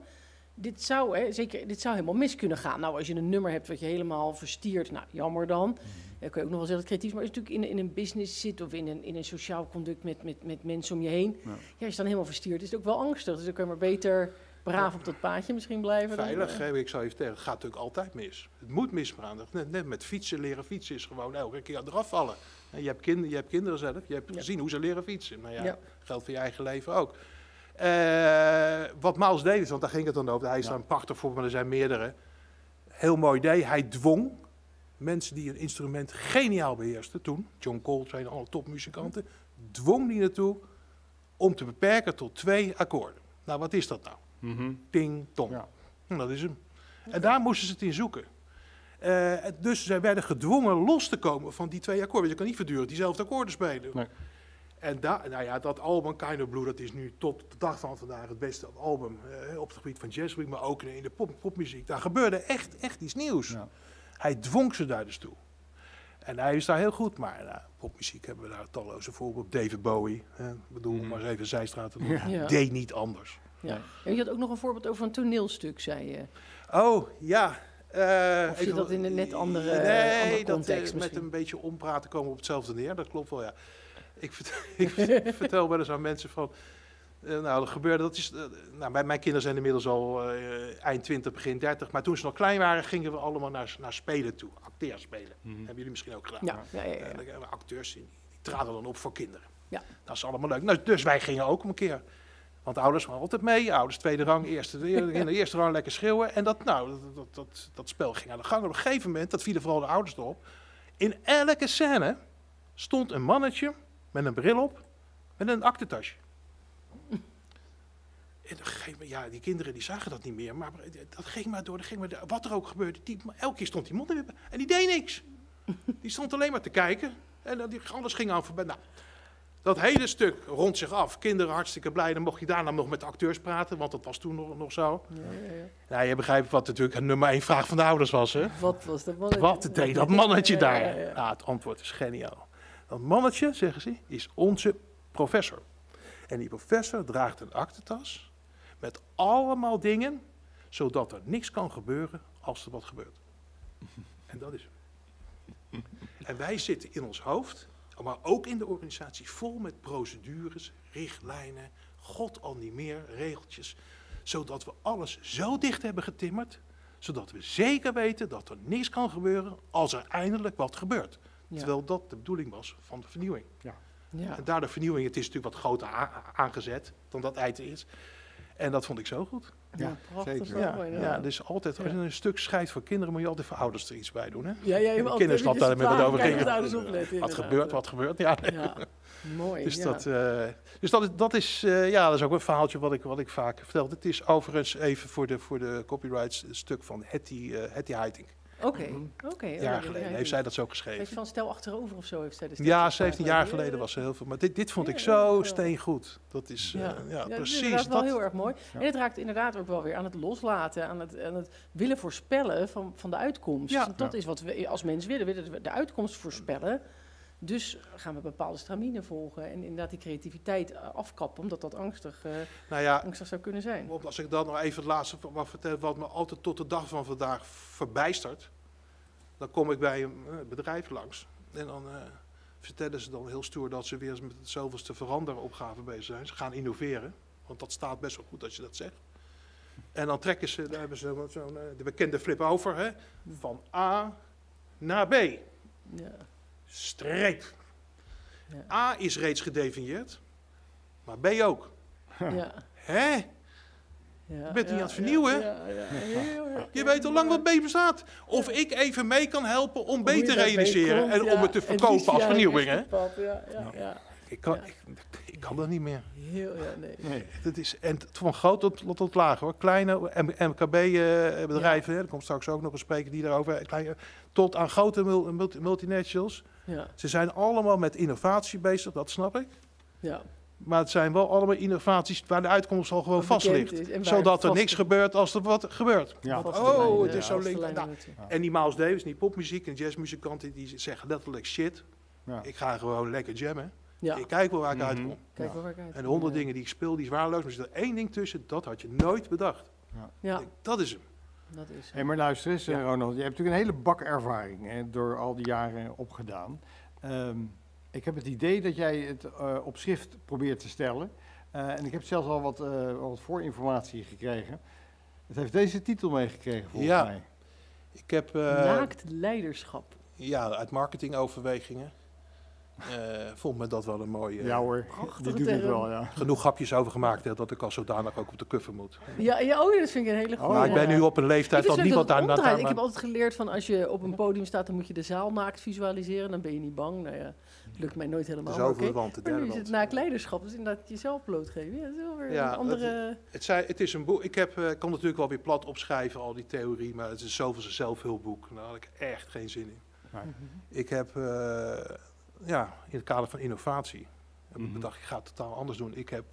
Dit zou, hè, zeker, dit zou helemaal mis kunnen gaan. Nou, als je een nummer hebt wat je helemaal verstiert, nou, jammer dan. Dan kun je ook nog wel zeggen creatief is. Maar als je natuurlijk in, in een business zit of in een, in een sociaal conduct met, met, met mensen om je heen. Ja. Ja. als je dan helemaal verstiert, is het ook wel angstig. Dus dan kun je maar beter braaf op dat paadje misschien blijven. Veilig, eh, hè, ik zou je vertellen, het gaat natuurlijk altijd mis. Het moet misgaan. Net, net met fietsen, leren fietsen is gewoon elke keer eraf vallen. En je, hebt kinderen, je hebt kinderen zelf, je hebt Ja. gezien hoe ze leren fietsen. Nou ja, Ja. geldt voor je eigen leven ook. Eh, wat Miles deed is, want daar ging het dan over, hij is daar een prachtig voorbeeld, maar er zijn meerdere. Heel mooi idee, hij dwong mensen die een instrument geniaal beheersten toen, John Coltrane, alle topmuzikanten, dwong die naartoe om te beperken tot twee akkoorden. Nou, wat is dat nou? Mhm. Ting, tong. Ja. Nou, dat is hem. En daar moesten ze het in zoeken. Eh, dus zij werden gedwongen los te komen van die twee akkoorden. Je kan niet voortdurend diezelfde akkoorden spelen. Nee. En daar, nou ja, dat album Kind of Blue, dat is nu tot de dag van vandaag het beste album eh, op het gebied van jazzmuziek, maar ook in de pop, popmuziek. Daar gebeurde echt, echt iets nieuws. Ja. Hij dwong ze daar dus toe. En hij is daar heel goed, maar nou, popmuziek hebben we daar talloze voorbeelden. David Bowie, hè, ik bedoel, Mhm. maar eens even zijstraat te doen, Ja. Ja. deed niet anders. Ja. En je had ook nog een voorbeeld over een toneelstuk, zei je. Oh, ja. Eh, Of ik- dat in een net andere- nee, andere dat, context eh, met een beetje ompraten komen we op hetzelfde neer. Dat klopt wel, ja. Ik, vertel, ik vertel wel eens aan mensen van... eh, nou, dat gebeurde, dat is... eh, nou, mijn, mijn kinderen zijn inmiddels al eh, eind 20, begin 30. Maar toen ze nog klein waren, gingen we allemaal naar, naar spelen toe. Acteerspelen. Mhm. Hebben jullie misschien ook gedaan? Ja, ja, ja, ja. Eh, dan hebben we acteurs die, die traden dan op voor kinderen. Ja. Dat is allemaal leuk. Nou, dus wij gingen ook een keer. Want ouders waren altijd mee. Ouders tweede rang, eerste, in de eerste rang lekker schreeuwen. En dat, nou, dat, dat, dat, dat spel ging aan de gang. Op een gegeven moment, dat vielen vooral de ouders erop. In elke scène stond een mannetje met een bril op, met een aktentasje. En moment, ja, die kinderen die zagen dat niet meer. Maar dat ging maar door, dat ging maar. Wat er ook gebeurde, die, elke keer stond die mond. En die deed niks. Die stond alleen maar te kijken. En die, alles ging aan voorbij. Nou, dat hele stuk rond zich af. Kinderen hartstikke blij. Dan mocht je daarna nog met de acteurs praten, want dat was toen nog, nog zo. Ja, ja, ja. Nou, je begrijpt wat natuurlijk een nummer één vraag van de ouders was, hè? Wat was dat mannetje? Wat deed dat mannetje daar? ja, ja. Nou, het antwoord is geniaal. Dat mannetje, zeggen ze, is onze professor. En die professor draagt een aktentas met allemaal dingen, zodat er niks kan gebeuren als er wat gebeurt. En dat is hem. En wij zitten in ons hoofd Maar ook in de organisatie vol met procedures, richtlijnen, god al niet meer, regeltjes. Zodat we alles zo dicht hebben getimmerd, zodat we zeker weten dat er niks kan gebeuren als er eindelijk wat gebeurt. Ja. Terwijl dat de bedoeling was van de vernieuwing. Ja. Ja. En daar de vernieuwing, het is natuurlijk wat groter aangezet dan dat eind is. En dat vond ik zo goed. Ja, prachtig zeker. Ja, dus altijd, als je een stuk scheidt voor kinderen, moet je altijd voor ouders er iets bij doen. Hè? Ja, de moet kinderen snappen daar met het over ging. Wat gebeurt, wat gebeurt. Ja, Ja, mooi. Dus, dat, eh, dus dat is, dat, is, eh, ja, dat is ook een verhaaltje wat ik, wat ik vaak vertel. Het is overigens even voor de, voor de copyrights een stuk van Hetty, eh Hetty Heiting. Oké, oké. oh, Jaar ja, geleden heeft zij dat zo geschreven. je van stel achterover of zo heeft zij de Ja, stukjes 17 gemaakt. jaar geleden was ze heel veel. Maar dit, dit vond ik zo steengoed. Dat is, eh, Ja, ja, ja, dat is precies. wel heel erg mooi. En het raakt inderdaad ook wel weer aan het loslaten, aan het, aan het willen voorspellen van, van de uitkomst. Ja. Dat is wat we als mens willen, we willen de uitkomst voorspellen. Dus gaan we bepaalde stramine volgen en inderdaad die creativiteit eh, afkappen, omdat dat angstig, eh, Nou ja, angstig zou kunnen zijn. Als ik dan nog even het laatste wat vertel, wat me altijd tot de dag van vandaag verbijstert, dan kom ik bij een eh, bedrijf langs en dan eh, vertellen ze dan heel stoer dat ze weer eens met het zoveelste veranderopgave bezig zijn. Ze gaan innoveren, want dat staat best wel goed als je dat zegt. En dan trekken ze, daar hebben ze zo'n eh, de bekende flip over, hè, van A naar B. Ja. Streep. Ja. A is reeds gedefinieerd, maar B ook. Ja. Hè? Ja, Je bent niet aan het vernieuwen. Ja, ja, heel erg. Je weet al lang wat B bestaat. Of ik even mee kan helpen om B Hoe je te realiseren komt, en ja. om het te En verkopen als vernieuwing. Hè? recht op pad, Ja, ja, ja. Ik, kan, ik, ik kan dat niet meer. Heel, ja, nee. Nee. Het is, en het- van groot tot, tot laag hoor. Kleine MKB-bedrijven, eh, er komt straks ook nog een spreker die daarover. Kleine, tot aan grote mul- multi- multinationals. Ja, Ze zijn allemaal met innovatie bezig, dat snap ik. ja. Maar het zijn wel allemaal innovaties waar de uitkomst al gewoon vast ligt. Zodat er niks gebeurt als er wat gebeurt. Ja. Oh, lijnen, het is ja, zo link. Nou. En die Miles Davis, die popmuziek en jazzmuzikanten, die zeggen letterlijk shit. Ja. Ik ga gewoon lekker jammen. Ja, Ik kijk wel waar ik Mhm. uitkom. kijk Ja. waar ik uit En de honderd dingen die ik speel, die is waardeloos. Maar er zit er één ding tussen, dat had je nooit bedacht. Ja, Dat is hem. dat is Hey, maar luister eens, eh, Ja. Ronald. Je hebt natuurlijk een hele bak ervaring hè, door al die jaren opgedaan. Ehm, ik heb het idee dat jij het eh, op schrift probeert te stellen. Eh, en ik heb zelfs al wat, eh, wat voorinformatie gekregen. Het heeft deze titel meegekregen volgens Ja. mij. Ik heb eh, Naakt leiderschap. ja, uit marketingoverwegingen vond me dat wel een mooie... Ja hoor, die doet het wel, ja. Genoeg grapjes over gemaakt hè, dat ik al zodanig ook op de cover moet. Ja, ja oh, dat vind ik een hele goede. maar ik ben nu op een leeftijd dat niemand daar naar... Ik heb altijd geleerd van als je op een podium staat, dan moet je de zaal naakt visualiseren. Dan ben je niet bang. Nou ja, het lukt mij nooit helemaal. wand, de Maar nu is het naakt leiderschap. Dus inderdaad jezelf blootgeven. Ja, dat is wel weer Ja, een andere... Het, zei, het is een boek. Ik heb, eh, kan natuurlijk wel weer plat opschrijven, al die theorie, maar het is zoveel zelfhulpboek. Daar had ik echt geen zin in. Nee. Ik heb, eh, ja, in het kader van innovatie, heb ik Mhm. bedacht, ik ga het totaal anders doen. Ik heb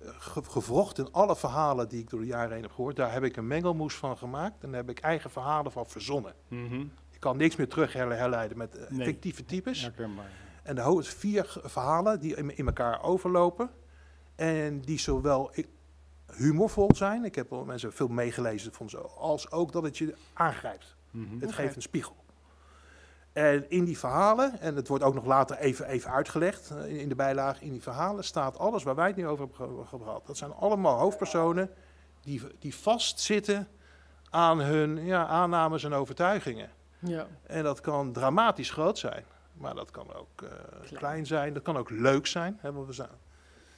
eh, ge- gevrocht in alle verhalen die ik door de jaren heen heb gehoord. Daar heb ik een mengelmoes van gemaakt en daar heb ik eigen verhalen van verzonnen. Mhm. Ik kan niks meer terug herle- herleiden met eh, Nee. fictieve types. Herkenbaar. En de ho- vier verhalen die in, in elkaar overlopen. En die zowel humorvol zijn. Ik heb wel mensen veel meegelezen van zo. Als ook dat het je aangrijpt. Mhm. Het geeft een spiegel. En in die verhalen, en het wordt ook nog later even, even uitgelegd eh, in, de bijlage, in die verhalen staat alles waar wij het nu over hebben ge- gehad. Dat zijn allemaal hoofdpersonen die, die vastzitten aan hun ja, aannames en overtuigingen. Ja. En dat kan dramatisch groot zijn, maar dat kan ook eh, klein. zijn, dat kan ook leuk zijn. Hè, want we zijn,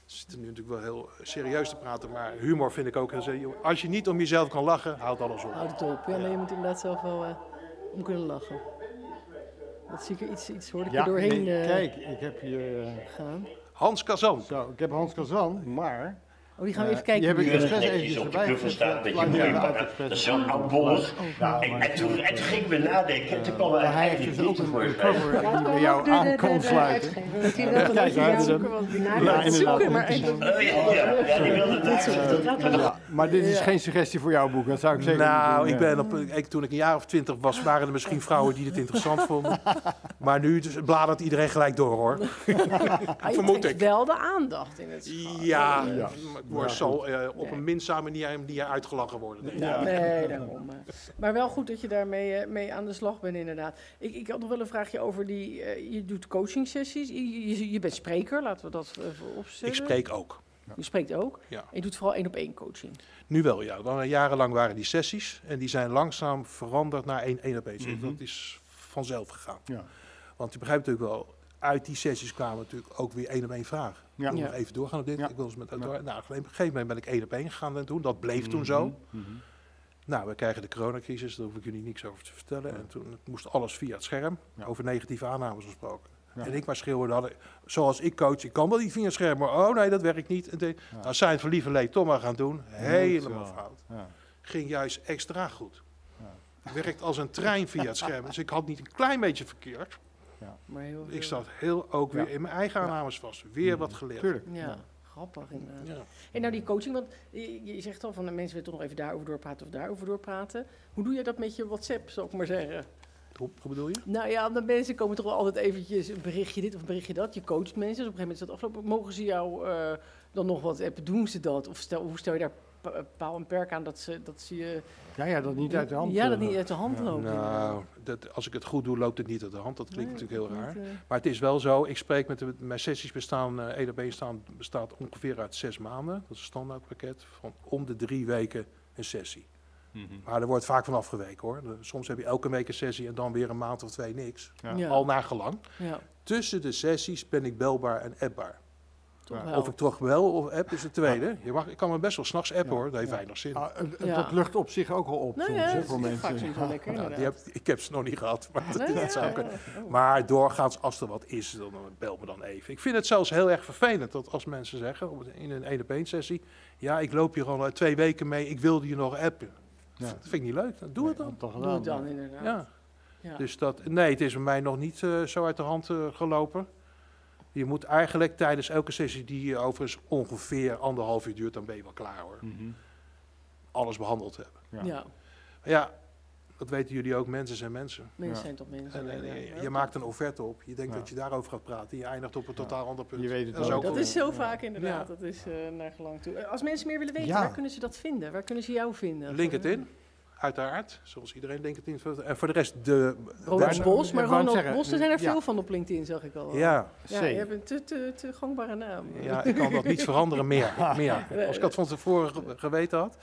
zitten nu natuurlijk wel heel serieus te praten, maar humor vind ik ook heel serieus. Als je niet om jezelf kan lachen, houdt alles op. Houd het op. Ja, je moet inderdaad zelf wel eh, om kunnen lachen. Dat zie ik er iets, iets hoor ik Ja, er doorheen nee, eh, kijk, ik heb hier... eh, gaan. Hans Kazan. Zo, ik heb Hans Kazan, maar... Oh, die gaan we eh, even kijken. Die heb ik netjes eventjes op de erbij knuffel staan, dat je mooi Dat is expres zo doen. oudbollig. En, en, toen, en toen gingen we nadenken, toen kwam er Maar hij heeft eigenlijk dus ook niet cover die bij jou aan kan sluiten. Dat hij wel een beetje we zoeken was. Ja, het inderdaad. Oh, ja, die wilde daar. Ja, maar dit is Ja. geen suggestie voor jouw boek, dat zou ik zeker Nou, niet ik doen, ben op, ik, toen ik een jaar of twintig was, waren er misschien vrouwen die het interessant vonden. Maar nu dus bladert iedereen gelijk door hoor. Vermoed ik. wel de aandacht in het schap. Ja, Ja. Ja, zal eh, op Nee. een minzame manier, manier uitgelachen worden. denk ik. Nee, daarom. eh. Maar wel goed dat je daarmee eh, mee aan de slag bent, inderdaad. Ik, ik had nog wel een vraagje over die. eh, je doet coaching sessies. Je, je, je bent spreker, laten we dat even opstellen. Ik spreek ook. Je spreekt ook. Ja. En je doet vooral één op één coaching. Nu wel, ja. Want jarenlang waren die sessies en die zijn langzaam veranderd naar één één op één. Mhm. Dat is vanzelf gegaan. Ja. Want je begrijpt natuurlijk wel, uit die sessies kwamen natuurlijk ook weer één op één vragen. Ja. Ik wil Ja. nog even doorgaan op dit. Ja. Ik wil eens met, Ja. nou, op een gegeven moment ben ik één op één gegaan doen. Dat bleef toen zo. Mhm, mhm. Nou, we krijgen de coronacrisis, daar hoef ik jullie niks over te vertellen. En toen moest alles via het scherm, over negatieve aannames gesproken. Ja. En ik schreeuwen, dat ik- zoals ik coach, ik kan wel niet via het scherm, maar oh nee, dat werkt niet. En de, Nou, zijn het voor lieve leed toch maar gaan doen. Helemaal fout. Ja. Ging juist extra goed. Werkt als een trein via het scherm. Dus ik had niet een klein beetje verkeerd. Maar heel Ik zat heel ook weer Ja. in mijn eigen aannames vast. Weer wat geleerd. Tuurlijk. Ja, grappig inderdaad. Ja. En nou die coaching, want je, je zegt al van de mensen willen toch nog even daarover doorpraten of daarover doorpraten. Hoe doe je dat met je WhatsApp, zou ik maar zeggen? Hoe, hoe bedoel je? Nou ja, de mensen komen toch wel altijd eventjes een berichtje dit of een berichtje dat. Je coacht mensen, dus op een gegeven moment is dat afgelopen. Mogen ze jou eh, dan nog wat appen? Doen ze dat? Of stel, hoe stel je daar pa- paal en perk aan dat ze, dat ze je... Ja, ja, dat niet uit de hand Ja, dat eh, niet uit de hand ja. loopt. Nou, dat, als ik het goed doe, loopt het niet uit de hand. Dat klinkt Nee, natuurlijk heel niet, raar. eh. Maar het is wel zo, ik spreek met de, mijn sessies bestaan, eh op één staan, bestaat ongeveer uit zes maanden. Dat is een standaardpakket van om de drie weken een sessie. Maar er wordt vaak van afgeweken hoor. Soms heb je elke week een sessie en dan weer een maand of twee niks. Ja. Ja. Al naar gelang. Ja. Tussen de sessies ben ik belbaar en appbaar. Ja. wel. Of ik toch bel of app is het tweede. Je mag, ik kan me best wel s'nachts appen hoor, dat heeft weinig zin. Ah. Dat lucht op zich ook al op Nou soms, hè, voor mensen. wel lekker, Nou, die heb, ik heb ze nog niet gehad, maar dat, Nee, dat ja, zou kunnen. Oh. Maar doorgaans, als er wat is, dan bel me dan even. Ik vind het zelfs heel erg vervelend dat als mensen zeggen in een één op één sessie, ja, ik loop hier al eh, twee weken mee, ik wilde je nog appen. Ja. Dat vind ik niet leuk. Dan doe het dan. Toch Doe het dan inderdaad. Ja. Ja. Dus dat, nee, het is bij mij nog niet eh, zo uit de hand eh, gelopen. Je moet eigenlijk tijdens elke sessie, die eh, overigens ongeveer anderhalf uur duurt, dan ben je wel klaar hoor. Mhm. Alles behandeld hebben. Ja. Ja. Dat weten jullie ook, mensen zijn mensen. Mensen Ja. zijn toch mensen. En, eh, inderdaad. je, je maakt een offerte op, je denkt Ja. dat je daarover gaat praten en je eindigt op een totaal ander punt. Je weet het Dat is ook. Dat is zo vaak inderdaad. Ja. Dat is eh, naar gelang toe. Eh, Als mensen meer willen weten, Ja. waar kunnen ze dat vinden? Waar kunnen ze jou vinden? LinkedIn, uiteraard, zoals iedereen LinkedIn. En voor de rest de... Ronald Bos, maar Ronald Bos, er zijn er ja. veel van op LinkedIn, zag ik al. Ja, Ja, je hebt een te, te, te gangbare naam. ja, ik kan dat niet veranderen meer. meer. Als ik dat van tevoren ge- geweten had.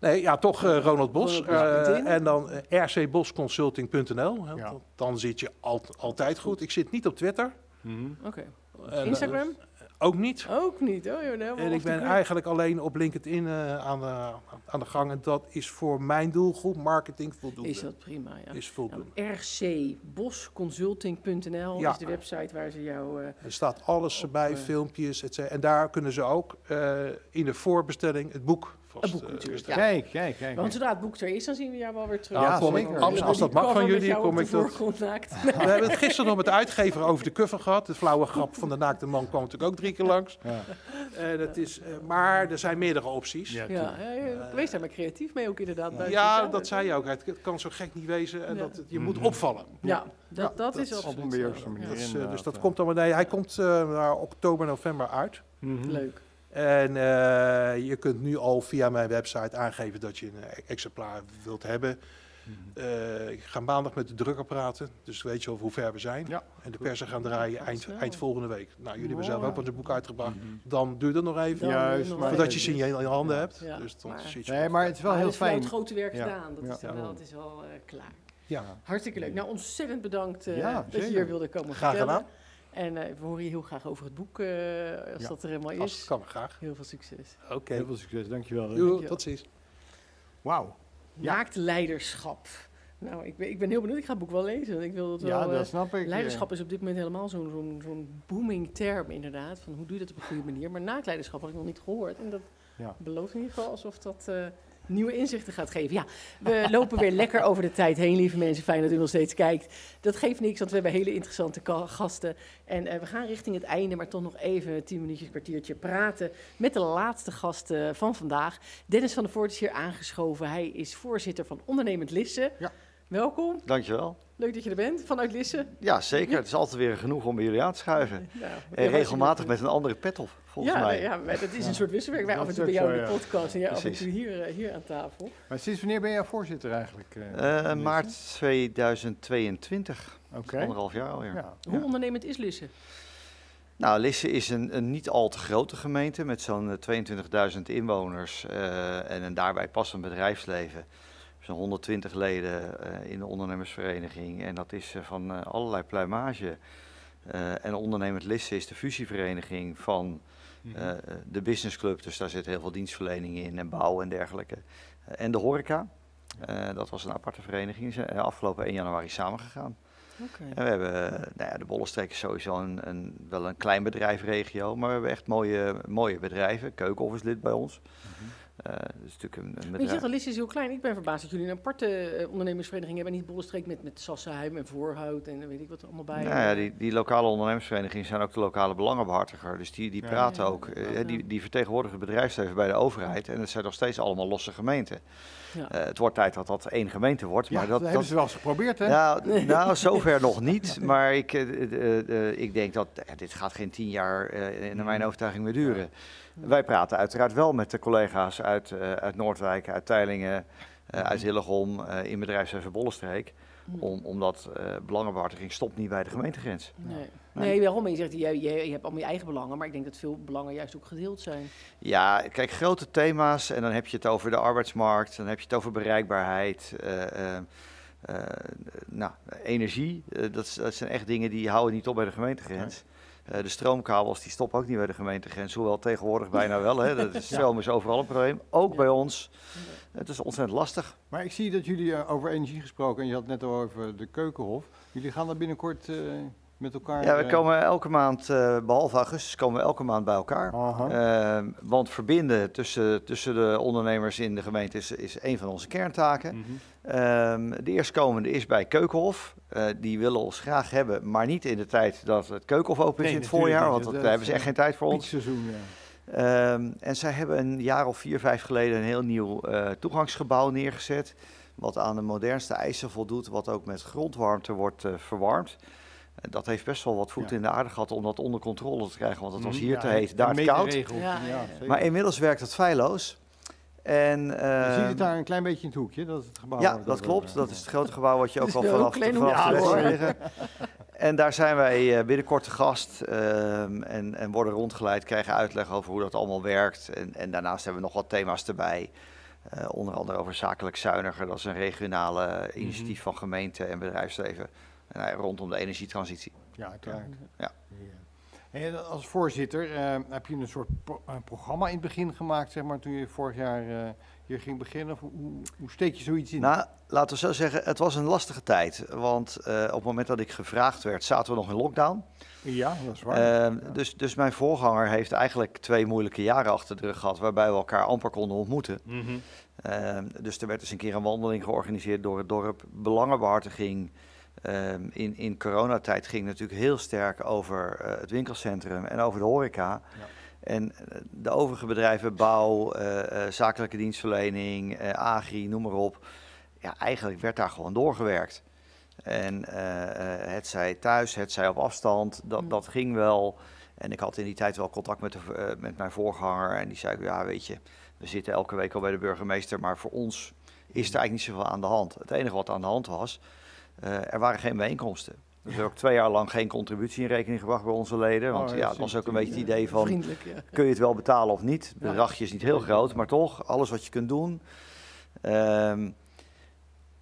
Nee, ja, toch eh, Ronald Bos. Eh, en dan eh, rcbosconsulting.nl. Ja. dan- zit je al, altijd goed. Ik zit niet op Twitter. Mhm. Oké. Instagram? Ook niet. Ook niet. Oh, joh, En ik ben eigenlijk alleen op LinkedIn eh, aan, de, aan de gang. En dat is voor mijn doelgroep marketing voldoende. Is dat prima, ja. Is voldoende. Nou, rcbosconsulting.nl Ja. is de website waar ze jou... eh, Er staat alles erbij, eh, filmpjes, et cetera. En daar kunnen ze ook eh, in de voorbestelling het boek vast Een boek eh, natuurlijk, ja. Kijk, kijk, kijk. want zodra het boek er is, dan zien we jou wel weer terug. Ja, kom ik- zeker. als- als dat mag van jullie, kom ik dat- dat... naakt. We hebben het gisteren nog met de uitgever over de cover gehad. De flauwe grap van de naakte man kwam natuurlijk ook drie keer langs. Ja. En het is, eh, maar er zijn meerdere opties. Ja, Ja, Ja, ja, ja, wees daar maar creatief mee ook inderdaad. buiten de dat zei je ook. Het het kan zo gek niet wezen en Ja. dat, je moet Mhm. opvallen. Ja, dat, dat is dat Op een manier. Dat is, eh, dus dat ja. komt allemaal. Nee, hij komt eh, naar oktober, november uit. Mhm. Leuk. En eh, je kunt nu al via mijn website aangeven dat je een eh, exemplaar wilt hebben. Mhm. Eh, ik ga maandag met de drukker praten, dus weet je al hoe ver we zijn. Ja. En de persen gaan draaien eind, eind volgende week. Nou, jullie hebben zelf ook wel een boek uitgebracht. Mhm. Dan duurt het nog even, Juist, voordat je ze in je, handen Ja. hebt. Ja. Dus dan Maar- zit je Nee, maar het is wel heel fijn. het grote werk Ja. gedaan. Dat Ja. is dan wel, het is wel eh, klaar. Ja, Hartstikke leuk. Nou, ontzettend bedankt eh, Ja, dat je hier wilde komen Graag vertellen. gedaan. En eh, we horen je heel graag over het boek, eh, als Ja. dat er helemaal is. kan, graag. Heel veel succes. Oké, Heel veel succes, dankjewel. hè. Doei, tot ziens. Wauw. Ja. Naakt leiderschap. Nou, ik ben, ik ben heel benieuwd. Ik ga het boek wel lezen. want Ik wil dat Ja, wel, dat eh, snap ik. Leiderschap is op dit moment helemaal zo'n zo'n zo'n booming term, inderdaad. Van hoe doe je dat op een goede manier? Maar naaktleiderschap had ik nog niet gehoord. En dat Ja. belooft in ieder geval alsof dat eh, nieuwe inzichten gaat geven. Ja, we lopen weer lekker over de tijd heen, lieve mensen. Fijn dat u nog steeds kijkt. Dat geeft niks, want we hebben hele interessante gasten. En eh, we gaan richting het einde, maar toch nog even tien minuutjes, kwartiertje praten met de laatste gast eh, van vandaag. Dennis van der Voort is hier aangeschoven. Hij is voorzitter van Ondernemend Lissen. Ja. Welkom. Dankjewel. Leuk dat je er bent, vanuit Lisse. Ja, zeker. Het is altijd weer genoeg om bij jullie aan te schuiven. Ja, en regelmatig met een andere pet op, volgens ja, mij. ja, maar dat is een soort wisselwerk. Wij af en toe bij jou in de ja. podcast en jij af en toe hier, eh, hier aan tafel. Maar sinds wanneer ben jij voorzitter eigenlijk? eh, Eh, maart Lisse? 2022. Oké. Anderhalf jaar alweer. Ja. Hoe ondernemend is Lisse? Nou, Lisse is een, een niet al te grote gemeente met zo'n eh, 22.000 inwoners eh, en een daarbij passend bedrijfsleven. Zo'n 120 leden eh, in de ondernemersvereniging en dat is eh, van eh, allerlei pluimage. En ondernemend Lisse is de fusievereniging van eh, de businessclub, dus daar zit heel veel dienstverlening in en bouw en dergelijke. En de horeca, dat was een aparte vereniging, zijn eh, afgelopen 1 januari samengegaan. Oké. En we hebben, nou ja, de Bollenstreek is sowieso een, een, wel een klein bedrijfregio, maar we hebben echt mooie, mooie bedrijven. Keukenhof is lid bij ons. Eh, dat is natuurlijk een, je zegt is heel klein. Ik ben verbaasd dat jullie een aparte eh, ondernemersvereniging hebben. En niet Bollenstreek met, met Sassenheim en Voorhout en weet ik wat er allemaal bij. Nou ja, die, die lokale ondernemersverenigingen zijn ook de lokale belangenbehartiger. Dus die, die Ja. praten Ja, ook. eh, ja. die, die vertegenwoordigen het bedrijfsleven bij de overheid. En het zijn nog steeds allemaal losse gemeenten. Ja. Eh, het wordt tijd dat dat één gemeente wordt. Ja, maar dat, dat, hebben ze wel eens geprobeerd, hè? Nou, nou, zover nog niet. Maar ik, eh, eh, eh, ik denk dat dit gaat geen tien jaar eh, naar mijn overtuiging meer duren. Wij praten uiteraard wel met de collega's uit, eh, uit Noordwijk, uit Teilingen, eh, uit Hillegom, eh, in bedrijfsleven Bollenstreek. Om, omdat eh belangenbehartiging stopt niet bij de gemeentegrens. Nee. Nee, waarom? Je zegt, je, je, je hebt allemaal je eigen belangen, maar ik denk dat veel belangen juist ook gedeeld zijn. Ja, kijk, grote thema's en dan heb je het over de arbeidsmarkt, dan heb je het over bereikbaarheid, eh, eh, eh, nou, energie. dat zijn echt dingen die houden niet op bij de gemeentegrens. Eh, de stroomkabels die stoppen ook niet bij de gemeentegrens, hoewel tegenwoordig bijna wel. Hè. De stroom is overal een probleem, ook bij ons. Het is ontzettend lastig. Maar ik zie dat jullie eh, over energie gesproken en je had het net al over de Keukenhof. Jullie gaan daar binnenkort eh, met elkaar... Ja, we eh, komen elke maand, eh, behalve augustus, komen we elke maand bij elkaar. Eh, want verbinden tussen, tussen de ondernemers in de gemeente is, is een van onze kerntaken. Mhm. Ehm, de eerstkomende is bij Keukenhof. Eh, die willen ons graag hebben, maar niet in de tijd dat het Keukenhof open is Nee, in het voorjaar. niet. Want dat, daar hebben ze echt geen tijd voor ons. Piekseizoen, ja. Ehm, en zij hebben een jaar of vier, vijf geleden een heel nieuw eh, toegangsgebouw neergezet. Wat aan de modernste eisen voldoet, wat ook met grondwarmte wordt eh, verwarmd. Dat heeft best wel wat voet Ja. in de aarde gehad om dat onder controle te krijgen, want het was Mhm. hier Ja, te heet, daar te koud. Ja, maar inmiddels werkt het feilloos. En, Je ziet ehm, het daar een klein beetje in het hoekje, dat is het gebouw. ja, dat klopt. Dat is het grote gebouw wat je ook al vanaf, de liggen. En daar zijn wij eh, binnenkort te gast ehm, en, en worden rondgeleid, krijgen uitleg over hoe dat allemaal werkt. En, en daarnaast hebben we nog wat thema's erbij. Eh, onder andere over zakelijk zuiniger. Dat is een regionale initiatief van gemeenten en bedrijfsleven. Nou rondom de energietransitie. Ja, uiteraard. Ja. En als voorzitter eh, heb je een soort pro- programma in het begin gemaakt, zeg maar, toen je vorig jaar eh, hier ging beginnen? Of hoe, hoe- steek je zoiets in? Nou, laten we zo zeggen, het was een lastige tijd. Want eh, op het moment dat ik gevraagd werd, zaten we nog in lockdown. Ja, dat is waar. Dus, dus mijn voorganger heeft eigenlijk twee moeilijke jaren achter de rug gehad, waarbij we elkaar amper konden ontmoeten. Mhm. Dus er werd eens een keer een wandeling georganiseerd door het dorp. Belangenbehartiging ehm, in, in coronatijd ging natuurlijk heel sterk over eh, het winkelcentrum en over de horeca. En eh, de overige bedrijven, bouw, eh, zakelijke dienstverlening, agri, noem maar op. Ja, eigenlijk werd daar gewoon doorgewerkt. En het zij thuis, het zij op afstand, dat, dat ging wel. En ik had in die tijd wel contact met, de, met mijn voorganger. En die zei, ja weet je, we zitten elke week al bij de burgemeester. Maar voor ons is er eigenlijk niet zoveel aan de hand. Het enige wat aan de hand was, er waren geen bijeenkomsten. Dus we hebben ook twee jaar lang geen contributie in rekening gebracht bij onze leden. Want Oh, ja, het was ook een beetje het ja. idee van, Vriendelijk, ja. kun je het wel betalen of niet? Het bedragje is niet heel groot, maar toch, alles wat je kunt doen. Ehm,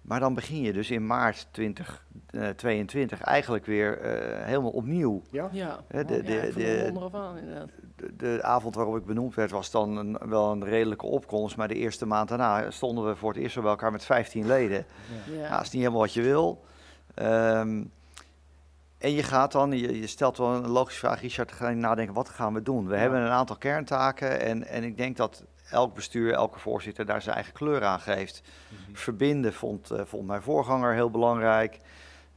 maar dan begin je dus in maart 2022 eigenlijk weer eh, helemaal opnieuw. Ja? Ja, Hè, de, de, de, de, de avond waarop ik benoemd werd was dan een, wel een redelijke opkomst. Maar de eerste maand daarna stonden we voor het eerst bij elkaar met 15 leden. Ja. Ja. dat is niet helemaal wat je wil. Ehm, en je gaat dan, je, je stelt wel een logische vraag, Richard, ga je nadenken, wat gaan we doen? We hebben een aantal kerntaken en, en ik denk dat elk bestuur, elke voorzitter daar zijn eigen kleur aan geeft. Verbinden vond, eh, vond mijn voorganger heel belangrijk.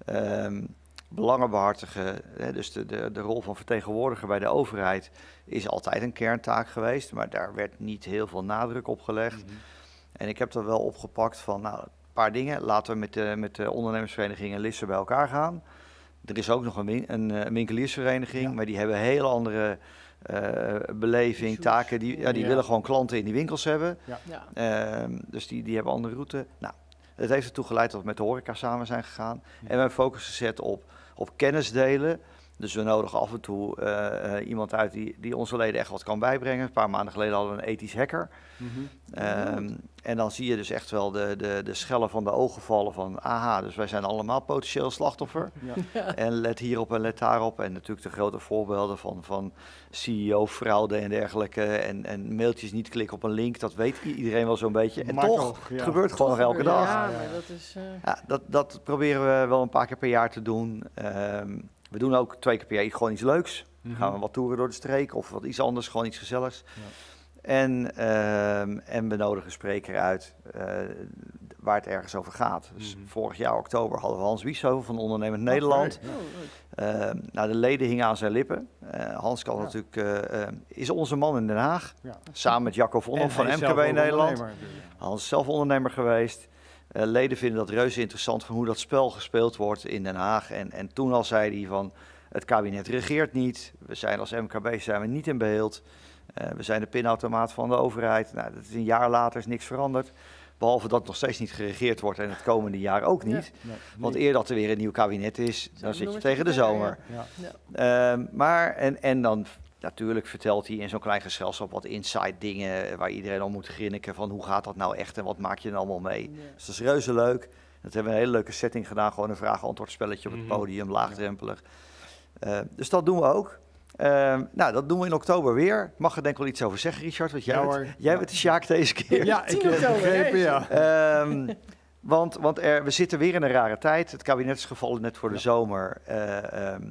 Ehm, belangen behartigen, hè, dus de, de, de rol van vertegenwoordiger bij de overheid is altijd een kerntaak geweest, maar daar werd niet heel veel nadruk op gelegd. En ik heb er wel opgepakt van, nou, paar dingen. Laten we met de, met de ondernemersvereniging en Lisse bij elkaar gaan. Er is ook nog een, win- een, eh, winkeliersvereniging, maar die hebben een hele andere eh, beleving, taken. Die, ja, die Ja. willen gewoon klanten in die winkels hebben. Ja. Ja. Ehm, dus die, die hebben andere route. Nou, het heeft ertoe geleid dat we met de horeca samen zijn gegaan. En we hebben focus gezet op, op kennis delen. Dus we nodigen af en toe eh, eh, iemand uit die, die onze leden echt wat kan bijbrengen. Een paar maanden geleden hadden we een ethisch hacker. Mhm. Ehm, en dan zie je dus echt wel de, de, de schellen van de ogen vallen van... aha, dus wij zijn allemaal potentieel slachtoffer. Ja. En let hierop en let daarop. En natuurlijk de grote voorbeelden van, van CEO-fraude en dergelijke. En, en mailtjes niet klikken op een link, dat weet iedereen wel zo'n beetje. En Maar toch, toch, ja. het gebeurt gewoon nog elke gebeurt dag. Ja, maar dat is... eh, Ja, dat, dat proberen we wel een paar keer per jaar te doen. Ehm, we doen ook twee keer per jaar gewoon iets leuks. Mhm. Gaan we wat toeren door de streek of wat iets anders, gewoon iets gezelligs. En, ehm, en we nodigen een spreker uit eh, waar het ergens over gaat. Dus Mhm. vorig jaar oktober hadden we Hans Wieshoven van Ondernemend Nederland. Ja. oh. Ehm, nou, de leden hingen aan zijn lippen. Eh, Hans kan Ja. natuurlijk, eh, eh, is onze man in Den Haag. Ja. Samen met Jacco En Vonhoff van MKB Nederland. Hans is zelf ondernemer geweest. Eh, leden vinden dat reuze interessant van hoe dat spel gespeeld wordt in Den Haag. En, en toen al zei hij van het kabinet regeert niet. We zijn als MKB zijn we niet in beeld. Eh, we zijn de pinautomaat van de overheid. Nou, dat is een jaar later is niks veranderd. Behalve dat nog steeds niet geregeerd wordt en het komende jaar ook niet. Nee, Want eer dat er weer een nieuw kabinet is, dan zit je tegen de zomer. Ja. Ja. Ehm, maar, en, en dan natuurlijk vertelt hij in zo'n klein gezelschap wat inside dingen waar iedereen al moet grinniken van hoe gaat dat nou echt en wat maak je er allemaal mee. Ja. Dus dat is reuze leuk. Dat hebben we een hele leuke setting gedaan, gewoon een vraag-antwoord spelletje op het Mhm. podium, laagdrempelig. Eh, dus dat doen we ook. Ehm, nou, dat doen we in oktober weer. Ik mag er denk ik wel iets over zeggen, Richard, want jij, Ja, bent, jij Ja. bent de Sjaak deze keer. Ja, ik 10 heb oktober, begrepen, ja. Ehm, want want er, we zitten weer in een rare tijd. Het kabinet is gevallen net voor de zomer. Eh, ehm,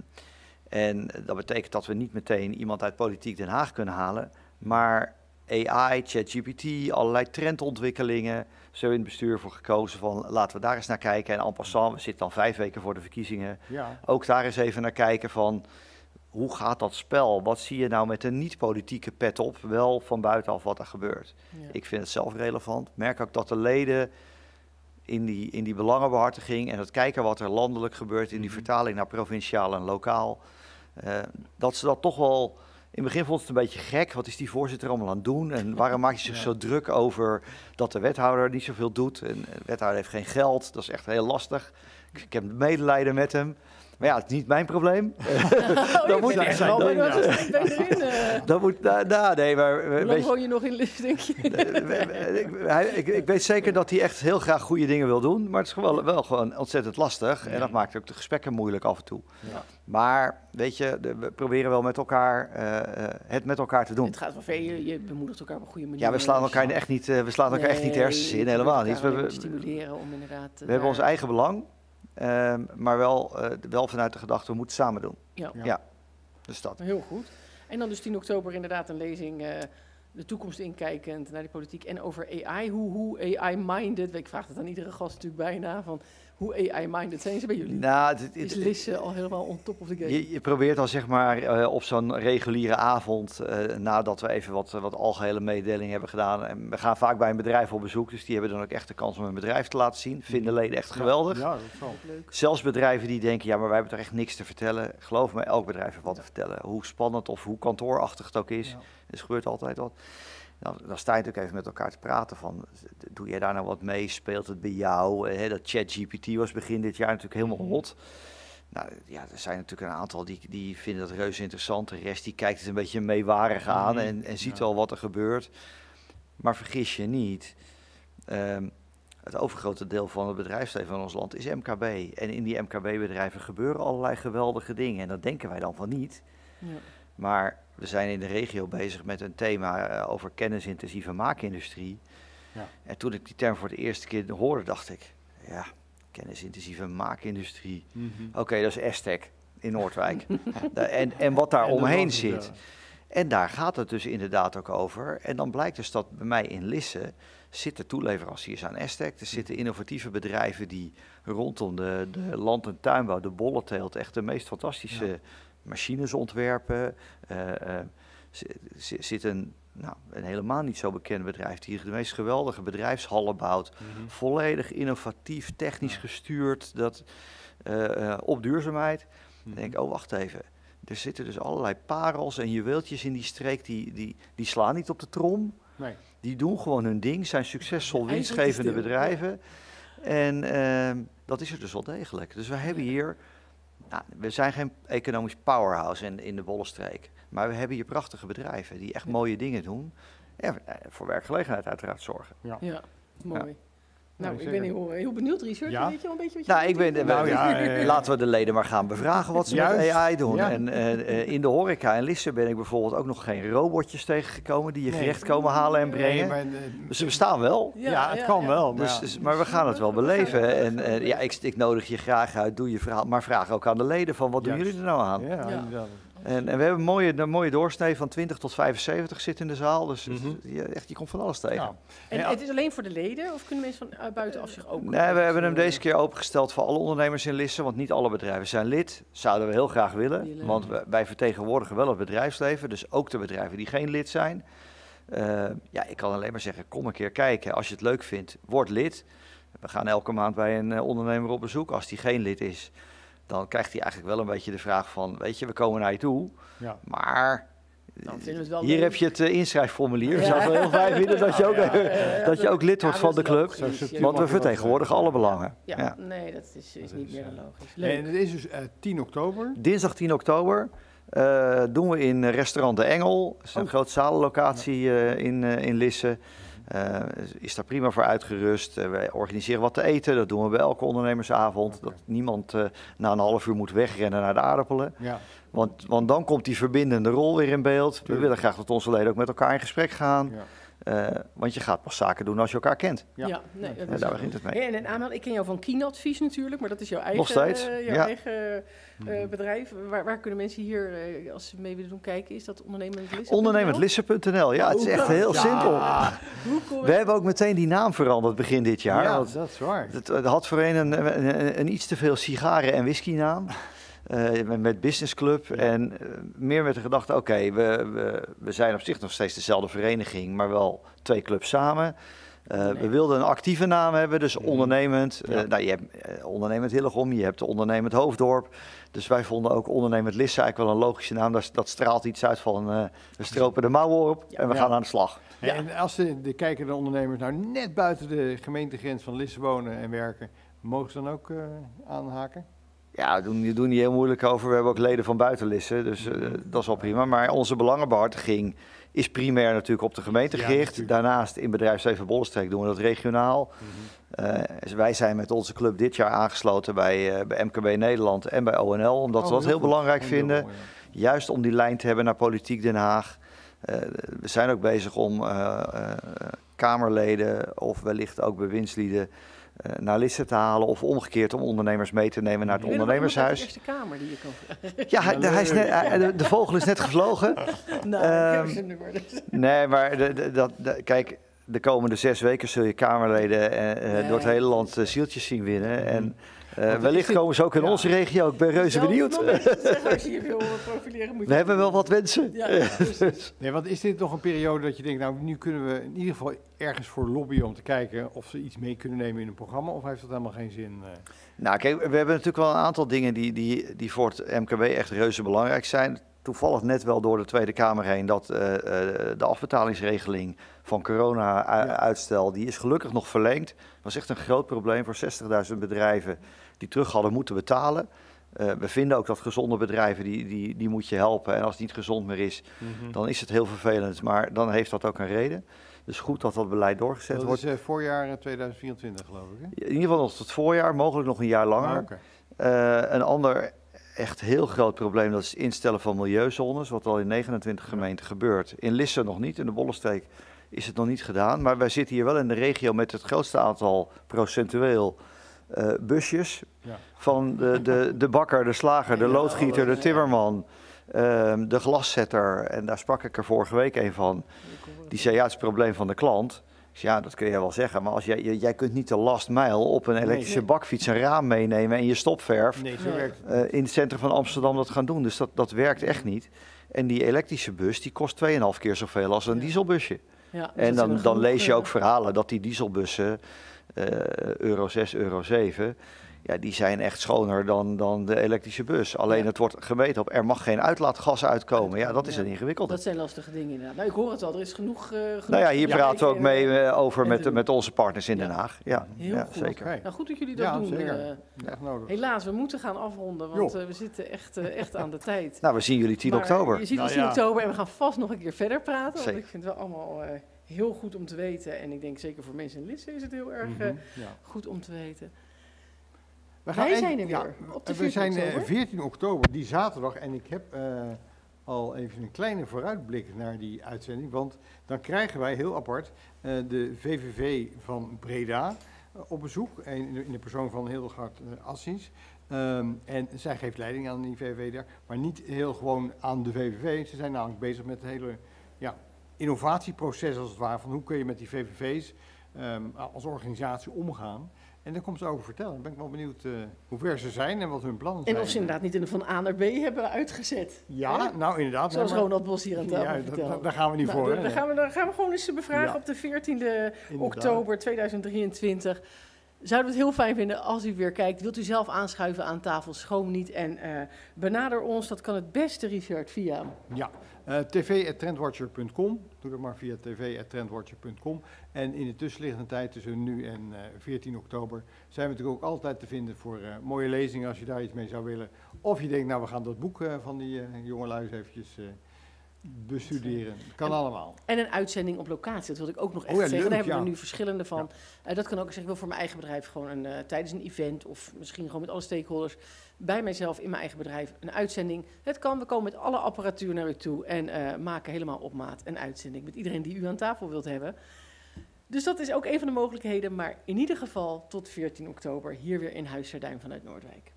en dat betekent dat we niet meteen iemand uit politiek Den Haag kunnen halen. Maar AI, ChatGPT, allerlei trendontwikkelingen. Zo in het bestuur voor gekozen van laten we daar eens naar kijken. En en passant, we zitten dan vijf weken voor de verkiezingen. Ja. Ook daar eens even naar kijken van hoe gaat dat spel? Wat zie je nou met een niet-politieke pet op? Wel van buitenaf wat er gebeurt. Ja. Ik vind het zelf relevant. Merk ook dat de leden in die, in die belangenbehartiging en het kijken wat er landelijk gebeurt in die Mhm. vertaling naar provinciaal en lokaal, dat ze dat toch wel. In het begin vond het een beetje gek. Wat is die voorzitter allemaal aan het doen? En waarom maakt hij zich Ja. zo druk over dat de wethouder niet zoveel doet? En de wethouder heeft geen geld. Dat is echt heel lastig. Ik, ik heb medelijden met hem. Maar ja, het is niet mijn probleem. Oh, Dat je moet echt zijn, dat- bij de- ik ben erin. eh. Dat moet, nou, nou, nee, maar Hoe weet lang je- woon je nog in Lis, denk je? ik, ik, ik weet zeker dat hij echt heel graag goede dingen wil doen, maar het is gewoon, wel gewoon ontzettend lastig. En dat maakt ook de gesprekken moeilijk af en toe. Ja. Maar weet je, de- we proberen wel met elkaar eh, eh, het met elkaar te doen. Het gaat wel ver, je, je bemoedigt elkaar op een goede manier. Ja, we slaan elkaar echt niet, eh, we slaan elkaar echt niet de hersens in, helemaal niet. We, We we, stimuleren om inderdaad... eh, we hebben ons eigen belang, ehm, maar wel, eh, wel vanuit de gedachte, we moeten het samen doen. Ja. Ja, dus dat. Heel goed. En dan dus 10 oktober inderdaad een lezing, eh, de toekomst inkijkend naar die politiek en over AI. Hoe, hoe AI-minded, ik vraag het aan iedere gast natuurlijk bijna, van hoe AI-minded zijn ze bij jullie? Nou, het- het- Is Lisse al helemaal on top of the game? Je, je probeert dan zeg maar eh, op zo'n reguliere avond, eh, nadat we even wat, wat algehele mededelingen hebben gedaan. En we gaan vaak bij een bedrijf op bezoek, dus die hebben dan ook echt de kans om hun bedrijf te laten zien. Vinden leden echt geweldig. Ja, dat is wel. Leuk. Zelfs bedrijven die denken, ja, maar wij hebben toch echt niks te vertellen. Geloof me, elk bedrijf heeft wat te vertellen. Hoe spannend of hoe kantoorachtig het ook is. Ja. Er gebeurt altijd wat. Nou, dan sta je natuurlijk even met elkaar te praten van, doe jij daar nou wat mee? Speelt het bij jou? Eh, dat ChatGPT was begin dit jaar natuurlijk helemaal hot. Nou ja, er zijn natuurlijk een aantal die, die vinden dat reuze interessant. De rest die kijkt het een beetje meewarig aan Mhm. en, en ziet Ja. wel wat er gebeurt. Maar vergis je niet, ehm, het overgrote deel van het bedrijfsleven van ons land is MKB. En in die MKB-bedrijven gebeuren allerlei geweldige dingen. En dat denken wij dan van niet. Ja. Maar we zijn in de regio bezig met een thema eh, over kennisintensieve maakindustrie. Ja. En toen ik die term voor de eerste keer hoorde, dacht ik, ja, kennisintensieve maakindustrie. Mhm. Oké, dat is Estek in Noordwijk. En, en wat daar En omheen zit. ja. En daar gaat het dus inderdaad ook over. En dan blijkt dus dat bij mij in Lisse zitten toeleveranciers aan Estek. Er zitten innovatieve bedrijven die rondom de, de land- en tuinbouw, de bollenteelt, echt de meest fantastische Ja. Machines ontwerpen. Eh, eh, zi- zi- zit een, nou, een helemaal niet zo bekend bedrijf die de meest geweldige bedrijfshallen bouwt. Mhm. Volledig innovatief, technisch gestuurd, dat, eh, op duurzaamheid. Dan denk ik, oh wacht even. Er zitten dus allerlei parels en juweeltjes in die streek, die, die, die slaan niet op de trom. Nee. Die doen gewoon hun ding, zijn succesvol winstgevende bedrijven. En ehm, dat is er dus wel degelijk. Dus we hebben hier, nou, we zijn geen economisch powerhouse in, in de Bollenstreek. Maar we hebben hier prachtige bedrijven die echt mooie dingen doen. En eh, voor werkgelegenheid uiteraard zorgen. Ja, Ja, mooi. Nou, ik ben heel, heel benieuwd, Richard. Ja. Weet je wel een beetje wat je Nou, ik ben, we- we- laten we de leden maar gaan bevragen wat ze met AI doen. ja. En eh, eh, in de horeca in Lisse ben ik bijvoorbeeld ook nog geen robotjes tegengekomen die je Nee. gerecht komen halen en Nee, brengen. maar, eh, Dus ze bestaan wel. Ja, Ja, het ja, kan ja. wel, maar Dus, ja. dus- maar we gaan het wel beleven. En eh, ja, ik, ik nodig je graag uit, doe je verhaal. Maar vraag ook aan de leden van wat doen jullie er nou aan? Ja, Ja. inderdaad. En, en we hebben een mooie, een mooie doorsnee van 20 tot 75 zit in de zaal. Dus Mhm. je, echt, je komt van alles tegen. En het is alleen voor de leden of kunnen mensen van uh, buitenaf zich ook... Nee, we hebben hem deze keer opengesteld voor alle ondernemers in Lisse, want niet alle bedrijven zijn lid. Zouden we heel graag willen, Willen. want we- wij vertegenwoordigen wel het bedrijfsleven, dus ook de bedrijven die geen lid zijn. Eh, ja, ik kan alleen maar zeggen, kom een keer kijken. Als je het leuk vindt, word lid. We gaan elke maand bij een eh, ondernemer op bezoek. Als die geen lid is, dan krijgt hij eigenlijk wel een beetje de vraag van, weet je, we komen naar je toe, Ja. maar... Dan vinden we het wel Hier leuk. heb je het eh, inschrijfformulier. We Ja. wel heel fijn vinden dat je ook, Ja, ja, ja, dat je ook lid wordt van de club. Want we vertegenwoordigen alle belangen. Ja, Ja. nee, dat is, is niet meer dan logisch. En Leuk. het is dus eh, 10 oktober. Dinsdag 10 oktober eh, doen we in restaurant De Engel. Dat is een grote zalenlocatie eh, in, eh, in Lisse. Eh, is daar prima voor uitgerust. Eh, wij organiseren wat te eten. Dat doen we bij elke ondernemersavond. Dat niemand eh, na een half uur moet wegrennen naar de aardappelen. Ja. Want, want dan komt die verbindende rol weer in beeld. We willen graag dat onze leden ook met elkaar in gesprek gaan. Eh, want je gaat pas zaken doen als je elkaar kent. Ja, nee, dat En is daar begint het mee. Hey, en een aanhaal, ik ken jou van Kienadvies natuurlijk, maar dat is jouw eigen, Nog steeds, eh, jouw ja. eigen eh, bedrijf. Waar, waar kunnen mensen hier, eh, als ze mee willen doen, kijken? Is dat ondernemend Lisse? Ondernemendlisse.nl. Ja, het is echt heel Ja. simpel. Hoe We hebben ook meteen die naam veranderd begin dit jaar. Ja, dat is waar. Het, het had voorheen een, een, een iets te veel sigaren- en whiskynaam. eh met, met Business Club. En eh, meer met de gedachte, oké, we, we, we zijn op zich nog steeds dezelfde vereniging, maar wel twee clubs samen. Eh, We wilden een actieve naam hebben, dus ondernemend. Eh, nou, je hebt eh, ondernemend Hillegom, je hebt de ondernemend Hoofddorp. Dus wij vonden ook ondernemend Lisse eigenlijk wel een logische naam. Dat, dat straalt iets uit van eh, we stropen de mouwen op en we Ja. gaan aan de slag. En als de, de kijkende ondernemers nou net buiten de gemeentegrens van Lisse wonen en werken, mogen ze dan ook eh, aanhaken? Ja, we doen, we doen niet heel moeilijk over. We hebben ook leden van buitenlissen, dus eh, dat is wel prima. Maar onze belangenbehartiging is primair natuurlijk op de gemeente Ja, gericht. natuurlijk. Daarnaast in bedrijfsleven Bollenstreek doen we dat regionaal. Eh, dus wij zijn met onze club dit jaar aangesloten bij, eh, bij MKB Nederland en bij ONL, omdat Oh, we dat heel belangrijk Oh, heel vinden. mooi, Juist om die lijn te hebben naar Politiek Den Haag. We zijn ook bezig om Kamerleden of wellicht ook bewindslieden naar Lisse te halen. Of omgekeerd om ondernemers mee te nemen naar het ondernemershuis. de Eerste Kamer die je kan. Ja, hij, hij is net, hij- de, de vogel is net gevlogen. Nou, Ehm, Nee, maar de, de- dat, de- kijk, de komende zes weken zul je Kamerleden eh, eh, door het hele land eh, zieltjes zien winnen. En eh, is wellicht dit- komen ze ook in onze regio. Ik ben reuze benieuwd. moment te zeggen, als je je wil profileren, moet je We hebben wel wat wensen. Ja, ja, precies. Nee, want is dit nog een periode dat je denkt, nou nu kunnen we in ieder geval ergens voor lobbyen om te kijken of ze iets mee kunnen nemen in een programma, of heeft dat helemaal geen zin? eh? Nou, kijk, we hebben natuurlijk wel een aantal dingen die, die, die voor het MKB echt reuze belangrijk zijn. Toevallig net wel door de Tweede Kamer heen dat eh, eh, de afbetalingsregeling van corona-uitstel, die is gelukkig nog verlengd. Dat was echt een groot probleem voor 60.000 bedrijven die terug hadden moeten betalen. Eh, we vinden ook dat gezonde bedrijven, die, die, die moet je helpen. En als het niet gezond meer is, Mhm. dan is het heel vervelend. Maar dan heeft dat ook een reden. Dus goed dat dat beleid doorgezet Dat wordt. is eh, voorjaar eh, 2024 geloof ik. Hè? In ieder geval nog tot het voorjaar, mogelijk nog een jaar langer. Ah, een ander echt heel groot probleem, dat is het instellen van milieuzones, wat al in 29 gemeenten gebeurt. In Lisse nog niet, in de Bollesteek is het nog niet gedaan. Maar wij zitten hier wel in de regio met het grootste aantal procentueel eh, busjes. Ja. Van de, de, de bakker, de slager, de loodgieter, de timmerman, ehm, de glaszetter. En daar sprak ik er vorige week een van. Die zei, ja, het is het probleem van de klant. Zei, ja, dat kun je wel zeggen. Maar als jij, jij- jij kunt niet de last mile op een elektrische Nee. bakfiets een raam meenemen en je stopverf Nee, zo werkt eh, in het centrum van Amsterdam dat gaan doen. Dus dat, dat werkt echt niet. En die elektrische bus die kost 2,5 keer zoveel als een dieselbusje. Ja, dus en dan, dan lees je eh, ook verhalen dat die dieselbussen, eh, euro 6, euro 7, ja, die zijn echt schoner dan, dan de elektrische bus. Alleen het wordt gemeten op, er mag geen uitlaatgas uitkomen. Ja, dat is een ingewikkelde. Dat zijn lastige dingen inderdaad. Nou, ik hoor het al, er is genoeg... eh, genoeg Nou ja, hier praten we ook mee eh, eh, over met, doen. met onze partners in Den Haag. Ja, Heel ja goed. zeker. Nou, goed dat jullie dat Ja, doen. zeker. eh. Echt nodig. helaas, we moeten gaan afronden, want we zitten echt, echt aan de tijd. Nou, we zien jullie 10 Maar oktober. Je ziet ons Nou 10 ja. oktober en we gaan vast nog een keer verder praten. Want ik vind het wel allemaal eh, heel goed om te weten. En ik denk zeker voor mensen in Lisse is het heel erg Mhm, ja. goed om te weten. We Wij eind- zijn er ja, weer, op de we 14 zijn eh, oktober. 14 oktober, die zaterdag. En ik heb eh, al even een kleine vooruitblik naar die uitzending. Want dan krijgen wij heel apart eh, de VVV van Breda op bezoek. En in, de, in de persoon van Hildegard Assins. Ehm, en zij geeft leiding aan die VVV daar. Maar niet heel gewoon aan de VVV. Ze zijn namelijk bezig met het hele ja, innovatieproces als het ware. Van hoe kun je met die VVV's ehm, als organisatie omgaan. En daar komt ze over vertellen. Dan ben ik wel benieuwd eh, hoe ver ze zijn en wat hun plannen zijn. En of ze inderdaad niet in de van A naar B hebben uitgezet. Ja, Hè? nou inderdaad. Zoals maar- Ronald Bos hier aan tafel Ja, vertelde. dat- daar gaan we niet Nou, voor, Daar, daar gaan we, daar gaan we gewoon eens bevragen Ja. op de 14e Inderdaad. oktober 2023. Zouden we het heel fijn vinden als u weer kijkt. Wilt u zelf aanschuiven aan tafel? Schroom niet. En eh, benader ons. Dat kan het beste, Richard, via... Ja, eh tv.trendwatcher.com. Doe dat maar via tv.trendwatcher.com. En in de tussenliggende tijd tussen nu en eh, 14 oktober zijn we natuurlijk ook altijd te vinden voor eh, mooie lezingen als je daar iets mee zou willen. Of je denkt, nou we gaan dat boek eh, van die eh jongelui eventjes eh, bestuderen. Kan En- allemaal. En een uitzending op locatie, dat wilde ik ook nog echt Oh ja, zeggen. leuk, Daar hebben we ja. er nu verschillende van. Eh, dat kan ook, ik zeg, ik wil voor mijn eigen bedrijf gewoon een, eh, tijdens een event of misschien gewoon met alle stakeholders bij mijzelf in mijn eigen bedrijf een uitzending. Het kan, we komen met alle apparatuur naar u toe en eh, maken helemaal op maat een uitzending met iedereen die u aan tafel wilt hebben. Dus dat is ook een van de mogelijkheden, maar in ieder geval tot 14 oktober hier weer in Huis Terduin vanuit Noordwijk.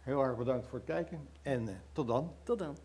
Heel erg bedankt voor het kijken en tot dan. Tot dan.